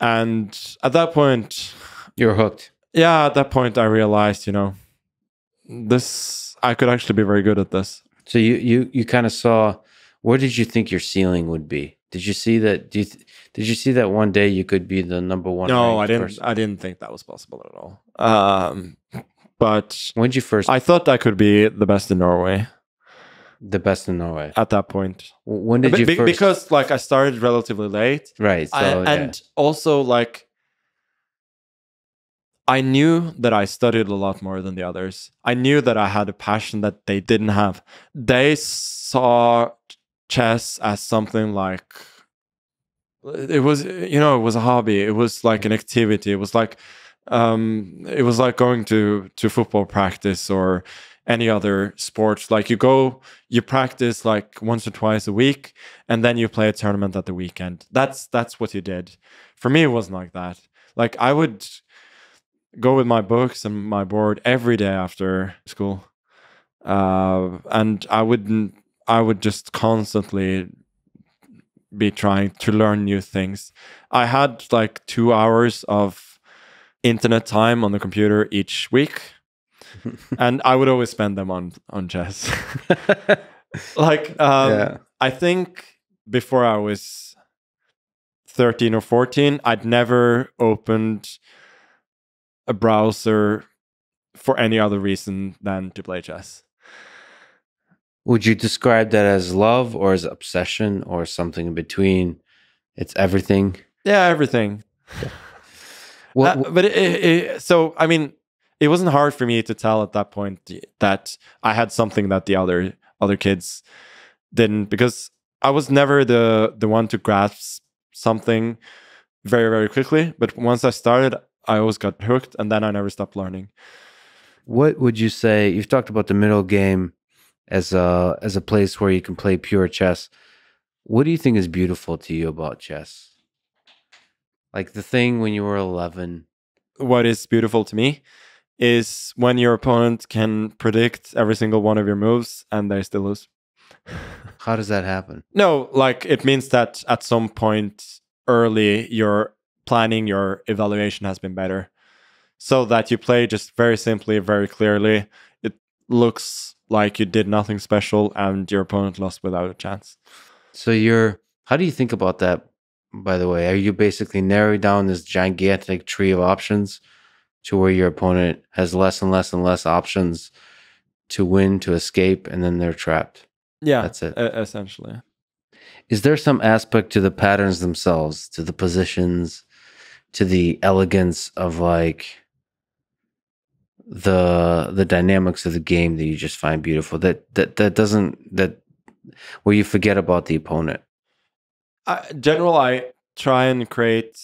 And at that point, You're hooked. yeah, at that point, I realized, you know, this, I could actually be very good at this. So you you you kind of saw where did you think your ceiling would be? Did you see that? Do you th- did you see that one day you could be the number one? No, I didn't. person? I didn't think that was possible at all. Um, but When did you first I thought I could be the best in Norway the best in Norway? at that point. When did you be- first? because like I started relatively late, right. So I- yeah. and also like I knew that I studied a lot more than the others. I knew that I had a passion that they didn't have. They saw chess as something like it was you know it was a hobby. It was like an activity. It was like um it was like going to to football practice or any other sports like you go you practice like once or twice a week and then you play a tournament at the weekend. That's that's what you did. For me it wasn't like that. Like i would go with my books and my board every day after school. Uh and i wouldn't i would just constantly be trying to learn new things i had like two hours of internet time on the computer each week [laughs] and i would always spend them on on chess [laughs] like um yeah. I think before I was 13 or 14, I'd never opened a browser for any other reason than to play chess. Would you describe that as love or as obsession or something in between? It's everything. Yeah, everything. What, Uh, but it, it, it- so I mean, it wasn't hard for me to tell at that point that I had something that the other other kids didn't because I was never the the one to grasp something very very quickly. But once I started, I always got hooked, and then I never stopped learning. what would you say? You've talked about the middle game as a as a place where you can play pure chess. What do you think is beautiful to you about chess? Like the thing when you were 11. What is beautiful to me is when your opponent can predict every single one of your moves and they still lose. [laughs] How does that happen? No, like it means that at some point early, your planning, your evaluation has been better. So that you play just very simply, very clearly. It looks like you did nothing special and your opponent lost without a chance. So you're how do you think about that by the way? Are you basically narrowing down this gigantic tree of options to where your opponent has less and less and less options to win, to escape, and then they're trapped? Yeah, That's it. essentially. Is there some aspect to the patterns themselves, to the positions, to the elegance of like the the dynamics of the game that you just find beautiful that that that doesn't that where you forget about the opponent general, I try and create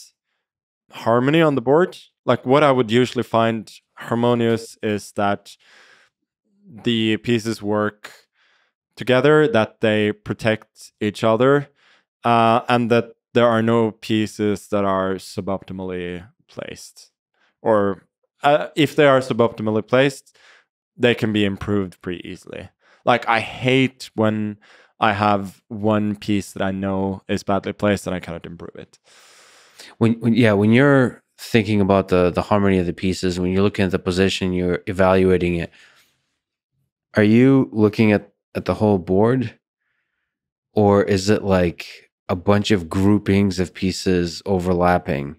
harmony on the board. Like what I would usually find harmonious is that the pieces work together, that they protect each other, uh, and that there are no pieces that are suboptimally placed. Or uh, if they are suboptimally placed, they can be improved pretty easily. Like I hate when I have one piece that I know is badly placed and I cannot improve it. when, when yeah when you're thinking about the the harmony of the pieces when you're looking at the position you're evaluating it are you looking at at the whole board or is it like a bunch of groupings of pieces overlapping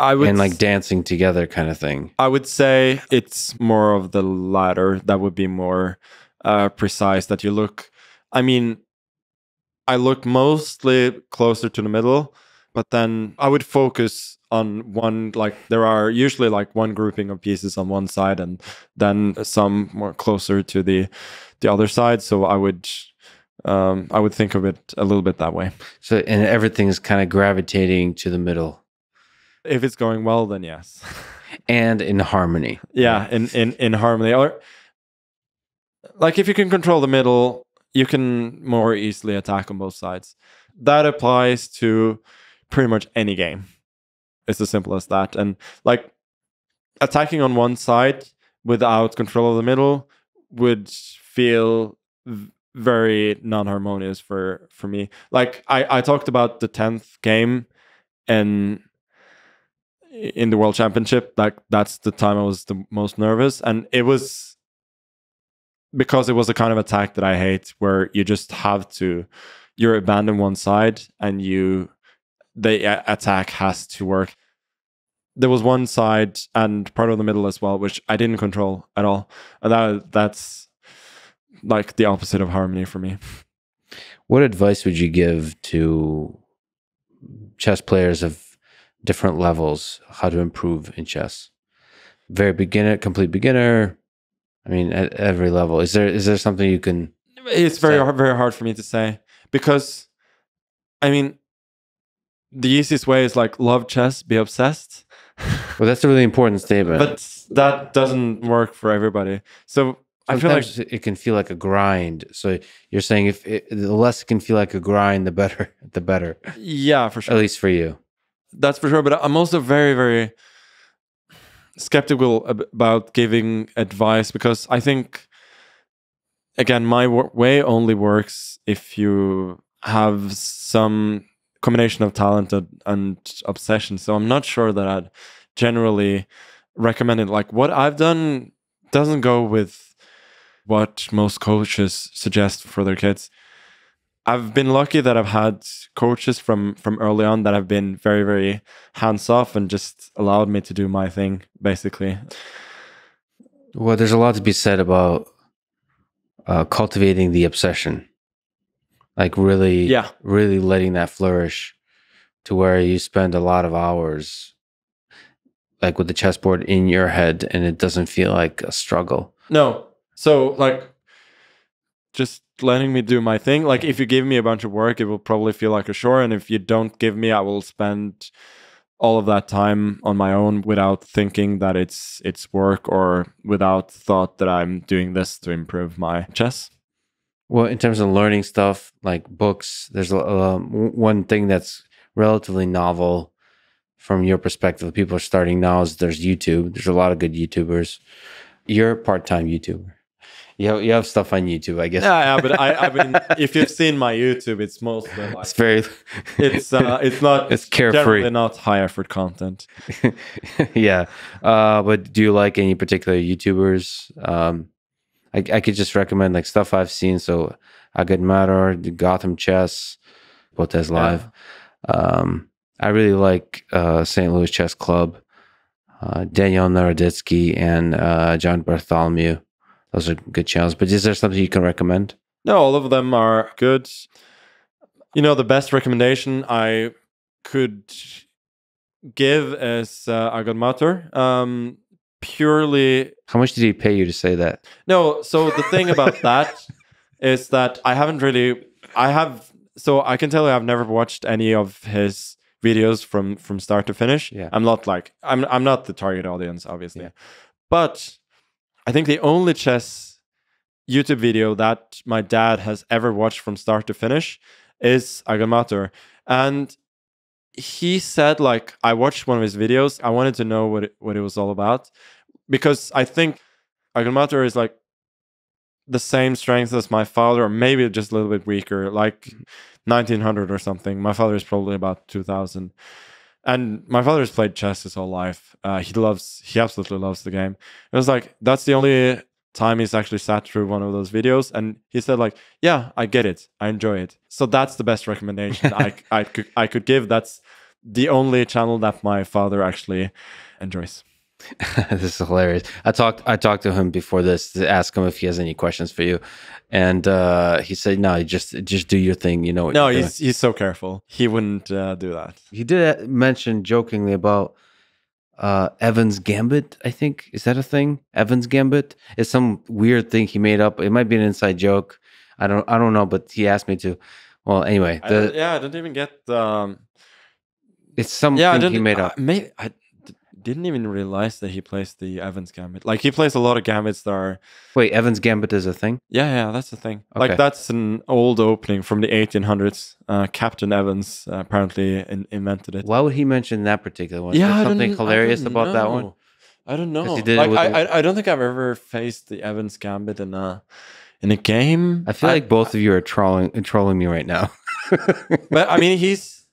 I would and like dancing together kind of thing I would say it's more of the latter that would be more uh, precise. That you look, I mean, I look mostly closer to the middle, but then I would focus on one. Like there are usually like one grouping of pieces on one side, and then some more closer to the the other side. So I would. Um, I would think of it a little bit that way. so and everything is kind of gravitating to the middle If it's going well, then yes. and in harmony. Yeah in in in harmony. Or like if you can control the middle you can more easily attack on both sides. That applies to pretty much any game. It's as simple as that. And like attacking on one side without control of the middle would feel very non-harmonious for for me. Like i i talked about the 10th game and in the world championship like that's the time i was the most nervous. And it was because it was a kind of attack that i hate where you just have to you abandon one side and you the uh, attack has to work. There was one side and part of the middle as well which i didn't control at all. And that that's like the opposite of harmony for me. What advice would you give to chess players of different levels how to improve in chess? Very beginner, complete beginner. I mean, at every level. Is there is there something you can? it's very hard, very hard for me to say because i mean the easiest way is like love chess be obsessed Well, that's a really important statement. but that doesn't work for everybody so i feel like it can feel like a grind. So you're saying if it, the less it can feel like a grind, the better. [laughs] The better, yeah for sure at least for you. That's for sure but i'm also very very skeptical about giving advice because i think again my way only works if you have some combination of talent and, and obsession. So i'm not sure that i'd generally recommend it. Like what i've done doesn't go with what most coaches suggest for their kids I've been lucky that I've had coaches from from early on that have been very very hands off and just allowed me to do my thing basically. Well, there's a lot to be said about uh, cultivating the obsession, like really, Yeah. really letting that flourish to where you spend a lot of hours, like with the chessboard in your head, and it doesn't feel like a struggle. No. So like just letting me do my thing. Like if you give me a bunch of work, it will probably feel like a chore. And if you don't give me, I will spend all of that time on my own without thinking that it's it's work or without thought that I'm doing this to improve my chess. Well, in terms of learning stuff like books, there's a, one thing that's relatively novel from your perspective. People are starting now is there's YouTube. There's a lot of good YouTubers. You're a part-time YouTuber. You have, you have stuff on YouTube, I guess. Yeah, yeah, but I, I mean, [laughs] if you've seen my YouTube, it's mostly like It's very, [laughs] it's uh, it's not [laughs] It's carefree. not high effort content. yeah. Uh, but do you like any particular YouTubers? Um, I, I could just recommend like stuff I've seen. So Agadmator, Gotham Chess, Botez Live. Um, I really like uh, St. Louis Chess Club, uh, Daniel Naroditsky, and uh, John Bartholomew. Those are good channels. But is there something you can recommend? No, all of them are good. You know, the best recommendation I could give is uh, Matter. Um, purely How much did he pay you to say that? No, so the thing about that [laughs] is that I haven't really I have so I can tell you I've never watched any of his videos from from start to finish. Yeah. I'm not like I'm I'm not the target audience obviously. Yeah. But I think the only chess YouTube video that my dad has ever watched from start to finish is Agadmator. And he said like I watched one of his videos. I wanted to know what it, what it was all about because I think Agadmator is like the same strength as my father, or maybe just a little bit weaker, like mm-hmm. 1900 or something. My father is probably about 2000. And my father has played chess his whole life. Uh, he loves, he absolutely loves the game. It was like, that's the only time he's actually sat through one of those videos. And he said, like, yeah, I get it. I enjoy it. So that's the best recommendation I, [laughs] I, could, I could give. That's the only channel that my father actually enjoys. [laughs] this is hilarious. I talked I talked to him before this to ask him if he has any questions for you, and uh, he said, "No, just just do your thing. You know what No, you're doing." he's he's so careful. He wouldn't uh, do that. He did mention jokingly about uh, Evans Gambit. I think is that a thing? Evans Gambit is some weird thing he made up. It might be an inside joke. I don't I don't know, but he asked me to. Well, anyway, I yeah, I didn't even get. Um, it's something yeah, he made uh, up. maybe I didn't even realize that he plays the Evans Gambit. Like he plays a lot of gambits that are. Wait, Evans Gambit is a thing. Yeah, yeah, that's the thing. Okay. Like that's an old opening from the 1800s. Uh, Captain Evans uh, apparently in- invented it. Why would he mention that particular one? Yeah, something hilarious about that one? I don't know. like I, I, I don't think I've ever faced the Evans Gambit in a in a game. I feel like both of you are trolling trolling me right now. [laughs] But I mean, he's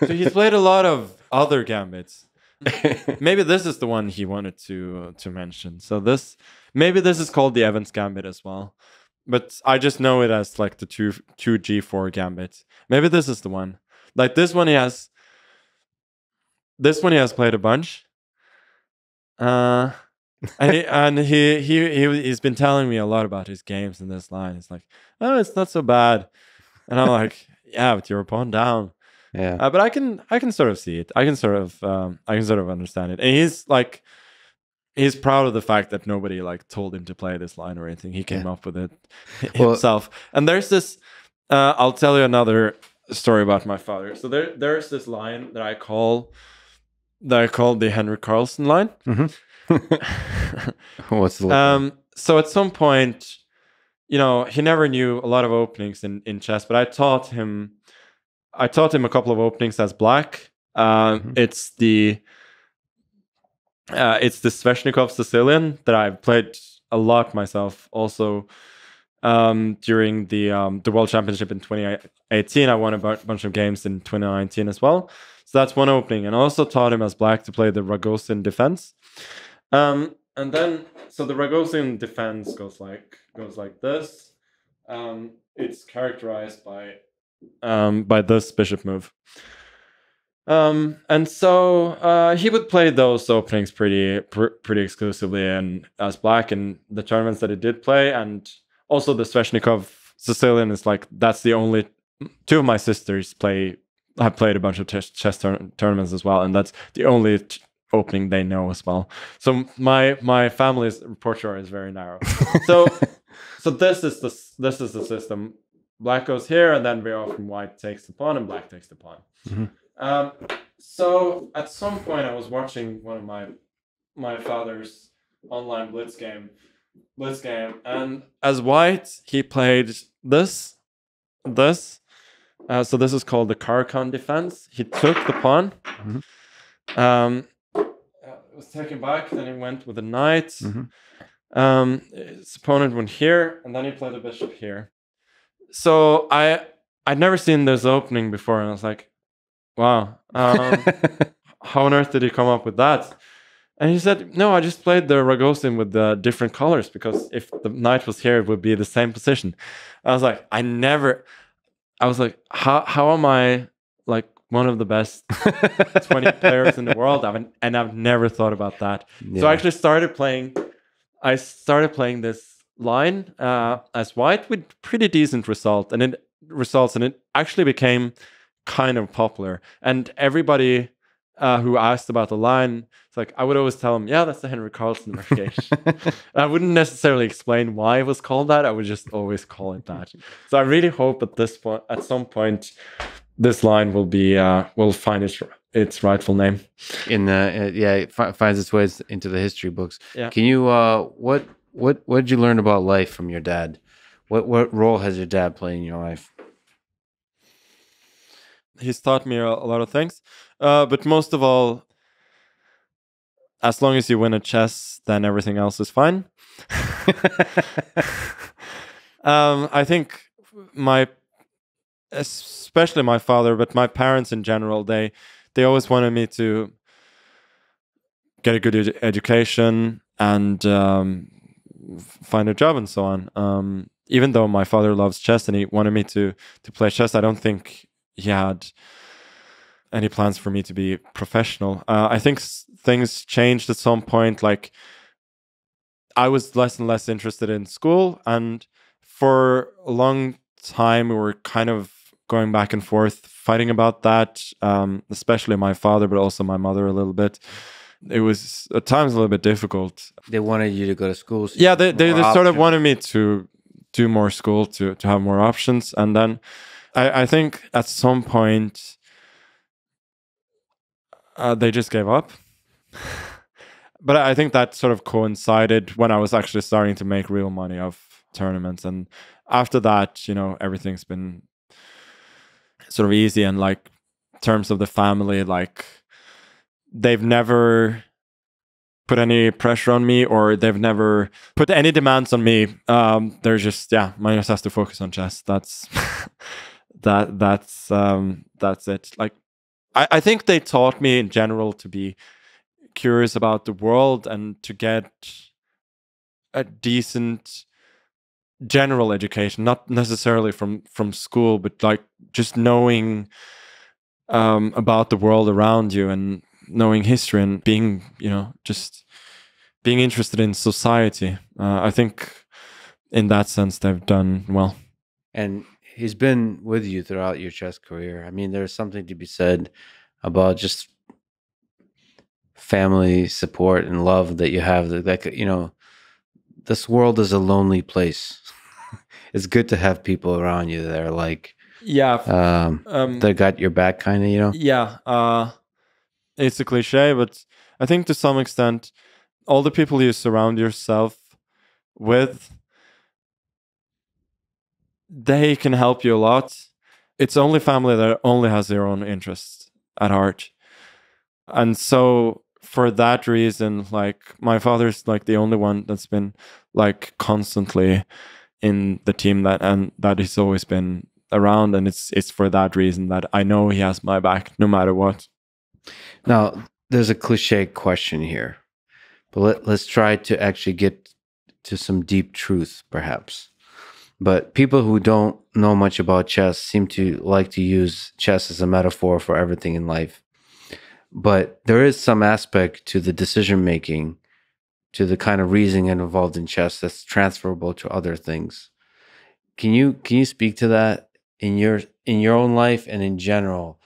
so he's played a lot of other gambits. [laughs] maybe this is the one he wanted to to mention. So this maybe this is called the Evans Gambit as well. But I just know it as like the two two G four gambit. Maybe this is the one. Like this one he has this one he has played a bunch. Uh and he, [laughs] and he he he he's been telling me a lot about his games in this line. It's like, oh, it's not so bad, and I'm like, yeah, but you're a pawn down. Yeah. Uh, but I can I can sort of see it. I can sort of um, I can sort of understand it. And he's like he's proud of the fact that nobody like told him to play this line or anything. He came Yeah. up with it [laughs] Well- himself. and there's this uh, I'll tell you another story about my father. So there there's this line that I call that I call the Henrik Carlsen line. [laughs] What's the Um, so at some point, you know, he never knew a lot of openings in, in chess, but I taught him, I taught him a couple of openings as black. Uh, Mhm. It's the, uh, it's the Sveshnikov Sicilian that I've played a lot myself. Also, um, during the um, the World Championship in 2018, I won a bunch of games in 2019 as well. So that's one opening, and I also taught him as black to play the Ragozin defense. Um, and then so the Ragozin defense goes like goes like this. um, it's characterized by um, by this bishop move. Um, and so uh, he would play those openings pretty pr- pretty exclusively and as black in the tournaments that he did play, and also the Sveshnikov Sicilian is like that's the only two of my sisters play have played a bunch of chess, chess tournaments as well, and that's the only opening they know as well. So my my family's repertoire is very narrow. So [laughs] so this is the this is the system. Black goes here, and then very often white takes the pawn, and black takes the pawn. Mhm. Um, so at some point, I was watching one of my my father's online blitz game, blitz game, and as white, he played this, this. Uh, so this is called the Caro-Kann defense. He took the pawn. Mhm. Um, uh, it was taken back. Then he went with the knight. Mhm. Um, his opponent went here, and then he played the bishop here. So I I'd never seen this opening before, and I was like, "Wow, um, [laughs] how on earth did he come up with that?" And he said, "No, I just played the Ragozin with the different colors because if the knight was here, it would be the same position." I was like, "I never." I was like, "How how am I like one of the best 20 [laughs] players in the world?" I haven't, and I've never thought about that. Yeah. So I actually started playing. I started playing this line uh, as white with pretty decent result, and it results, and it actually became kind of popular. And everybody uh, who asked about the line, it's like I would always tell them, "Yeah, that's the Henrik Carlsen variation." [laughs] I wouldn't necessarily explain why it was called that. I would just always call it that. So I really hope at this point, at some point, this line will be uh, will find its its rightful name. in the uh, yeah it fi- finds its ways into the history books Yeah. can you uh what what what did you learn about life from your dad what what role has your dad played in your life he's taught me a, a lot of things. Uh, but most of all, as long as you win a chess, then everything else is fine. [laughs] um, I think my, especially my father, but my parents in general, they they always wanted me to get a good edu- education and um, find a job and so on. Um, even though my father loves chess and he wanted me to to play chess, I don't think he had any plans for me to be professional. Uh, I think things changed at some point. Like I was less and less interested in school, and for a long time we were kind of going back and forth, fighting about that. Um, especially my father, but also my mother a little bit. It was at times a little bit difficult. they wanted you to go to school so Yeah, they they, they sort of wanted me to do more school to to have more options, and then I I think at some point uh, they just gave up. [laughs] but I think that sort of coincided when I was actually starting to make real money off tournaments, and after that, you know, everything's been sort of easy and like terms of the family, like they've never put any pressure on me or they've never put any demands on me. Um, they're just yeah, mine just has to focus on chess. That's [laughs] that that's um that's it. Like I, I think they taught me in general to be curious about the world and to get a decent general education, not necessarily from from school, but like just knowing um about the world around you and knowing history and being you know just being interested in society uh, i think in that sense they've done well and he's been with you throughout your chess career. I mean, there's something to be said about just family support and love that you have. That, that you know, this world is a lonely place. [laughs] it's good to have people around you that are like yeah um, um, that got your back, kind of. You know, yeah uh, it's a cliche but i think to some extent all the people you surround yourself with they can help you a lot it's only family that only has their own interests at heart and so for that reason like my father's like the only one that's been like constantly in the team that and that he's always been around and it's it's for that reason that I know he has my back no matter what. Now, there's a cliche question here, but let, let's try to actually get to some deep truth, perhaps. But people who don't know much about chess seem to like to use chess as a metaphor for everything in life. But there is some aspect to the decision making, to the kind of reasoning involved in chess that's transferable to other things. Can you can you speak to that in your in your own life and in general?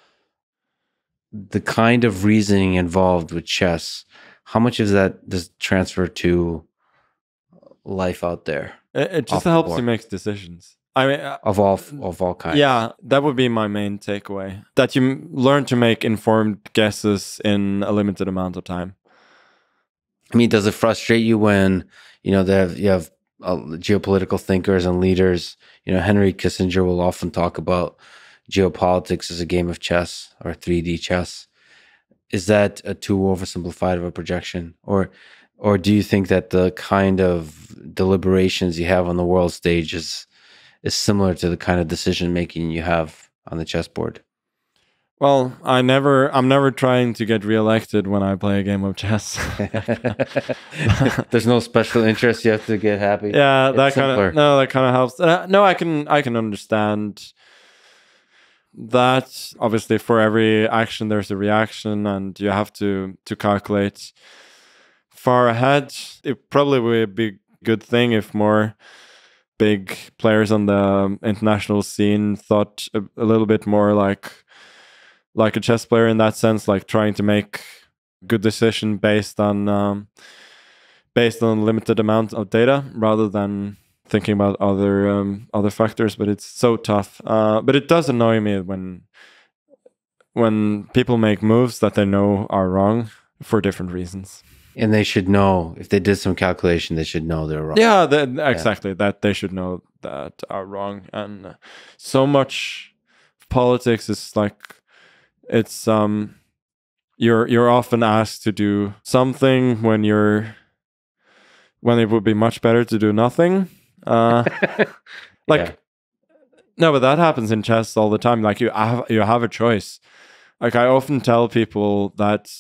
The kind of reasoning involved with chess, how much of that does transfer to life out there? It, it just helps you make decisions. I mean, uh, of all of all kinds. Yeah, that would be my main takeaway. That you learn to make informed guesses in a limited amount of time. I mean, does it frustrate you when you know they have you have uh, geopolitical thinkers and leaders? You know, Henry Kissinger will often talk about geopolitics is a game of chess or 3D chess. Is that a too oversimplified of a projection, or or do you think that the kind of deliberations you have on the world stage is is similar to the kind of decision making you have on the chessboard? Well, I never I'm never trying to get reelected when I play a game of chess. [laughs] There's no special interest you have to get happy. Yeah, that kind of no, that kind of helps. Uh, no, I can I can understand that obviously for every action there's a reaction and you have to to calculate far ahead. It probably would be a good thing if more big players on the international scene thought a, a little bit more like like a chess player in that sense, like trying to make good decision based on um, based on limited amount of data rather than thinking about other um, other factors. But it's so tough. Uh, but it does annoy me when when people make moves that they know are wrong for different reasons. And they should know if they did some calculation, they should know they're wrong. Yeah, exactly. Yeah. That they should know that are wrong. And so much politics is like it's um you're you're often asked to do something when you're when it would be much better to do nothing. Uh, [laughs] like yeah. no, but that happens in chess all the time. Like you have you have a choice. Like I often tell people that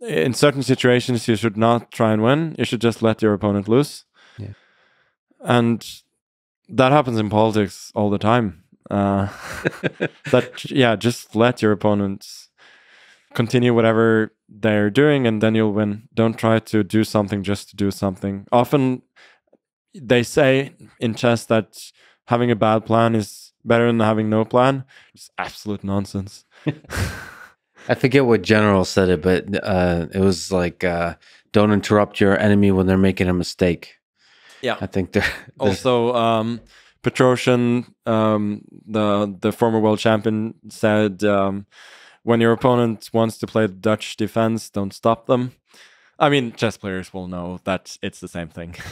in certain situations you should not try and win. You should just let your opponent lose. Yeah. And that happens in politics all the time. Uh, [laughs] that yeah, just let your opponents continue whatever they're doing, and then you'll win. Don't try to do something just to do something. Often, they say in chess that having a bad plan is better than having no plan. It's absolute nonsense. [laughs] I forget what general said it, but uh, it was like, uh, "Don't interrupt your enemy when they're making a mistake." Yeah, I think they're, [laughs] they're also um, Petrosian, um, the the former world champion, said, um, "When your opponent wants to play Dutch defense, don't stop them." I mean, chess players will know that it's the same thing. [laughs]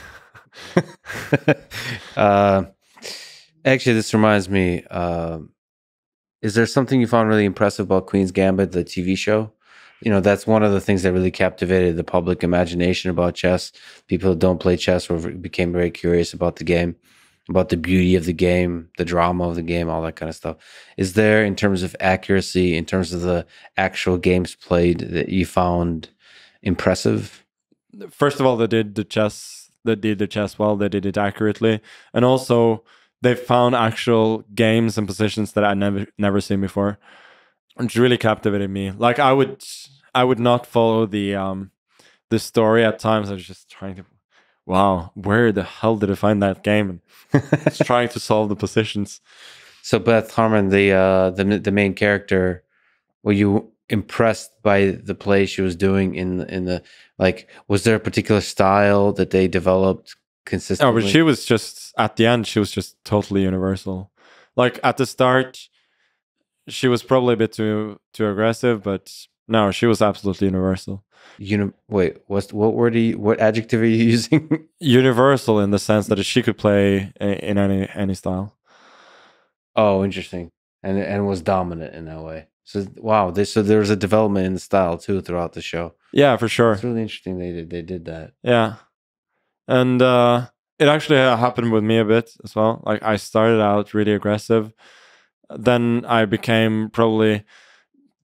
[laughs] uh, actually, this reminds me. Uh, is there something you found really impressive about Queen's Gambit, the TV show? You know, that's one of the things that really captivated the public imagination about chess. People who don't play chess were, became very curious about the game, about the beauty of the game, the drama of the game, all that kind of stuff. Is there, in terms of accuracy, in terms of the actual games played, that you found impressive? First of all, they did the chess. They did the chess well. They did it accurately, and also they found actual games and positions that I never never seen before, which really captivated me. Like I would I would not follow the um the story at times. I was just trying to wow, where the hell did I find that game? And [laughs] trying to solve the positions. So Beth Harmon, the uh the the main character, were you impressed by the play she was doing in in the like was there a particular style that they developed consistently. Oh, but she was just at the end. She was just totally universal. Like at the start, she was probably a bit too too aggressive, but no, she was absolutely universal. Uni- wait, what's what word? Are you, what adjective are you [laughs] using? universal in the sense that she could play in any any style. Oh, interesting, and and was dominant in that way. So wow, they, so there was a development in style too throughout the show. Yeah, for sure. It's really interesting they did they did that. Yeah, and uh, it actually happened with me a bit as well. Like I started out really aggressive, then I became probably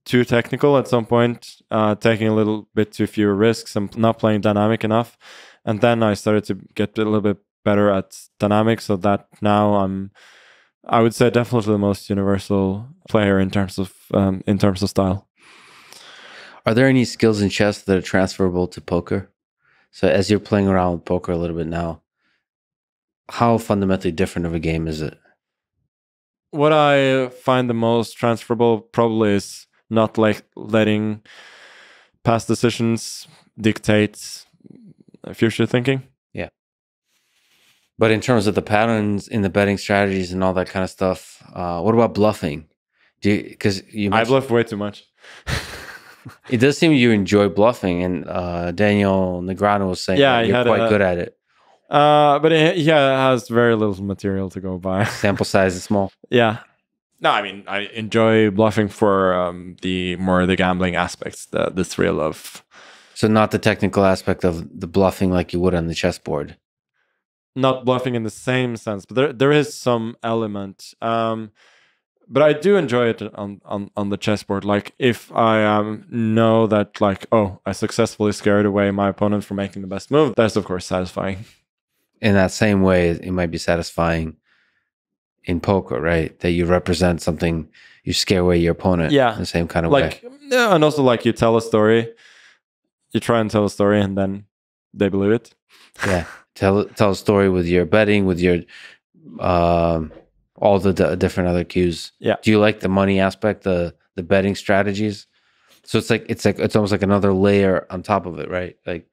too technical at some point, uh, taking a little bit too few risks and not playing dynamic enough. And then I started to get a little bit better at dynamics. So that now I'm, I would say, definitely the most universal player in terms of um, in terms of style. Are there any skills in chess that are transferable to poker? So as you're playing around with poker a little bit now, how fundamentally different of a game is it? What I find the most transferable probably is not like letting past decisions dictate future thinking. But in terms of the patterns in the betting strategies and all that kind of stuff, uh, what about bluffing? Do you because you I bluff way too much. [laughs] it does seem you enjoy bluffing, and uh, Daniel Negreanu was saying Yeah, you're quite a- good at it. Uh, but it, yeah, it has very little material to go by. [laughs] Sample size is small. yeah. No, I mean I enjoy bluffing for um, the more the gambling aspects, the the thrill of So not the technical aspect of the bluffing like you would on the chessboard. Not bluffing in the same sense, but there there is some element. Um, but I do enjoy it on on on the chessboard. Like if I um know that like oh I successfully scared away my opponent from making the best move, that's of course satisfying. In that same way, it might be satisfying in poker, right? That you represent something, you scare away your opponent. Yeah. in the same kind of way. Like yeah, and also like you tell a story, you try and tell a story, and then they believe it. yeah [laughs] tell tell a story with your betting with your um all the d- different other cues Yeah. do you like the money aspect the the betting strategies so it's like it's like it's almost like another layer on top of it right like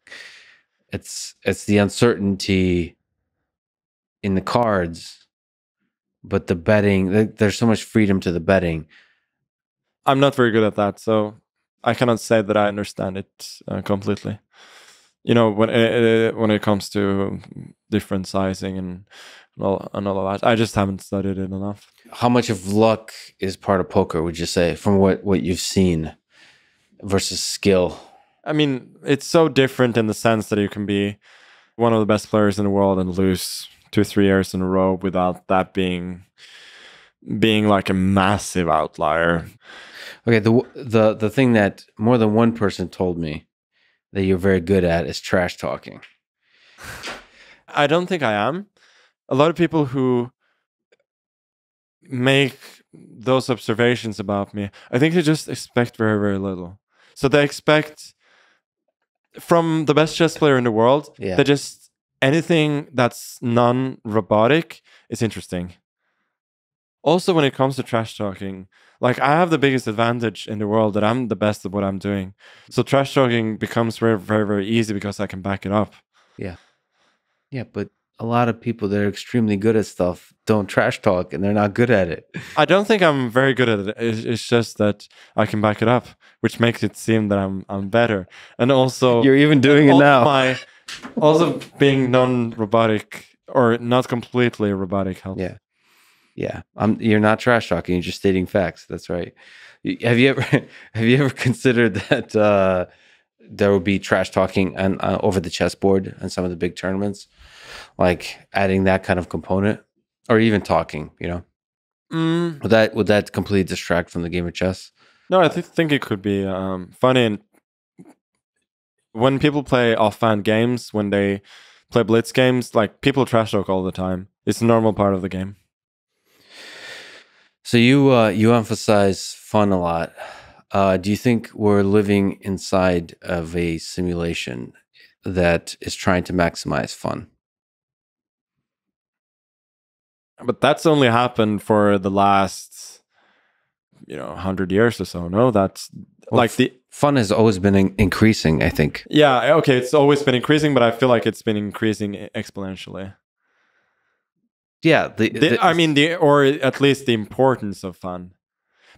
it's it's the uncertainty in the cards but the betting there's so much freedom to the betting I'm not very good at that, so I cannot say that I understand it uh, completely. You know, when uh, when it comes to different sizing and and all, and all of that, I just haven't studied it enough. how much of luck is part of poker would you say from what what you've seen versus skill I mean, it's so different in the sense that you can be one of the best players in the world and lose two, three years in a row without that being being like a massive outlier. Okay, the the the thing that more than one person told me that you're very good at is trash talking. I don't think I am. A lot of people who make those observations about me, I think they just expect very, very little. So they expect from the best chess player in the world, Yeah. they just anything that's non robotic is interesting. Also, when it comes to trash talking, like I have the biggest advantage in the world that I'm the best at what I'm doing. So trash talking becomes very, very, very easy because I can back it up. Yeah, Yeah, but a lot of people that are extremely good at stuff don't trash talk and they're not good at it. [laughs] I don't think I'm very good at it. It's, it's just that I can back it up, which makes it seem that I'm I'm better. And also, You're even doing it now. My, also, being non-robotic or not completely robotic helps. Yeah. Yeah, I'm, you're not trash talking. You're just stating facts. That's right. Have you ever [laughs] have you ever considered that uh, there will be trash talking and uh, over the chessboard and some of the big tournaments, like adding that kind of component, or even talking? You know, Mm, would that would that completely distract from the game of chess? no, I th- think it could be um, funny. And when people play offhand games, when they play blitz games, like people trash talk all the time. It's a normal part of the game. So you uh, you emphasize fun a lot. Uh, do you think we're living inside of a simulation that is trying to maximize fun? But that's only happened for the last, you know, hundred years or so. No, that's Well, like the Fun has always been in- increasing. I think. yeah. Okay, it's always been increasing, but I feel like it's been increasing exponentially. Yeah, the, The- the- I mean, the or at least the importance of fun.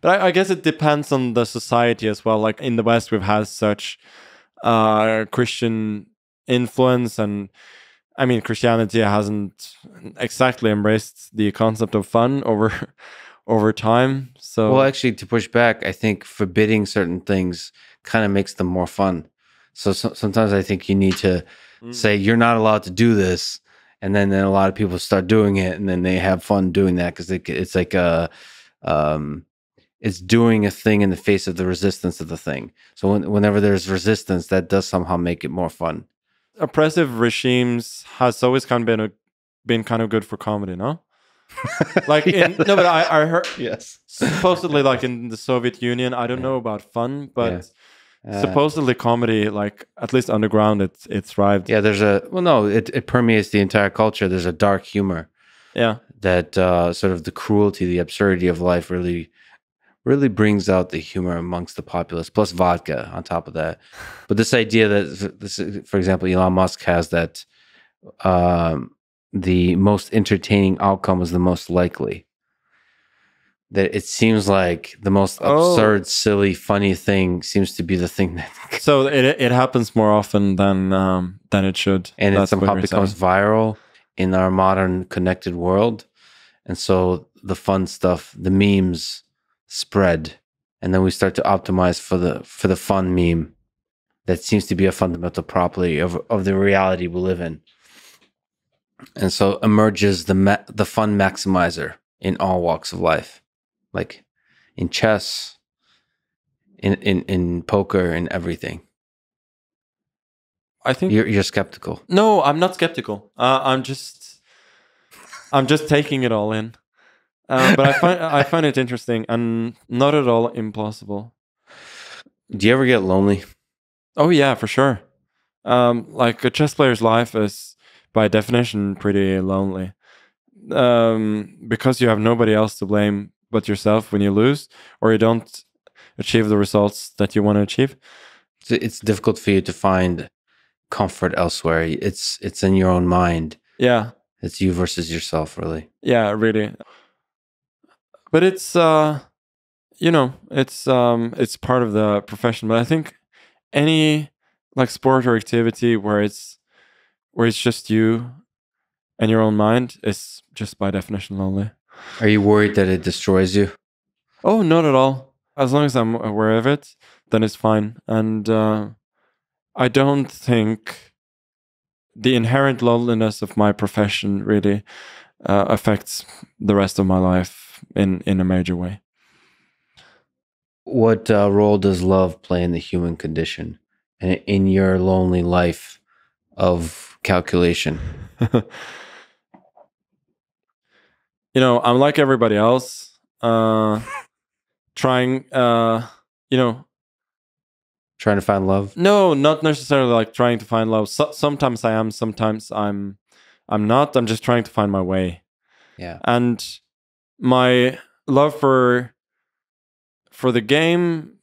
But I, I guess it depends on the society as well. Like in the West, we've had such uh, Christian influence, and I mean, Christianity hasn't exactly embraced the concept of fun [laughs] over over time. So well, actually, to push back, I think forbidding certain things kind of makes them more fun. So, so sometimes I think you need to Mm. say you're not allowed to do this, and then then a lot of people start doing it, and then they have fun doing that because it, it's like a, um, it's doing a thing in the face of the resistance of the thing. So when, whenever there's resistance, that does somehow make it more fun. oppressive regimes has always kind of been a been kind of good for comedy, no? [laughs] like in, no, but I, I heard [laughs] Yes. supposedly like in the Soviet Union. I don't know about fun, but supposedly comedy, like at least underground, it's it thrived. yeah, there's a well, no, it, it permeates the entire culture. There's a dark humor Yeah, that uh, sort of the cruelty, the absurdity of life really, really brings out the humor amongst the populace. Plus vodka on top of that. [laughs] But this idea that, this, for example, Elon Musk has that um, the most entertaining outcome is the most likely. That it seems like the most Oh. absurd, silly, funny thing seems to be the thing that, [laughs] so it it happens more often than um than it should. and it That's somehow becomes saying. viral in our modern connected world. And so the fun stuff, the memes spread, and then we start to optimize for the for the fun meme. That seems to be a fundamental property of of the reality we live in. And so emerges the ma- the fun maximizer in all walks of life, like in chess, in in in poker, in everything. I think You're you're skeptical. no, I'm not skeptical. Uh, I'm just I'm just taking it all in. Uh, but I find I [laughs] find it interesting and not at all implausible. Do you ever get lonely? Oh yeah, for sure. Um, like a chess player's life is by definition pretty lonely, um, because you have nobody else to blame but yourself when you lose or you don't achieve the results that you want to achieve. It's- It's difficult for you to find comfort elsewhere. It's it's in your own mind. Yeah, It's you versus yourself, really. yeah, really. But it's uh, you know, it's um, it's part of the profession. But I think any like sport or activity where it's where it's just you and your own mind is just by definition lonely. Are you worried that it destroys you? Oh, not at all. As long as I'm aware of it, then it's fine. And uh, I don't think the inherent loneliness of my profession really uh, affects the rest of my life in in a major way. What uh, role does love play in the human condition and in your lonely life of calculation? [laughs] you know, I'm like everybody else, uh, trying. Uh, you know, Trying to find love? No, not necessarily like trying to find love. So- sometimes I am, sometimes I'm I'm not. I'm just trying to find my way. Yeah. And my love for for the game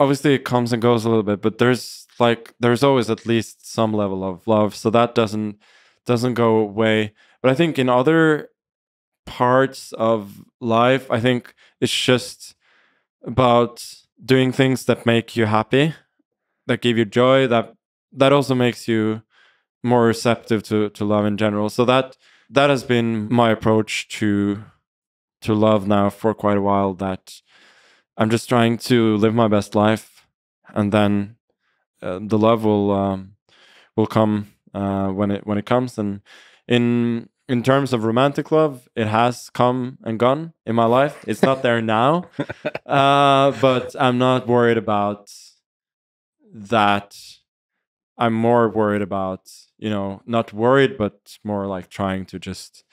obviously it comes and goes a little bit, but there's like there's always at least some level of love. So that doesn't doesn't go away. But I think in other parts of life, I think it's just about doing things that make you happy, that give you joy, that that also makes you more receptive to to love in general. So that that has been my approach to to love now for quite a while that I'm just trying to live my best life and then uh, the love will um, will come uh, when it when it comes and in in terms of romantic love it has come and gone in my life it's not there now [laughs] uh, but I'm not worried about that I'm more worried about you know not worried but more like trying to just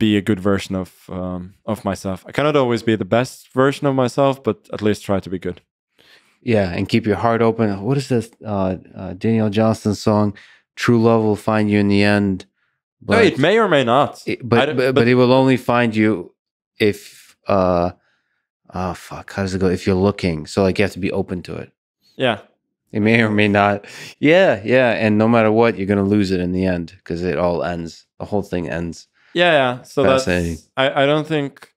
be a good version of um, of myself. I cannot always be the best version of myself, but at least try to be good. Yeah, and keep your heart open. What is this? Uh, uh, Daniel Johnston song, "True Love Will Find You in the End." No, it may or may not. it- but, but but it will only find you if uh, oh fuck, how does it go? If you're looking, so like you have to be open to it. yeah, It may or may not. Yeah, yeah, and no matter what, you're gonna lose it in the end because it all ends. The whole thing ends. yeah, yeah. So that's I, I don't think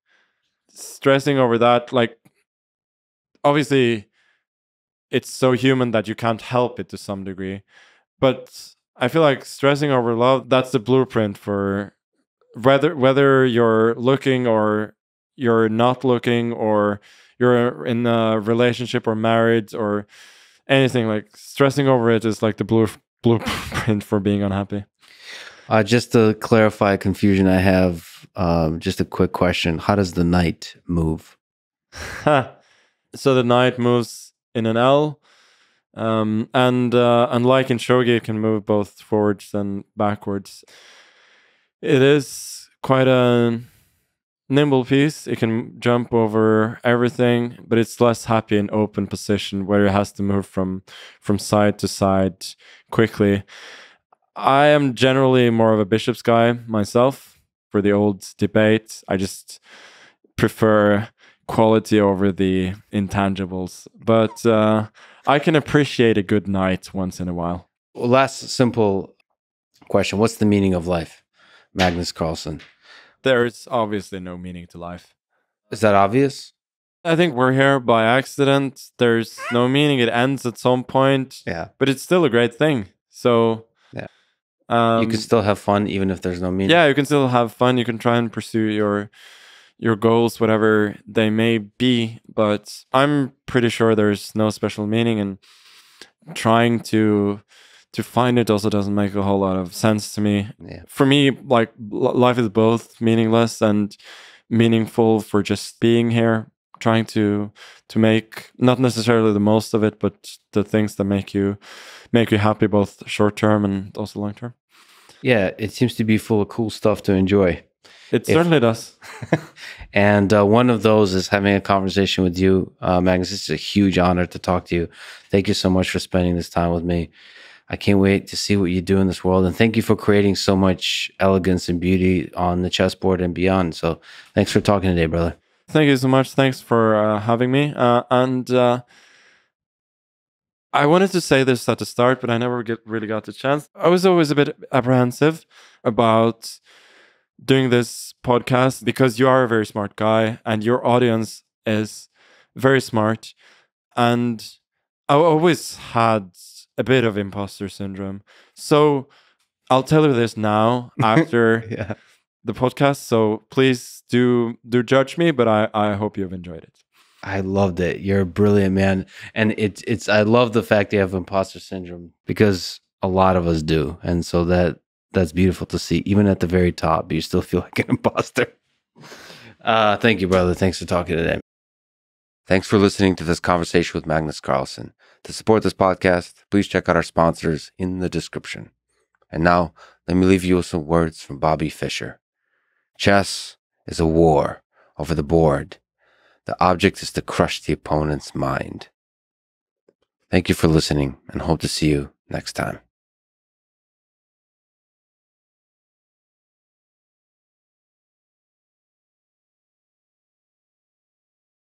stressing over that like obviously it's so human that you can't help it to some degree. But I feel like stressing over love, that's the blueprint for whether whether you're looking or you're not looking or you're in a relationship or married or anything like stressing over it is like the blue blueprint [laughs] for being unhappy. Uh, just to clarify confusion I have, um, just a quick question: How does the knight move? [laughs] so the knight moves in an L, um, and uh, unlike in shogi, it can move both forwards and backwards. It is quite a nimble piece. It can jump over everything, but it's less happy in open position where it has to move from from side to side quickly. I am generally more of a bishops guy myself for the old debate. I just prefer quality over the intangibles, but uh, I can appreciate a good knight once in a while. Well, last simple question What's the meaning of life, Magnus Carlsen? There's obviously no meaning to life. Is that obvious? I think we're here by accident. There's no meaning. It ends at some point. Yeah. But it's still a great thing. So Yeah. Um, you can still have fun even if there's no meaning. yeah, you can still have fun. You can try and pursue your your goals, whatever they may be. But I'm pretty sure there's no special meaning, and trying to to find it also doesn't make a whole lot of sense to me. Yeah. For me, like life is both meaningless and meaningful for just being here, trying to to make not necessarily the most of it, but the things that make you make you happy, both short term and also long term. Yeah, it seems to be full of cool stuff to enjoy. It If- certainly does. [laughs] And uh, one of those is having a conversation with you, uh, Magnus. It's a huge honor to talk to you. Thank you so much for spending this time with me. I can't wait to see what you do in this world. And thank you for creating so much elegance and beauty on the chessboard and beyond. So thanks for talking today, brother. Thank you so much. Thanks for uh, having me. Uh, and uh, I wanted to say this at the start, but I never get, really got the chance. I was always a bit apprehensive about doing this podcast because you are a very smart guy and your audience is very smart. And I always had a bit of imposter syndrome. So I'll tell you this now [laughs] after Yeah. the podcast. So please do do judge me, but I I hope you've enjoyed it. I loved it. You're a brilliant man. And it's it's I love the fact you have imposter syndrome because a lot of us do. And so that that's beautiful to see. Even at the very top, you still feel [laughs] like an imposter. Uh thank you, brother. Thanks for talking today. Thanks for listening to this conversation with Magnus Carlsen. To support this podcast, please check out our sponsors in the description. And now, let me leave you with some words from Bobby Fischer. Chess is a war over the board. The object is to crush the opponent's mind. Thank you for listening and hope to see you next time.